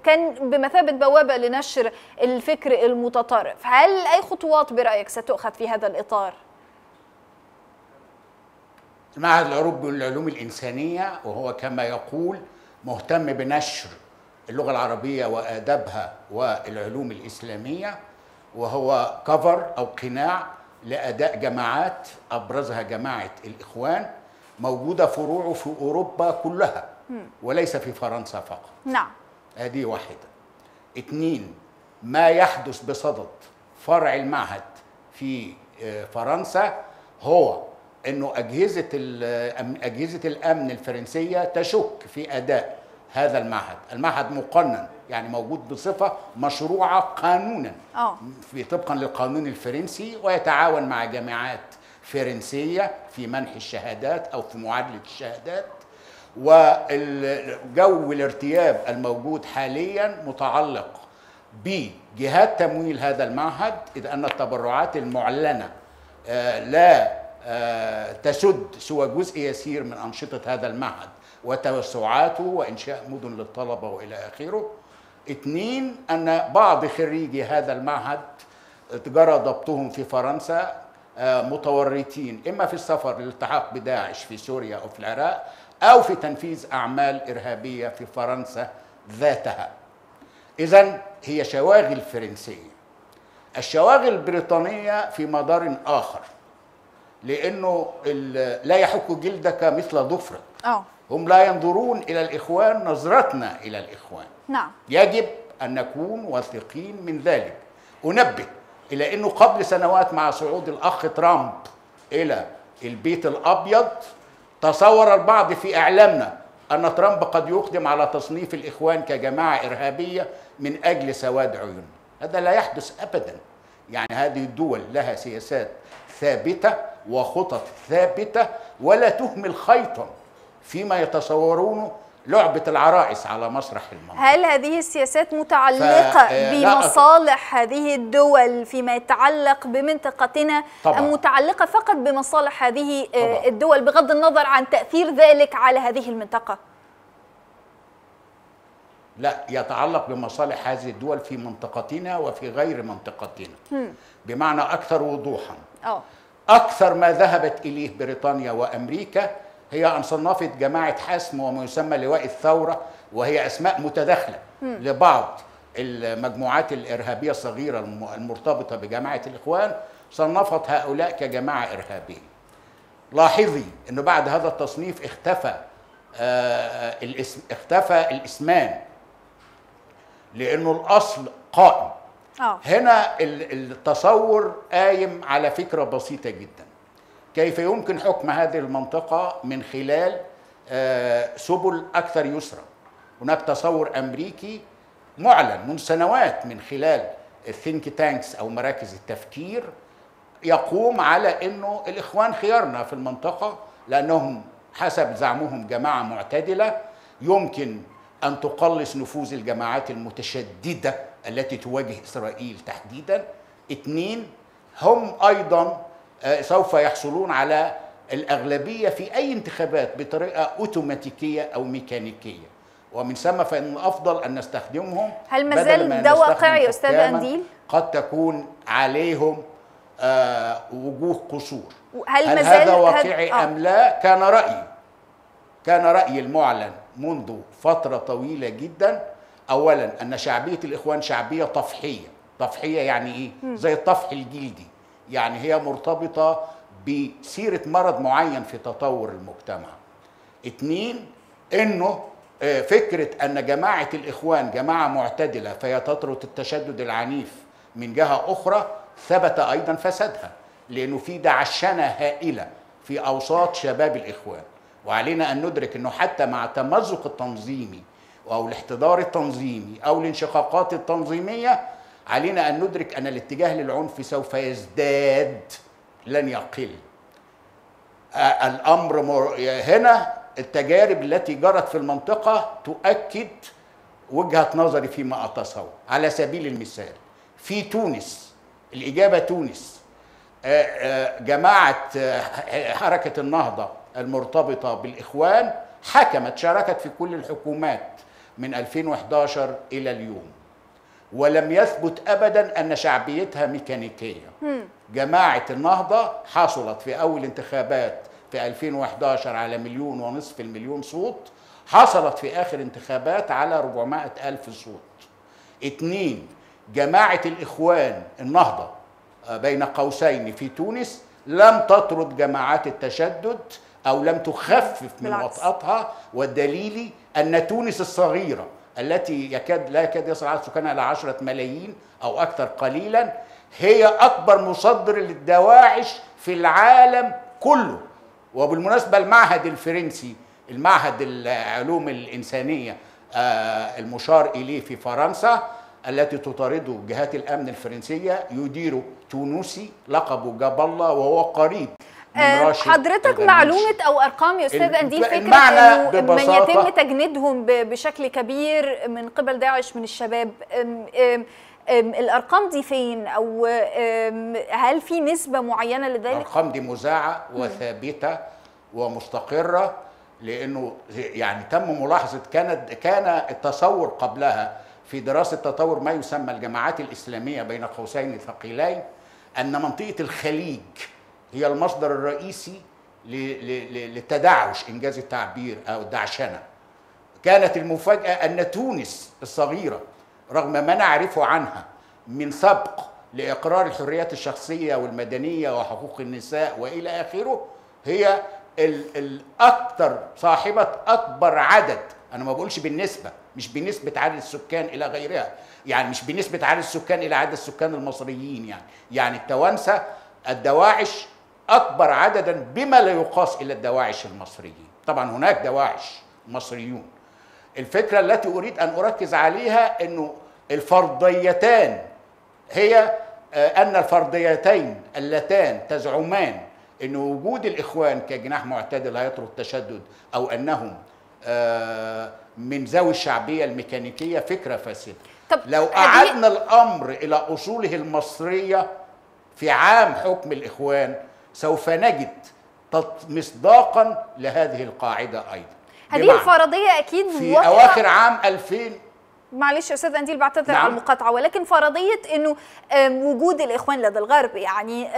كان بمثابة بوابة لنشر الفكر المتطرف. هل أي خطوات برأيك ستؤخذ في هذا الإطار؟ المعهد الأوروبي للعلوم الإنسانية وهو كما يقول مهتم بنشر اللغة العربية وآدابها والعلوم الإسلامية وهو كفر أو قناع لأداء جماعات أبرزها جماعة الإخوان موجودة فروعه في أوروبا كلها وليس في فرنسا فقط. نعم. هذه واحدة. اتنين ما يحدث بصدد فرع المعهد في آه، فرنسا هو إنه أجهزة أجهزة الأمن الفرنسية تشك في أداء هذا المعهد، المعهد مقنن يعني موجود بصفة مشروعة قانونا. آه. في طبقا للقانون الفرنسي ويتعاون مع جامعات فرنسية في منح الشهادات أو في معادلة الشهادات. والجو الارتياب الموجود حاليا متعلق بجهات تمويل هذا المعهد إذ أن التبرعات المعلنة آه، لا آه، تسد سوى جزء يسير من أنشطة هذا المعهد وتوسعاته وإنشاء مدن للطلبة وإلى آخره. اثنين أن بعض خريجي هذا المعهد جرى ضبطهم في فرنسا آه، متورطين إما في السفر للالتحاق بداعش في سوريا أو في العراق أو في تنفيذ أعمال إرهابية في فرنسا ذاتها. اذا هي شواغل فرنسية. الشواغل البريطانية في مدار آخر لأنه لا يحك جلدك مثل ظفرك. آه. هم لا ينظرون إلى الإخوان نظرتنا إلى الإخوان. نعم. يجب أن نكون واثقين من ذلك. أنبه إلى إنه قبل سنوات مع صعود الأخ ترامب إلى البيت الأبيض تصور البعض في إعلامنا أن ترامب قد يقدم على تصنيف الإخوان كجماعة إرهابية من أجل سواد عيون. هذا لا يحدث ابدا. يعني هذه الدول لها سياسات ثابتة وخطط ثابتة ولا تهمل خيطا فيما يتصورونه لعبة العرائس على مسرح المنطقة هل هذه السياسات متعلقة ف- آه، بمصالح هذه الدول فيما يتعلق بمنطقتنا طبعاً. أم متعلقة فقط بمصالح هذه آه، طبعاً. الدول بغض النظر عن تأثير ذلك على هذه المنطقة؟ لا يتعلق بمصالح هذه الدول في منطقتنا وفي غير منطقتنا هم. بمعنى أكثر وضوحا آه أكثر ما ذهبت إليه بريطانيا وأمريكا هي أن صنفت جماعة حسم وما يسمى لواء الثورة وهي أسماء متداخلة مم. لبعض المجموعات الإرهابية الصغيرة الم- المرتبطة بجماعة الإخوان صنفت هؤلاء كجماعة إرهابية. لاحظي إنه بعد هذا التصنيف اختفى آه الاسم اختفى الإسمان لأنه الأصل قائم آه. هنا ال- التصور قايم على فكرة بسيطة جدا. كيف يمكن حكم هذه المنطقة من خلال آه، سبل أكثر يسرا؟ هناك تصور أمريكي معلن من سنوات من خلال الثينك تانكس أو مراكز التفكير يقوم على أنه الإخوان خيارنا في المنطقة لأنهم حسب زعمهم جماعة معتدلة يمكن أن تقلص نفوذ الجماعات المتشددة التي تواجه إسرائيل تحديدا. اثنين هم أيضا آه، سوف يحصلون على الأغلبية في أي انتخابات بطريقة أوتوماتيكية أو ميكانيكية. ومن ثم فإن الأفضل أن نستخدمهم هل ما زال ده واقعي أستاذ أنديل؟ قد تكون عليهم آه، وجوه قصور. هل هل ما زال هذا واقعي آه. أم لا؟ كان رأيي. كان رأيي المعلن منذ فترة طويلة جدا أولا أن شعبية الإخوان شعبية طفحية طفحية يعني إيه؟ مم. زي الطفح الجلدي يعني هي مرتبطة بسيرة مرض معين في تطور المجتمع اتنين إنه آه، فكرة أن جماعة الإخوان جماعة معتدلة فهي تطرد التشدد العنيف من جهة أخرى ثبت أيضا فسادها لأنه في دعشنة هائلة في أوساط شباب الإخوان وعلينا أن ندرك إنه حتى مع التمزق التنظيمي أو الاحتضار التنظيمي أو الانشقاقات التنظيمية علينا أن ندرك أن الاتجاه للعنف سوف يزداد لن يقل. آه، الأمر مر... هنا التجارب التي جرت في المنطقة تؤكد وجهة نظري فيما أتصور. على سبيل المثال في تونس الإجابة تونس. آه، آه، جماعة آه، حركة النهضة المرتبطة بالإخوان حكمت شاركت في كل الحكومات من 2011 إلى اليوم. ولم يثبت ابدا أن شعبيتها ميكانيكية. جماعة النهضة حصلت في أول انتخابات في 2011 على مليون ونصف المليون صوت حصلت في آخر انتخابات على 400 ألف صوت. اتنين جماعة الإخوان النهضة آه، بين قوسين في تونس لم تطرد جماعات التشدد أو لم تخفف من. وطأتها والدليل أن تونس الصغيرة التي يكاد لا يكاد يصل عدد سكانها إلى 10 ملايين أو أكثر قليلا هي أكبر مصدر للدواعش في العالم كله. وبالمناسبة المعهد الفرنسي المعهد العلوم الإنسانية آه، المشار إليه في فرنسا التي تطارده جهات الأمن الفرنسية يديره تونسي لقبه جاب الله وهو قريب. حضرتك الغنوشي. معلومة أو أرقام يا أنديل فكرة المعنى إنه من يتم تجنيدهم بشكل كبير من قبل داعش من الشباب أم أم الأرقام دي فين أو أم هل في نسبة معينة لذلك؟ الأرقام دي مذاعة وثابتة ومستقرة لأنه يعني تم ملاحظة كانت كان التصور قبلها في دراسة تطور ما يسمى الجماعات الإسلامية بين قوسين ثقيلين أن منطقة الخليج هي المصدر الرئيسي ل- ل- ل- للتدعش إنجاز التعبير أو الدعشنه كانت المفاجأة أن تونس الصغيرة رغم ما نعرفه عنها من سبق لإقرار الحريات الشخصية والمدنية وحقوق النساء وإلى آخره هي ال- الاكثر صاحبة أكبر عدد أنا ما بقولش بالنسبة مش بنسبة عدد السكان إلى غيرها يعني مش بنسبة عدد السكان إلى عدد السكان المصريين يعني. يعني التوانسة الدواعش أكبر عددا بما لا يقاس إلى الدواعش المصريين. طبعا هناك دواعش مصريون. الفكرة التي أريد أن أركز عليها أنه الفرضيتان هي آه، أن الفرضيتين اللتان تزعمان أن وجود الإخوان كجناح معتدل هيطرد التشدد أو أنهم آه، من ذوي الشعبية الميكانيكية فكرة فاسدة. طب لو أعدنا الأمر إلى أصوله المصرية في عام حكم الإخوان سوف نجد مصداقا لهذه القاعدة أيضا. هذه الفرضية أكيد في أواخر عام 2000 معلش يا أستاذ انديل بعتذر نعم. على المقاطعه ولكن فرضية إنه وجود الإخوان لدى الغرب يعني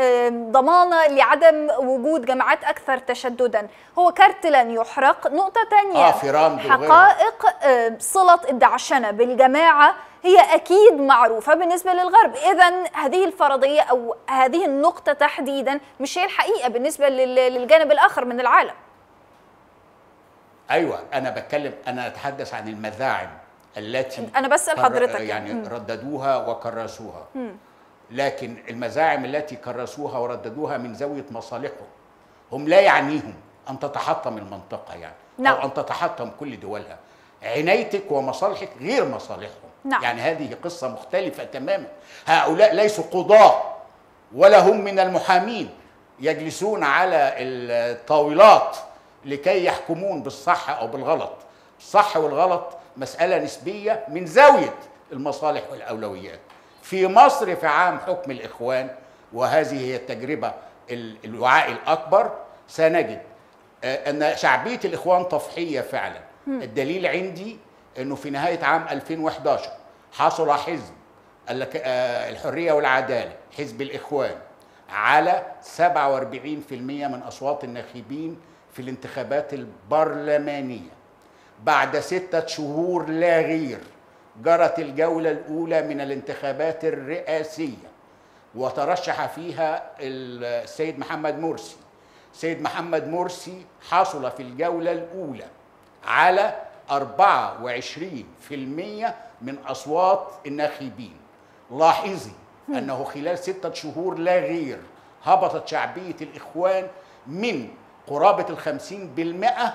ضمانة لعدم وجود جماعات أكثر تشددا. هو كارت لن يحرق. نقطة ثانية آه،. حقائق صلة الدعشنة بالجماعة هي أكيد معروفة بالنسبة للغرب اذا هذه الفرضية أو هذه النقطة تحديدا مش هي الحقيقة بالنسبة لل- للجانب الآخر من العالم أيوه أنا بتكلم أنا أتحدث عن المذاعم التي أنا بسأل حضرتك. يعني مم. رددوها وكرسوها مم. لكن المزاعم التي كرسوها ورددوها من زاوية مصالحهم هم لا يعنيهم أن تتحطم المنطقة يعني نعم. أو أن تتحطم كل دولها عنايتك ومصالحك غير مصالحهم نعم. يعني هذه قصة مختلفة تماما هؤلاء ليسوا قضاة ولا هم من المحامين يجلسون على الطاولات لكي يحكمون بالصح أو بالغلط الصح والغلط مسألة نسبية من زاوية المصالح والأولويات في مصر في عام حكم الإخوان وهذه هي التجربة ال- الوعاء الأكبر سنجد آه، أن شعبية الإخوان تضحية فعلا. الدليل عندي إنه في نهاية عام 2011 حصل حزب آه، الحرية والعدالة حزب الإخوان على 47% من أصوات الناخبين في الانتخابات البرلمانية. بعد ستة شهور لا غير جرت الجولة الأولى من الانتخابات الرئاسية. وترشح فيها السيد محمد مرسي. سيد محمد مرسي حصل في الجولة الأولى على 24% من أصوات الناخبين لاحظي أنه خلال ستة شهور لا غير هبطت شعبية الإخوان من قرابة الخمسين بالمئة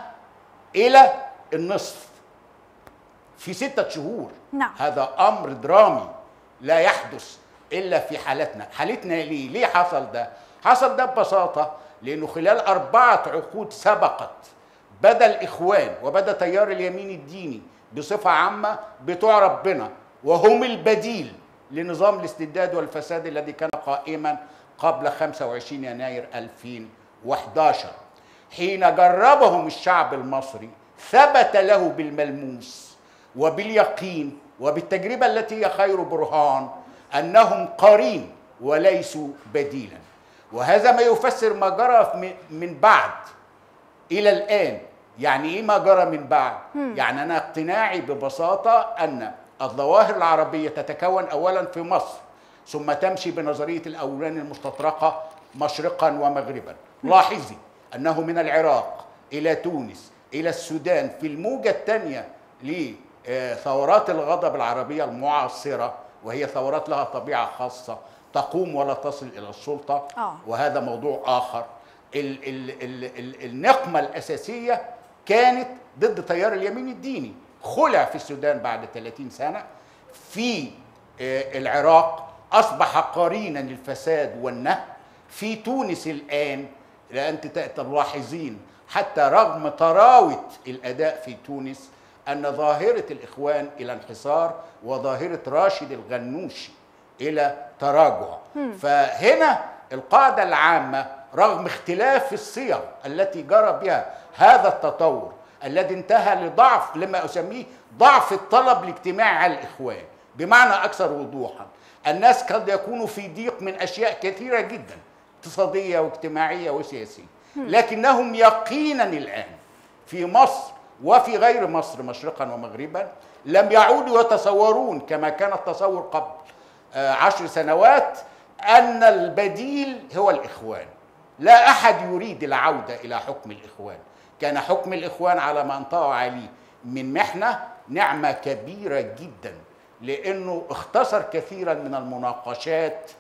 إلى النصف في ستة شهور نعم. هذا أمر درامي لا يحدث إلا في حالتنا حالتنا ليه؟ ليه حصل ده؟ حصل ده ببساطة لأنه خلال أربعة عقود سبقت بدا الإخوان وبدا تيار اليمين الديني بصفة عامة بتوع ربنا وهم البديل لنظام الاستبداد والفساد الذي كان قائما قبل 25 يناير 2011 حين جربهم الشعب المصري ثبت له بالملموس وباليقين وبالتجربة التي هي خير برهان أنهم قرين وليسوا بديلا. وهذا ما يفسر ما جرى من بعد إلى الآن. يعني إيه ما جرى من بعد؟ مم. يعني أنا اقتناعي ببساطة أن الظواهر العربية تتكون أولا في مصر ثم تمشي بنظرية الأولان المستطرقة مشرقا ومغربا لاحظي أنه من العراق إلى تونس إلى السودان في الموجة الثانية لثورات الغضب العربية المعاصرة وهي ثورات لها طبيعة خاصة تقوم ولا تصل إلى السلطة آه. وهذا موضوع آخر ال ال ال ال النقمة الأساسية كانت ضد تيار اليمين الديني. خلع في السودان بعد 30 سنة. في آه، العراق أصبح قرينا للفساد والنهب. في تونس الآن ت- تلاحظين حتى رغم طراوة الأداء في تونس أن ظاهرة الإخوان إلى انحسار وظاهرة راشد الغنوشي إلى تراجع. فهنا القاعدة العامة رغم اختلاف الصيغ التي جرى بها هذا التطور الذي انتهى لضعف لما أسميه ضعف الطلب الاجتماعي على الإخوان بمعنى أكثر وضوحا. الناس قد يكونوا في ضيق من أشياء كثيرة جدا اقتصادية واجتماعية وسياسية. مم. لكنهم يقينا الآن في مصر وفي غير مصر مشرقا ومغربا لم يعودوا يتصورون كما كان التصور قبل آه، عشر سنوات أن البديل هو الإخوان. لا أحد يريد العودة إلى حكم الإخوان. كان حكم الإخوان على ما انطقوا عليه من محنة نعمة كبيرة جدا لأنه اختصر كثيرا من المناقشات.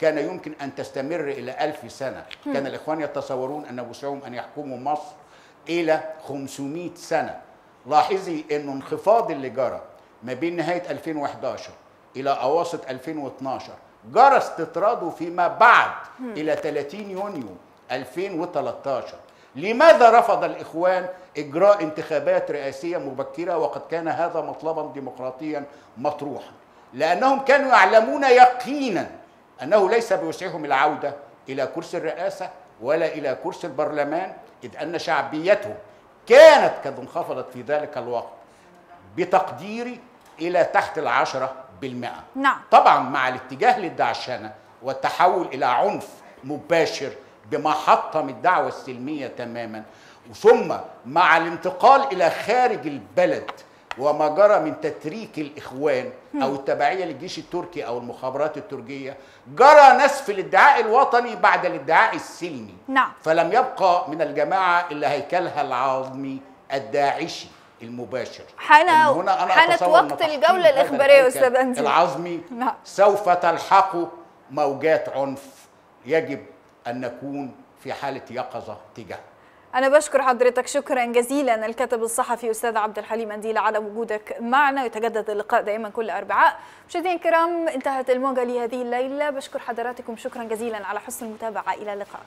كان يمكن أن تستمر إلى ألف سنة. كان الإخوان يتصورون أن وسعهم أن يحكموا مصر إلى 500 سنة. لاحظي انه انخفاض اللي جرى ما بين نهاية 2011 إلى أواسط 2012 جرى استطراده فيما بعد. إلى 30 يونيو 2013 لماذا رفض الإخوان إجراء انتخابات رئاسية مبكرة وقد كان هذا مطلبا ديمقراطيا مطروحا؟ لأنهم كانوا يعلمون يقينا أنه ليس بوسعهم العودة إلى كرسي الرئاسة ولا إلى كرسي البرلمان إذ أن شعبيتهم كانت قد انخفضت في ذلك الوقت بتقديري إلى تحت العشرة بالمئة. نعم. طبعا مع الاتجاه للدعشنه والتحول إلى عنف مباشر بما حطم الدعوة السلمية تماما. ثم مع الانتقال إلى خارج البلد وما جرى من تتريك الإخوان أو مم. التبعية للجيش التركي أو المخابرات التركية جرى نسف الادعاء الوطني بعد الادعاء السلمي. نعم. فلم يبقى من الجماعة إلا هيكلها العظمي الداعشي المباشر. ومن هنا أنا أن وقت الإخبارية الهيكل أستاذ انزي العظمي نعم. سوف تلحق موجات عنف يجب أن نكون في حالة يقظة تجاه. أنا بشكر حضرتك شكرا جزيلا. الكاتب الصحفي أستاذ عبد الحليم أنديل على وجودك معنا. يتجدد اللقاء دائما كل أربعاء. مشاهدينا الكرام انتهت الموجة لهذه الليلة. بشكر حضراتكم شكرا جزيلا. على حسن المتابعة إلى اللقاء.